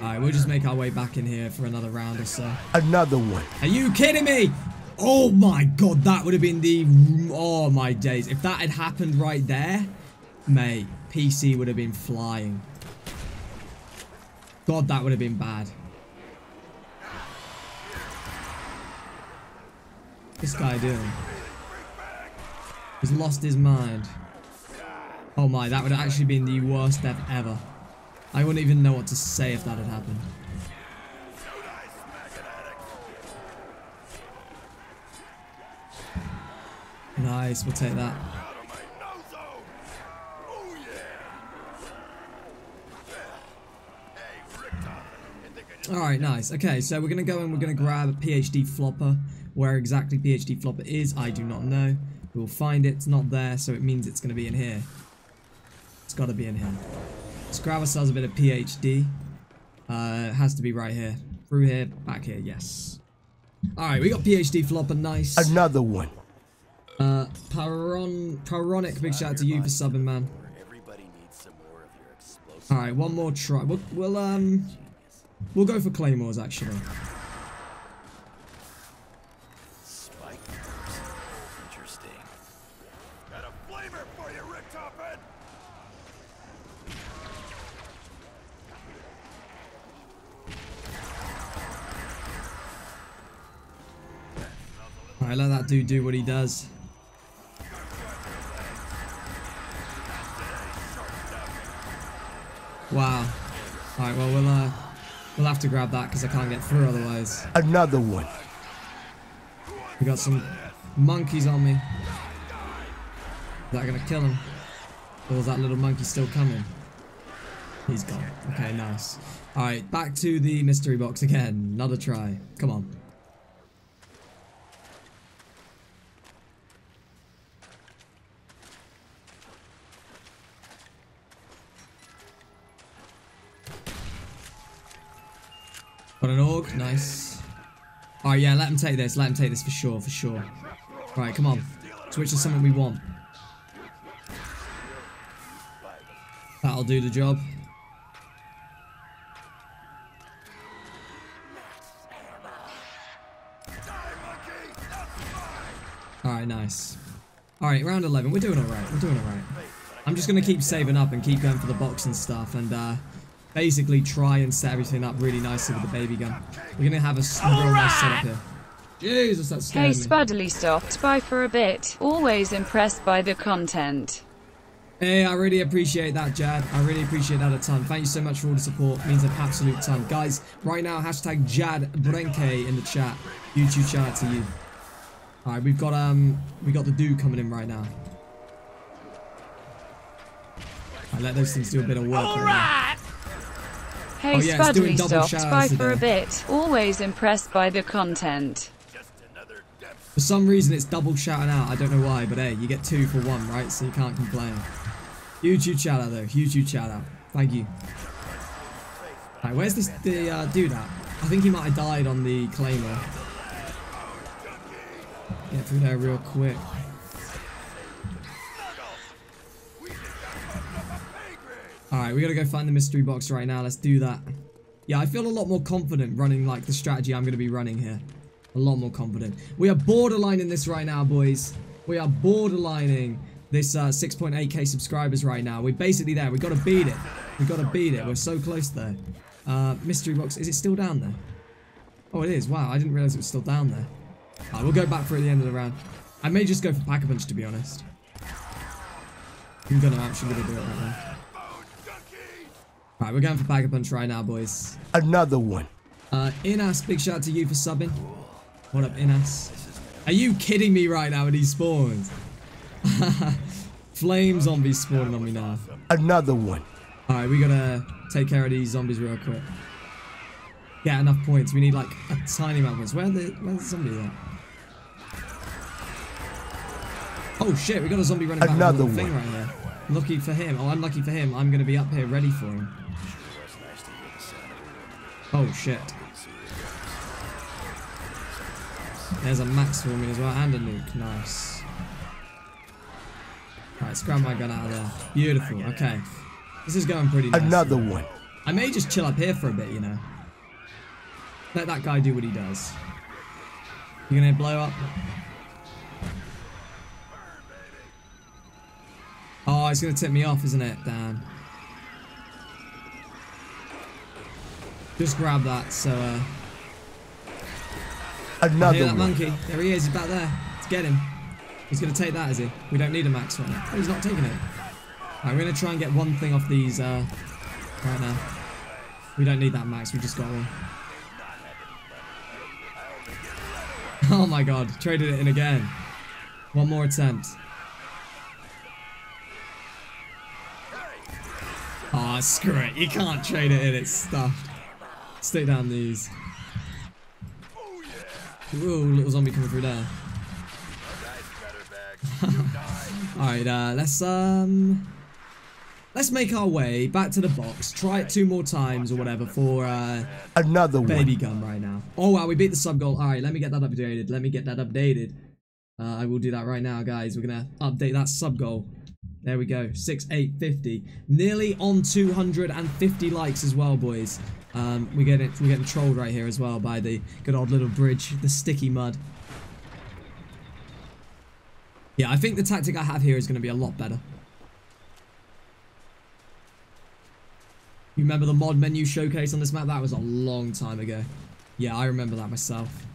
Alright, we'll just make our way back in here for another round or so.
Another one.
Are you kidding me? Oh my god, that would have been the... Oh my days. If that had happened right there, mate, PC would have been flying. God, that would have been bad. This guy doing? He's lost his mind. Oh my, that would have actually been the worst death ever. I wouldn't even know what to say if that had happened. Nice, we'll take that. Alright, nice. Okay, so we're going to go and we're going to grab a PhD flopper. Where exactly PhD flopper is, I do not know. We'll find it. It's not there, so it means it's going to be in here. It's got to be in here. Let's grab ourselves a bit of PhD. Uh, has to be right here. Through here, back here, yes. Alright, we got PhD flopper, nice.
Another one.
Uh, Paron, Paronic, big shout out to you for subbing, man. Alright, one more try. We'll, we'll, um, we'll go for Claymores, actually. Alright, let that dude do what he does. Wow. Alright, well, we'll, uh, we'll have to grab that because I can't get through otherwise.
Another one.
We got some monkeys on me. Is that gonna kill him? Or is that little monkey still coming? He's gone. Okay, nice. Alright, back to the mystery box again. Another try. Come on. Got an AUG, nice. Oh yeah, let him take this, let him take this for sure, for sure. Right, come on. Switch to something we want. That'll do the job. Alright, nice. Alright, round 11. We're doing alright. We're doing alright. I'm just going to keep saving up and keep going for the box and stuff and uh, basically try and set everything up really nicely with the baby gun. We're going to have a real nice setup here. Jesus, that's
Hey
scary.
Spuddley stopped by for a bit. Always impressed by the content.
Hey, I really appreciate that, Jad. I really appreciate that a ton. Thank you so much for all the support. means an absolute ton. Guys, right now, hashtag Jad Brenke in the chat. YouTube shout out to you. Alright, we've got um we got the dude coming in right now. I let those things do a bit of work. right now.
Hey
Oh, yeah, it's doing
Spuddley
double
stopped by for a bit. Always impressed by the content.
For some reason, it's double shouting out. I don't know why, but hey, you get two for one, right? So you can't complain. Huge shout out though. huge, huge shout out. Thank you. Alright, where's this the uh, dude at? I think he might have died on the claymore. Get through there real quick. Alright, we gotta go find the mystery box right now. Let's do that. Yeah, I feel a lot more confident running like the strategy I'm gonna be running here. A lot more confident. We are borderlining this right now, boys. We are borderlining this uh, 6.8k subscribers right now. We're basically there. We've got to beat it. We've got to beat it. We're so close there. Uh, mystery box. Is it still down there? Oh, it is. Wow, I didn't realize it was still down there. Alright, we'll go back for it at the end of the round. I may just go for Pack-a-Punch, to be honest. I'm gonna actually gonna do it right now. Alright, we're going for Pack-a-Punch right now, boys.
Another one.
Uh, Inas, big shout out to you for subbing. What up, Inas? Are you kidding me right now when he spawns? Flame zombies spawning on me now.
Another one.
Alright, we gotta take care of these zombies real quick. Get enough points. We need like a tiny amount of points. Where the, where's the zombie at? Oh shit, we got a zombie running back
Another
a little thing right here. Lucky for him. Oh, unlucky for him. I'm gonna be up here ready for him. Oh shit. There's a max for me as well and a nuke. Nice. Alright, let's grab my gun out of there. Beautiful. Okay. This is going pretty nice.
Another one.
I may just chill up here for a bit, you know. Let that guy do what he does. You gonna blow up? Oh, it's gonna tip me off, isn't it? Damn. Just grab that, so uh...
Another
that monkey. There he is, he's back there. Let's get him. He's gonna take that, is he? We don't need a max one. Oh, he's not taking it. Alright, we're gonna try and get one thing off these, uh... Right now. We don't need that max, we just got one. Oh my god, traded it in again. One more attempt. Oh, screw it. You can't trade it in, it's stuffed. Stick down these. Ooh, little zombie coming through there. Alright, uh, let's, um... Let's make our way back to the box. Try it two more times or whatever for, uh...
Another
Baby
one.
gun right now. Oh wow, we beat the sub goal. Alright, let me get that updated. Let me get that updated. Uh, I will do that right now, guys. We're gonna update that sub goal. There we go. 6, 8, 50. Nearly on 250 likes as well, boys. Um, we're getting we're getting trolled right here as well by the good old little bridge, the sticky mud. Yeah, I think the tactic I have here is going to be a lot better. You remember the mod menu showcase on this map? That was a long time ago. Yeah, I remember that myself.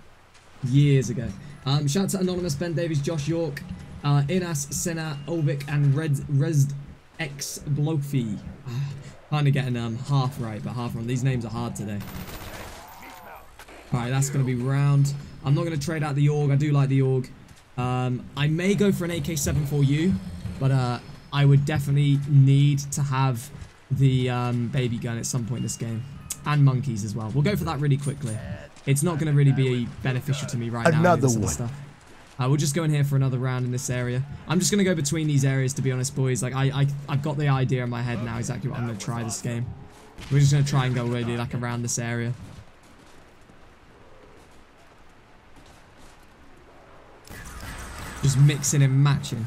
Years ago. Um, shout out to Anonymous, Ben Davies, Josh York, uh, Inas, Senna, Olvik, and Red Resd X Blofi. kind of getting um, half right, but half wrong. These names are hard today. Alright, that's going to be round. I'm not going to trade out the AUG. I do like the AUG. Um, I may go for an AK-74U, but uh, I would definitely need to have the um, baby gun at some point in this game. And monkeys as well. We'll go for that really quickly. It's not going to really be beneficial to me right now.
Another one.
Stuff. Uh, we'll just go in here for another round in this area. I'm just going to go between these areas, to be honest, boys. Like, I, I, I've got the idea in my head now exactly what I'm going to try this game. We're just going to try and go really, like, around this area. Just mixing and matching.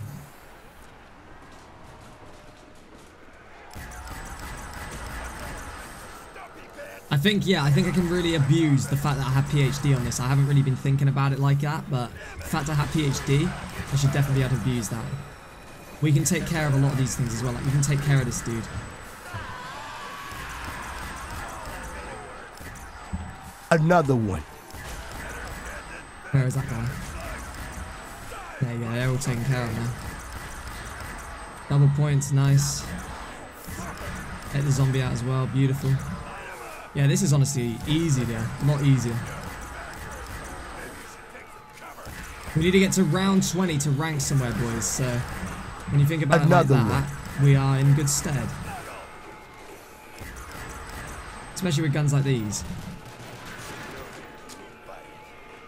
I think, yeah, I think I can really abuse the fact that I have PhD on this. I haven't really been thinking about it like that, but the fact I have PhD, I should definitely be able to abuse that. We can take care of a lot of these things as well. Like, we can take care of this dude.
Another one.
Where is that guy? There you go, they're all taken care of now. Double points, nice. Get the zombie out as well, beautiful. Yeah, this is honestly easy there, Not lot easier. We need to get to round 20 to rank somewhere, boys, so when you think about
Another
it like that, we are in good stead. Especially with guns like these.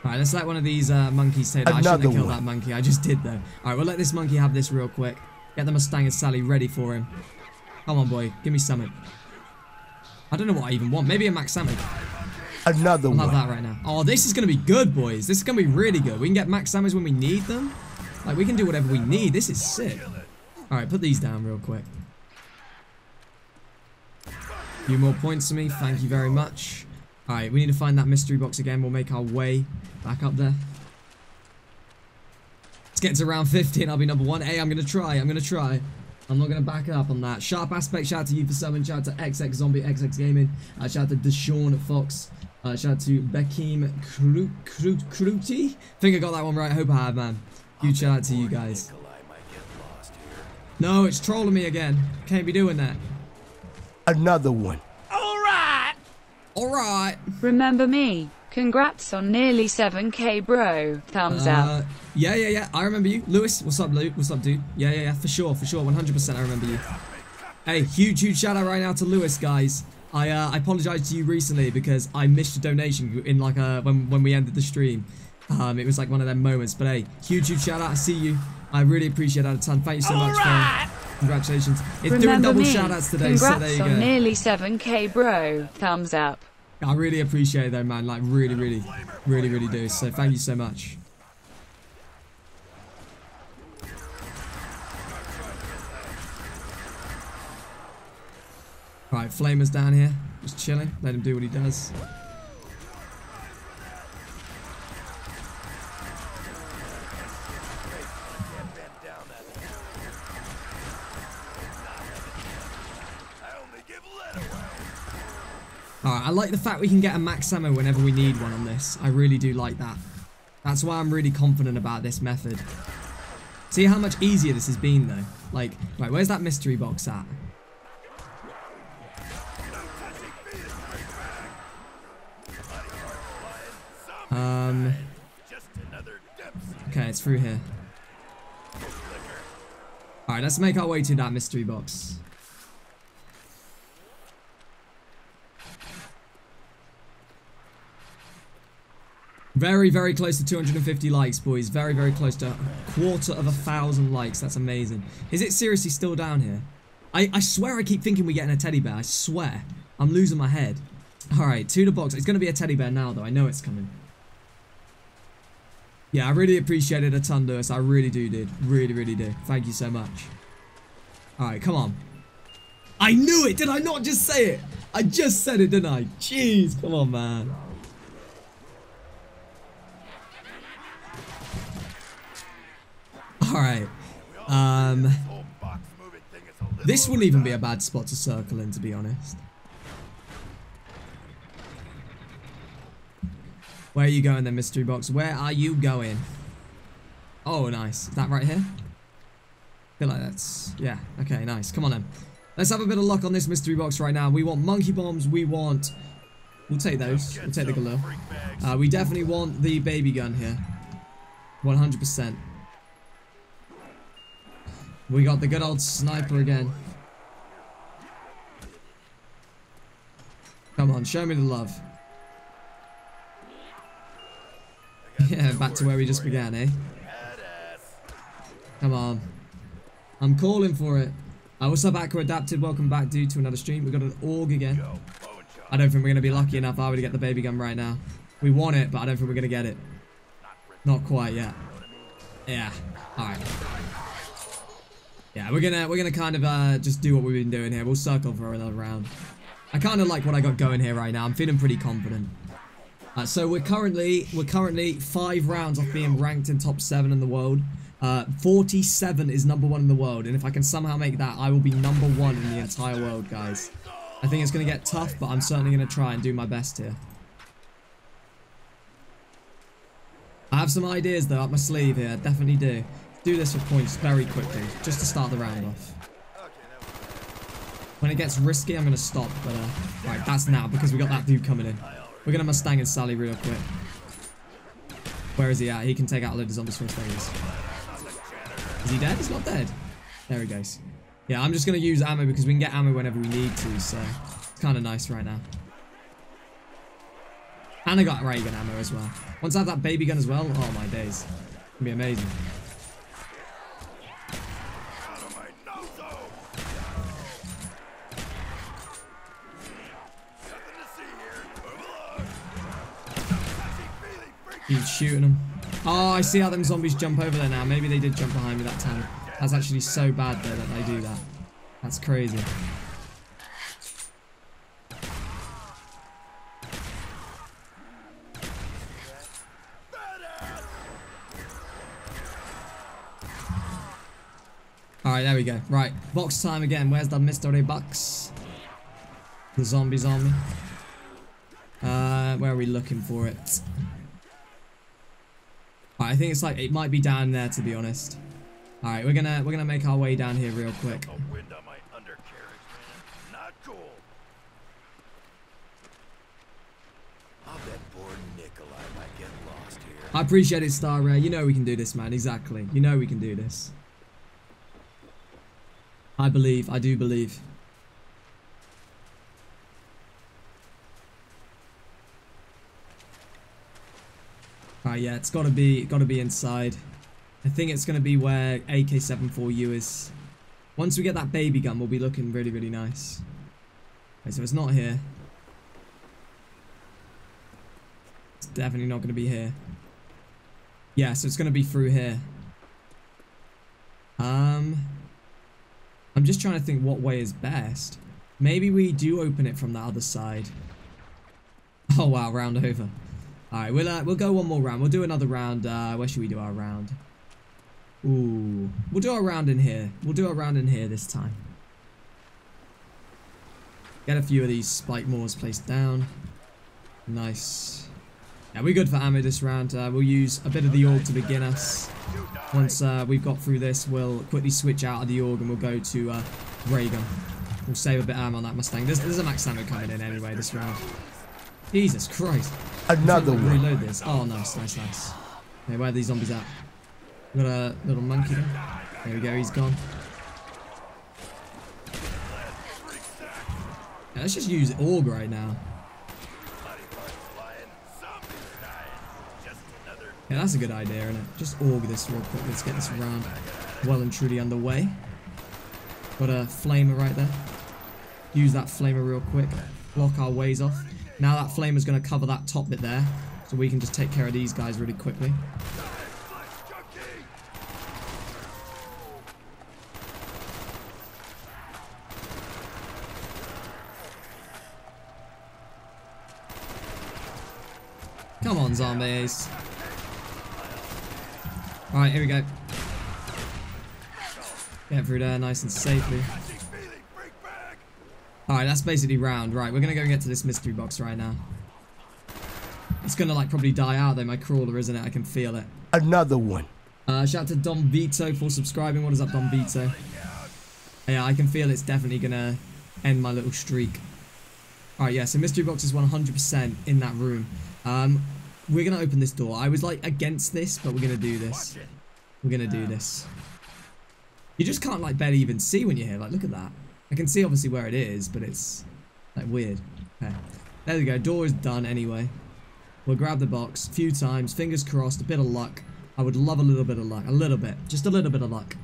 Alright, let's let one of these uh, monkeys take that. I shouldn't have killed
one.
that monkey. I just did though. Alright, we'll let this monkey have this real quick. Get the Mustang and Sally ready for him. Come on, boy. Give me something. I don't know what I even want. Maybe a Max Salmon.
Another one.
I'll have
one.
that right now. Oh, this is going to be good, boys. This is going to be really good. We can get max ammos when we need them. Like, we can do whatever we need. This is sick. All right, put these down real quick. A few more points to me. Thank you very much. All right, we need to find that mystery box again. We'll make our way back up there. Let's get to round 15. I'll be number one. Hey, I'm going to try. I'm going to try. I'm not going to back it up on that. Sharp Aspect, shout out to you for subbing. Shout out to XX Zombie, XX Gaming. Uh, shout out to Deshaun Fox. Uh, shout out to Bekim Kru- Kru- Kruti. think I got that one right. I hope I have, man. Huge shout out to you guys. No, it's trolling me again. Can't be doing that.
Another one.
Alright! Alright.
Remember me? Congrats on nearly 7k, bro. Thumbs
Uh,
up.
yeah, yeah, yeah. I remember you. Lewis, what's up, Luke? What's up, dude? Yeah, yeah, yeah. For sure, for sure. 100% I remember you. Hey, huge, huge shout out right now to Lewis, guys. I uh, I apologize to you recently because I missed a donation in like uh when when we ended the stream. Um, it was like one of them moments. But hey, huge, huge shout out. I see you. I really appreciate that a ton. Thank you so much for congratulations. It's doing
Remember
double
me?
shout outs today,
Congrats
so there you
on
go.
nearly 7k, bro. Thumbs up.
I really appreciate it though, man. Like really, really, really, really do. So thank you so much. Right, Flamer's down here, just chilling. Let him do what he does. Alright, I like the fact we can get a max ammo whenever we need one on this. I really do like that. That's why I'm really confident about this method. See how much easier this has been though? Like, right, where's that mystery box at? Um, okay, it's through here. Alright, let's make our way to that mystery box. Very, very close to 250 likes, boys. Very, very close to a quarter of a thousand likes. That's amazing. Is it seriously still down here? I, I swear I keep thinking we're getting a teddy bear. I swear. I'm losing my head. Alright, to the box. It's going to be a teddy bear now, though. I know it's coming. Yeah, I really appreciate it a ton, Lewis. I really do, dude. Really, really do. Thank you so much. Alright, come on. I knew it! Did I not just say it? I just said it, didn't I? Jeez, come on, man. Alright. Um, this wouldn't even be a bad spot to circle in, to be honest. Where are you going then, mystery box? Where are you going? Oh, nice. Is that right here? feel like that's... Yeah, okay, nice. Come on then. Let's have a bit of luck on this mystery box right now. We want monkey bombs. We want... We'll take those. We'll take the galil. Uh, we definitely want the baby gun here. 100%. We got the good old sniper again. Come on, show me the love. Yeah, back to where we just began, eh? Come on. I'm calling for it. Uh, what's up, Aqua Adapted? Welcome back, dude, to another stream. we got an AUG again. I don't think we're going to be lucky enough, are we, to get the baby gun right now. We want it, but I don't think we're going to get it. Not quite yet. Yeah. Alright. Yeah, we're gonna we're gonna kind of uh, just do what we've been doing here. We'll circle for another round. I kind of like what I got going here right now. I'm feeling pretty confident. Uh, so we're currently we're currently five rounds off being ranked in top seven in the world. Uh, 47 is number one in the world, and if I can somehow make that, I will be number one in the entire world, guys. I think it's gonna get tough, but I'm certainly gonna try and do my best here. I have some ideas though up my sleeve here. Definitely do. Do this for points very quickly, just to start the round off. When it gets risky, I'm gonna stop. But uh, right, that's now because we got that dude coming in. We're gonna Mustang and Sally real quick. Where is he at? He can take out a load of zombies from his fingers. Is he dead? He's not dead. There he goes. Yeah, I'm just gonna use ammo because we can get ammo whenever we need to. So it's kind of nice right now. And I got ray gun ammo as well. Once I have that baby gun as well, oh my days. It'll be amazing. He's shooting them. Oh, I see how them zombies jump over there now. Maybe they did jump behind me that time. That's actually so bad though that they do that. That's crazy. Alright, there we go. Right, box time again. Where's the mystery box? The zombies on me. Uh, where are we looking for it? Right, I think it's like, it might be down there to be honest. Alright, we're gonna, we're gonna make our way down here real quick.
A wind on my undercarriage, man. Not cool. I'll bet poor Nikolai might get lost here.
I appreciate it, Star Ray. You know we can do this, man. Exactly. You know we can do this. I believe. I do believe. Alright, yeah, it's gotta be gotta be inside. I think it's gonna be where AK-74U is. Once we get that baby gun, we'll be looking really, really nice. Okay, so it's not here. It's definitely not gonna be here. Yeah, so it's gonna be through here. Um, I'm just trying to think what way is best. Maybe we do open it from the other side. Oh wow, round over. All right, we'll uh, we'll go one more round. We'll do another round. Uh, where should we do our round? Ooh, we'll do our round in here. We'll do our round in here this time. Get a few of these Spikemores placed down. Nice. Yeah, we're good for ammo this round. Uh, we'll use a bit of the AUG to begin us. Once uh, we've got through this, we'll quickly switch out of the AUG and we'll go to uh. We'll save a bit of ammo on that Mustang. There's, there's a max ammo coming in anyway this round. Jesus Christ.
Another one.
Reload this. Oh, nice, nice, nice. Okay, where are these zombies at? We got a little monkey there. There we go, he's gone. Yeah, let's just use AUG right now. Yeah, that's a good idea, isn't it? Just AUG this real quick. Let's get this round well and truly underway. Got a flamer right there. Use that flamer real quick. Block our ways off. Now that flame is going to cover that top bit there. So we can just take care of these guys really quickly. Come on, zombies. Alright, here we go. Get through there nice and safely. Alright, that's basically round. Right, we're gonna go and get to this mystery box right now. It's gonna like probably die out though, my crawler, isn't it? I can feel it.
Another one.
Uh, shout out to Don Vito for subscribing. What is up, Don Vito? Yeah, I can feel it's definitely gonna end my little streak. Alright, yeah, so mystery box is 100% in that room. Um, we're gonna open this door. I was like against this, but we're gonna do this. We're gonna do this. You just can't like barely even see when you're here. Like, look at that. I can see obviously where it is, but it's like weird. Okay. There we go. Door is done anyway. We'll grab the box a few times. Fingers crossed. A bit of luck. I would love a little bit of luck. A little bit. Just a little bit of luck.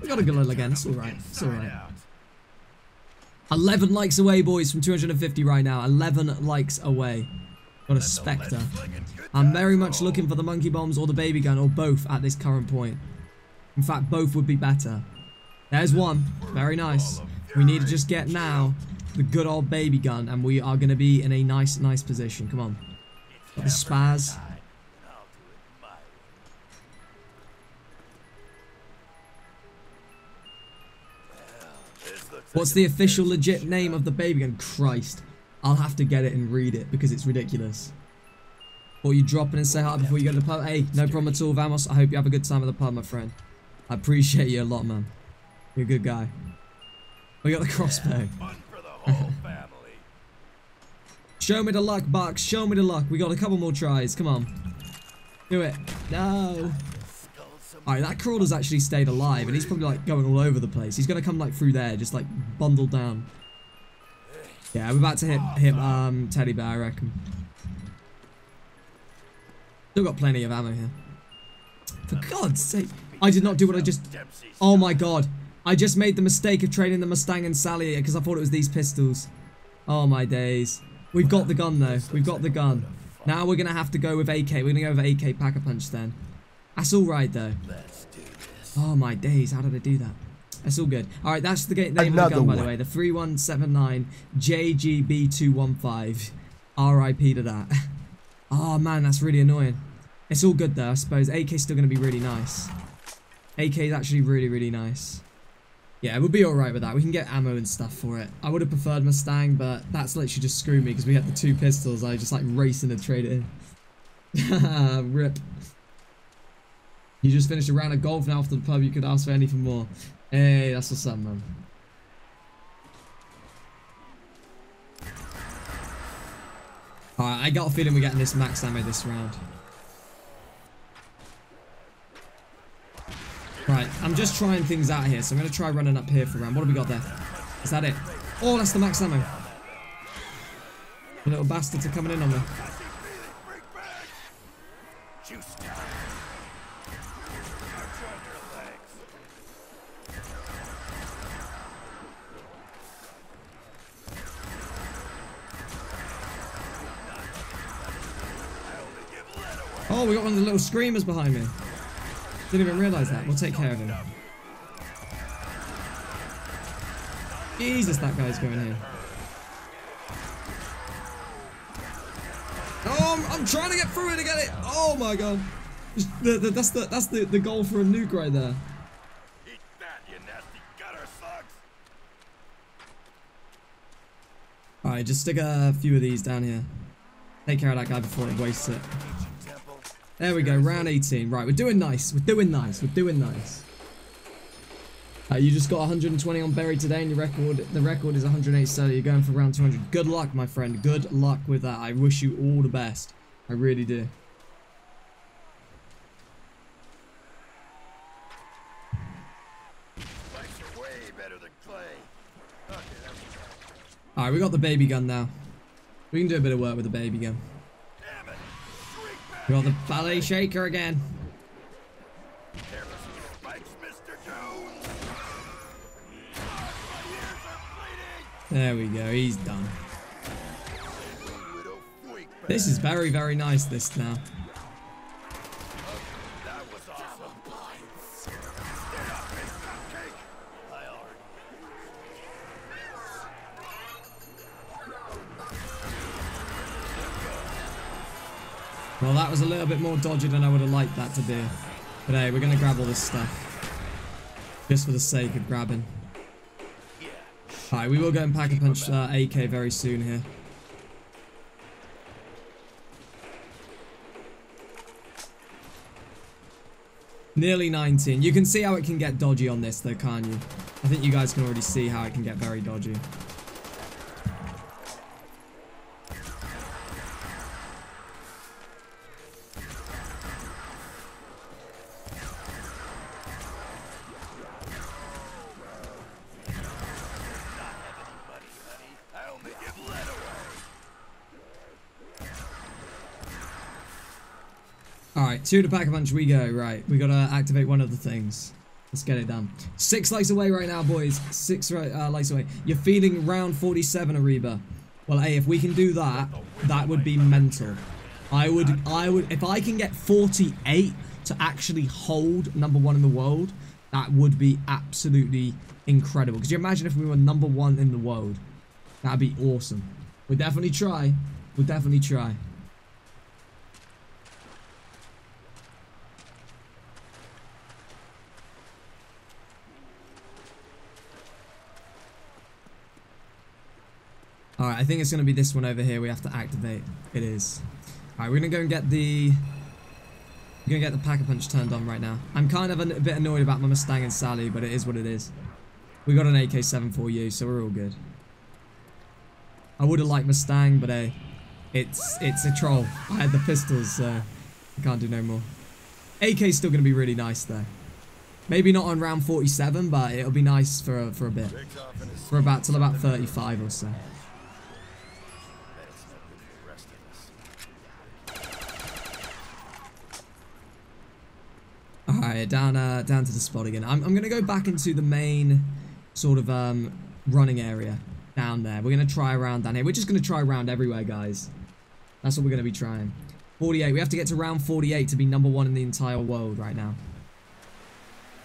We got a good little again. It's alright. It's alright. 11 likes away, boys, from 250 right now. 11 likes away. Got a Spectre. I'm very much looking for the monkey bombs or the baby gun or both at this current point. In fact, both would be better. There's one. Very nice. We need to just get now the good old baby gun and we are going to be in a nice, nice position. Come on. Got the spaz. What's the official legit name of the baby gun? Christ. I'll have to get it and read it because it's ridiculous. Or you drop in and say hi before you go to the pub. Hey, no problem at all, Vamos. I hope you have a good time at the pub, my friend. I appreciate you a lot, man. You're a good guy. We got the crossbow.
The.
Show me the luck, Bucks. Show me the luck. We got a couple more tries. Come on. Do it. No. Alright, that crawler's actually stayed alive, and he's probably like going all over the place. He's gonna come like through there, just like bundled down. Yeah, we're about to hit hit um Teddy Bear, I reckon. Still got plenty of ammo here. For God's sake. I did not do what I just Oh my god. I just made the mistake of trading the Mustang and Sally because I thought it was these pistols. Oh my days. We've got the gun though. We've got the gun. Now we're gonna have to go with AK. We're gonna go with AK Pack a Punch then. That's all right though.
Let's do this.
Oh my days, how did I do that? That's all good. All right, that's the name of the
Another
gun, by the way. The 3179 JGB215. RIP to that. Oh man, that's really annoying. It's all good though, I suppose. AK's still going to be really nice. AK is actually really, really nice. Yeah, we'll be alright with that. We can get ammo and stuff for it. I would have preferred Mustang, but that's literally just screwed me because we had the two pistols. I just like racing to trade it in. Rip. You just finished a round of golf now after the pub. You could ask for anything more. Hey, that's what's up, man. Alright, I got a feeling we're getting this max ammo this round. Right, I'm just trying things out here, so I'm going to try running up here for a round. What have we got there? Is that it? Oh, that's the max ammo. The little bastards are coming in on me. Oh, we got one of the little screamers behind me. Didn't even realise that. We'll take care of him. Jesus, that guy's going here. Oh, I'm, I'm trying to get through it to get it. Oh my god. The, the, that's the that's the, the goal for a nuke right there. Alright, just stick a few of these down here. Take care of that guy before he wastes it. There we go, round 18. Right, we're doing nice. We're doing nice. We're doing nice. Uh, you just got 120 on Berry today, and your record, the record is 108 stellar. You're going for round 200. Good luck, my friend. Good luck with that. I wish you all the best. I really do.
Spikes are way better than clay. Okay, that was
All right, we got the baby gun now. We can do a bit of work with the baby gun. Got the ballet shaker again. There we go. He's done. This is very, very nice. This now. Well, that was a little bit more dodgy than I would have liked that to be. But hey, we're going to grab all this stuff. Just for the sake of grabbing. Alright, we will go and pack a punch uh, AK very soon here. Nearly 19. You can see how it can get dodgy on this though, can't you? I think you guys can already see how it can get very dodgy.
Buddy, honey. I only give lead away.
Alright, two to pack a punch we go. Right, we gotta activate one of the things. Let's get it done. Six lights away right now, boys. Six uh, lights away. You're feeling round 47, Ariba. Well, hey, if we can do that, that would be mental. I would, I would, if I can get 48 to actually hold number one in the world, that would be absolutely incredible. Could you imagine if we were number one in the world? That'd be awesome. We'll definitely try. We'll definitely try. Alright, I think it's going to be this one over here we have to activate. It is. Alright, we're going to go and get the... We're going to get the Pack-a-Punch turned on right now. I'm kind of a, a bit annoyed about my Mustang and Sally, but it is what it is. We got an AK-7 for you, so we're all good. I would have liked Mustang, but hey, it's it's a troll. I had the pistols, so I can't do no more. AK's still going to be really nice, though. Maybe not on round 47, but it'll be nice for a, for a bit. For about till about 35 or so.
Bet it's no good for the rest of us.
Down uh, down to the spot again. I'm, I'm going to go back into the main sort of um, running area down there. We're going to try around down here. We're just going to try around everywhere, guys. That's what we're going to be trying. 48. We have to get to round 48 to be number one in the entire world right now.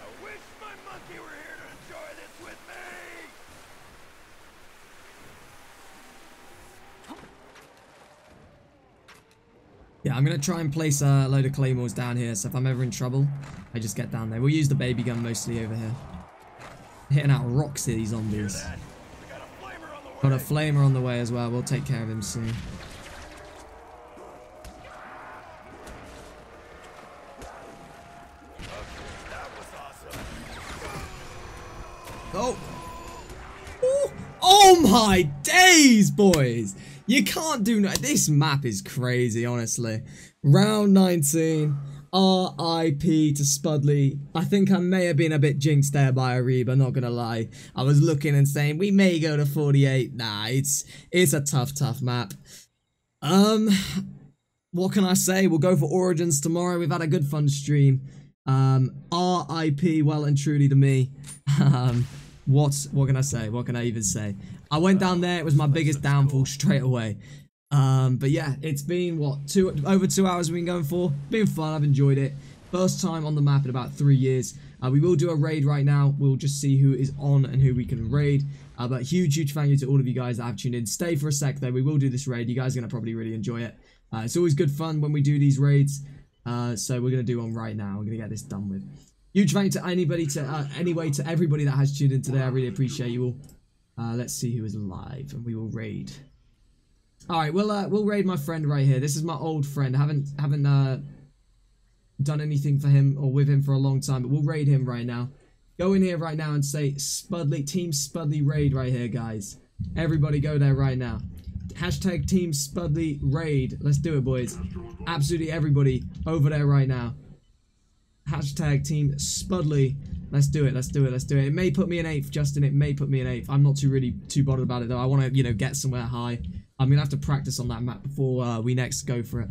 I wish my monkey were here to enjoy this with me!
Yeah, I'm going to try and place a load of claymores down here, so if I'm ever in trouble, I just get down there. We'll use the baby gun mostly over here. Hitting out rocks at these zombies.
Got a flamer on the way.
Got a flamer on the way as well. We'll take care of him soon.
That was awesome.
Oh. Ooh. Oh my days, boys! You can't do no- this map is crazy, honestly. Round 19, RIP to Spuddley. I think I may have been a bit jinxed there by Ariba, not gonna lie. I was looking and saying we may go to 48. Nah, it's it's a tough, tough map. Um, what can I say? We'll go for Origins tomorrow. We've had a good fun stream. Um, RIP well and truly to me. Um, what what can I say? What can I even say? I went down there. It was my biggest downfall straight away. Um, but yeah, it's been what two over two hours we've been going for. Been fun. I've enjoyed it. First time on the map in about three years. Uh, we will do a raid right now. We'll just see who is on and who we can raid. Uh, but huge, huge thank you to all of you guys that have tuned in. Stay for a sec though. We will do this raid. You guys are gonna probably really enjoy it. Uh, it's always good fun when we do these raids. Uh, so we're gonna do one right now. We're gonna get this done with. Huge thank you to anybody to uh, anyway to everybody that has tuned in today. I really appreciate you all. Uh, let's see who is alive, and we will raid. All right, we'll uh, we'll raid my friend right here. This is my old friend. I haven't haven't uh, done anything for him or with him for a long time, but we'll raid him right now. Go in here right now and say Spuddley Team Spuddley raid right here, guys. Everybody go there right now. Hashtag Team Spuddley raid. Let's do it, boys. Absolutely everybody over there right now. Hashtag Team Spuddley. Let's do it. Let's do it. Let's do it. It may put me in eighth, Justin. It may put me in eighth. I'm not too really too bothered about it though. I want to, you know, get somewhere high. I'm gonna have to practice on that map before uh, we next go for it.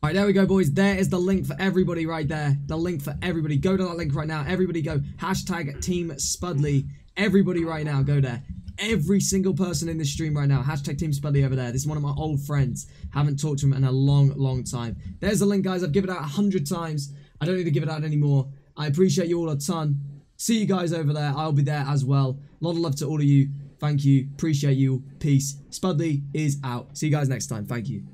All right, there we go, boys. There is the link for everybody right there. The link for everybody. Go to that link right now. Everybody go. Hashtag Team Spuddley. Everybody right now, go there. Every single person in this stream right now. Hashtag Team Spuddley over there. This is one of my old friends. Haven't talked to him in a long, long time. There's the link, guys. I've given it out a hundred times. I don't need to give it out anymore. I appreciate you all a ton. See you guys over there. I'll be there as well. A lot of love to all of you. Thank you. Appreciate you. Peace. Spuddley is out. See you guys next time. Thank you.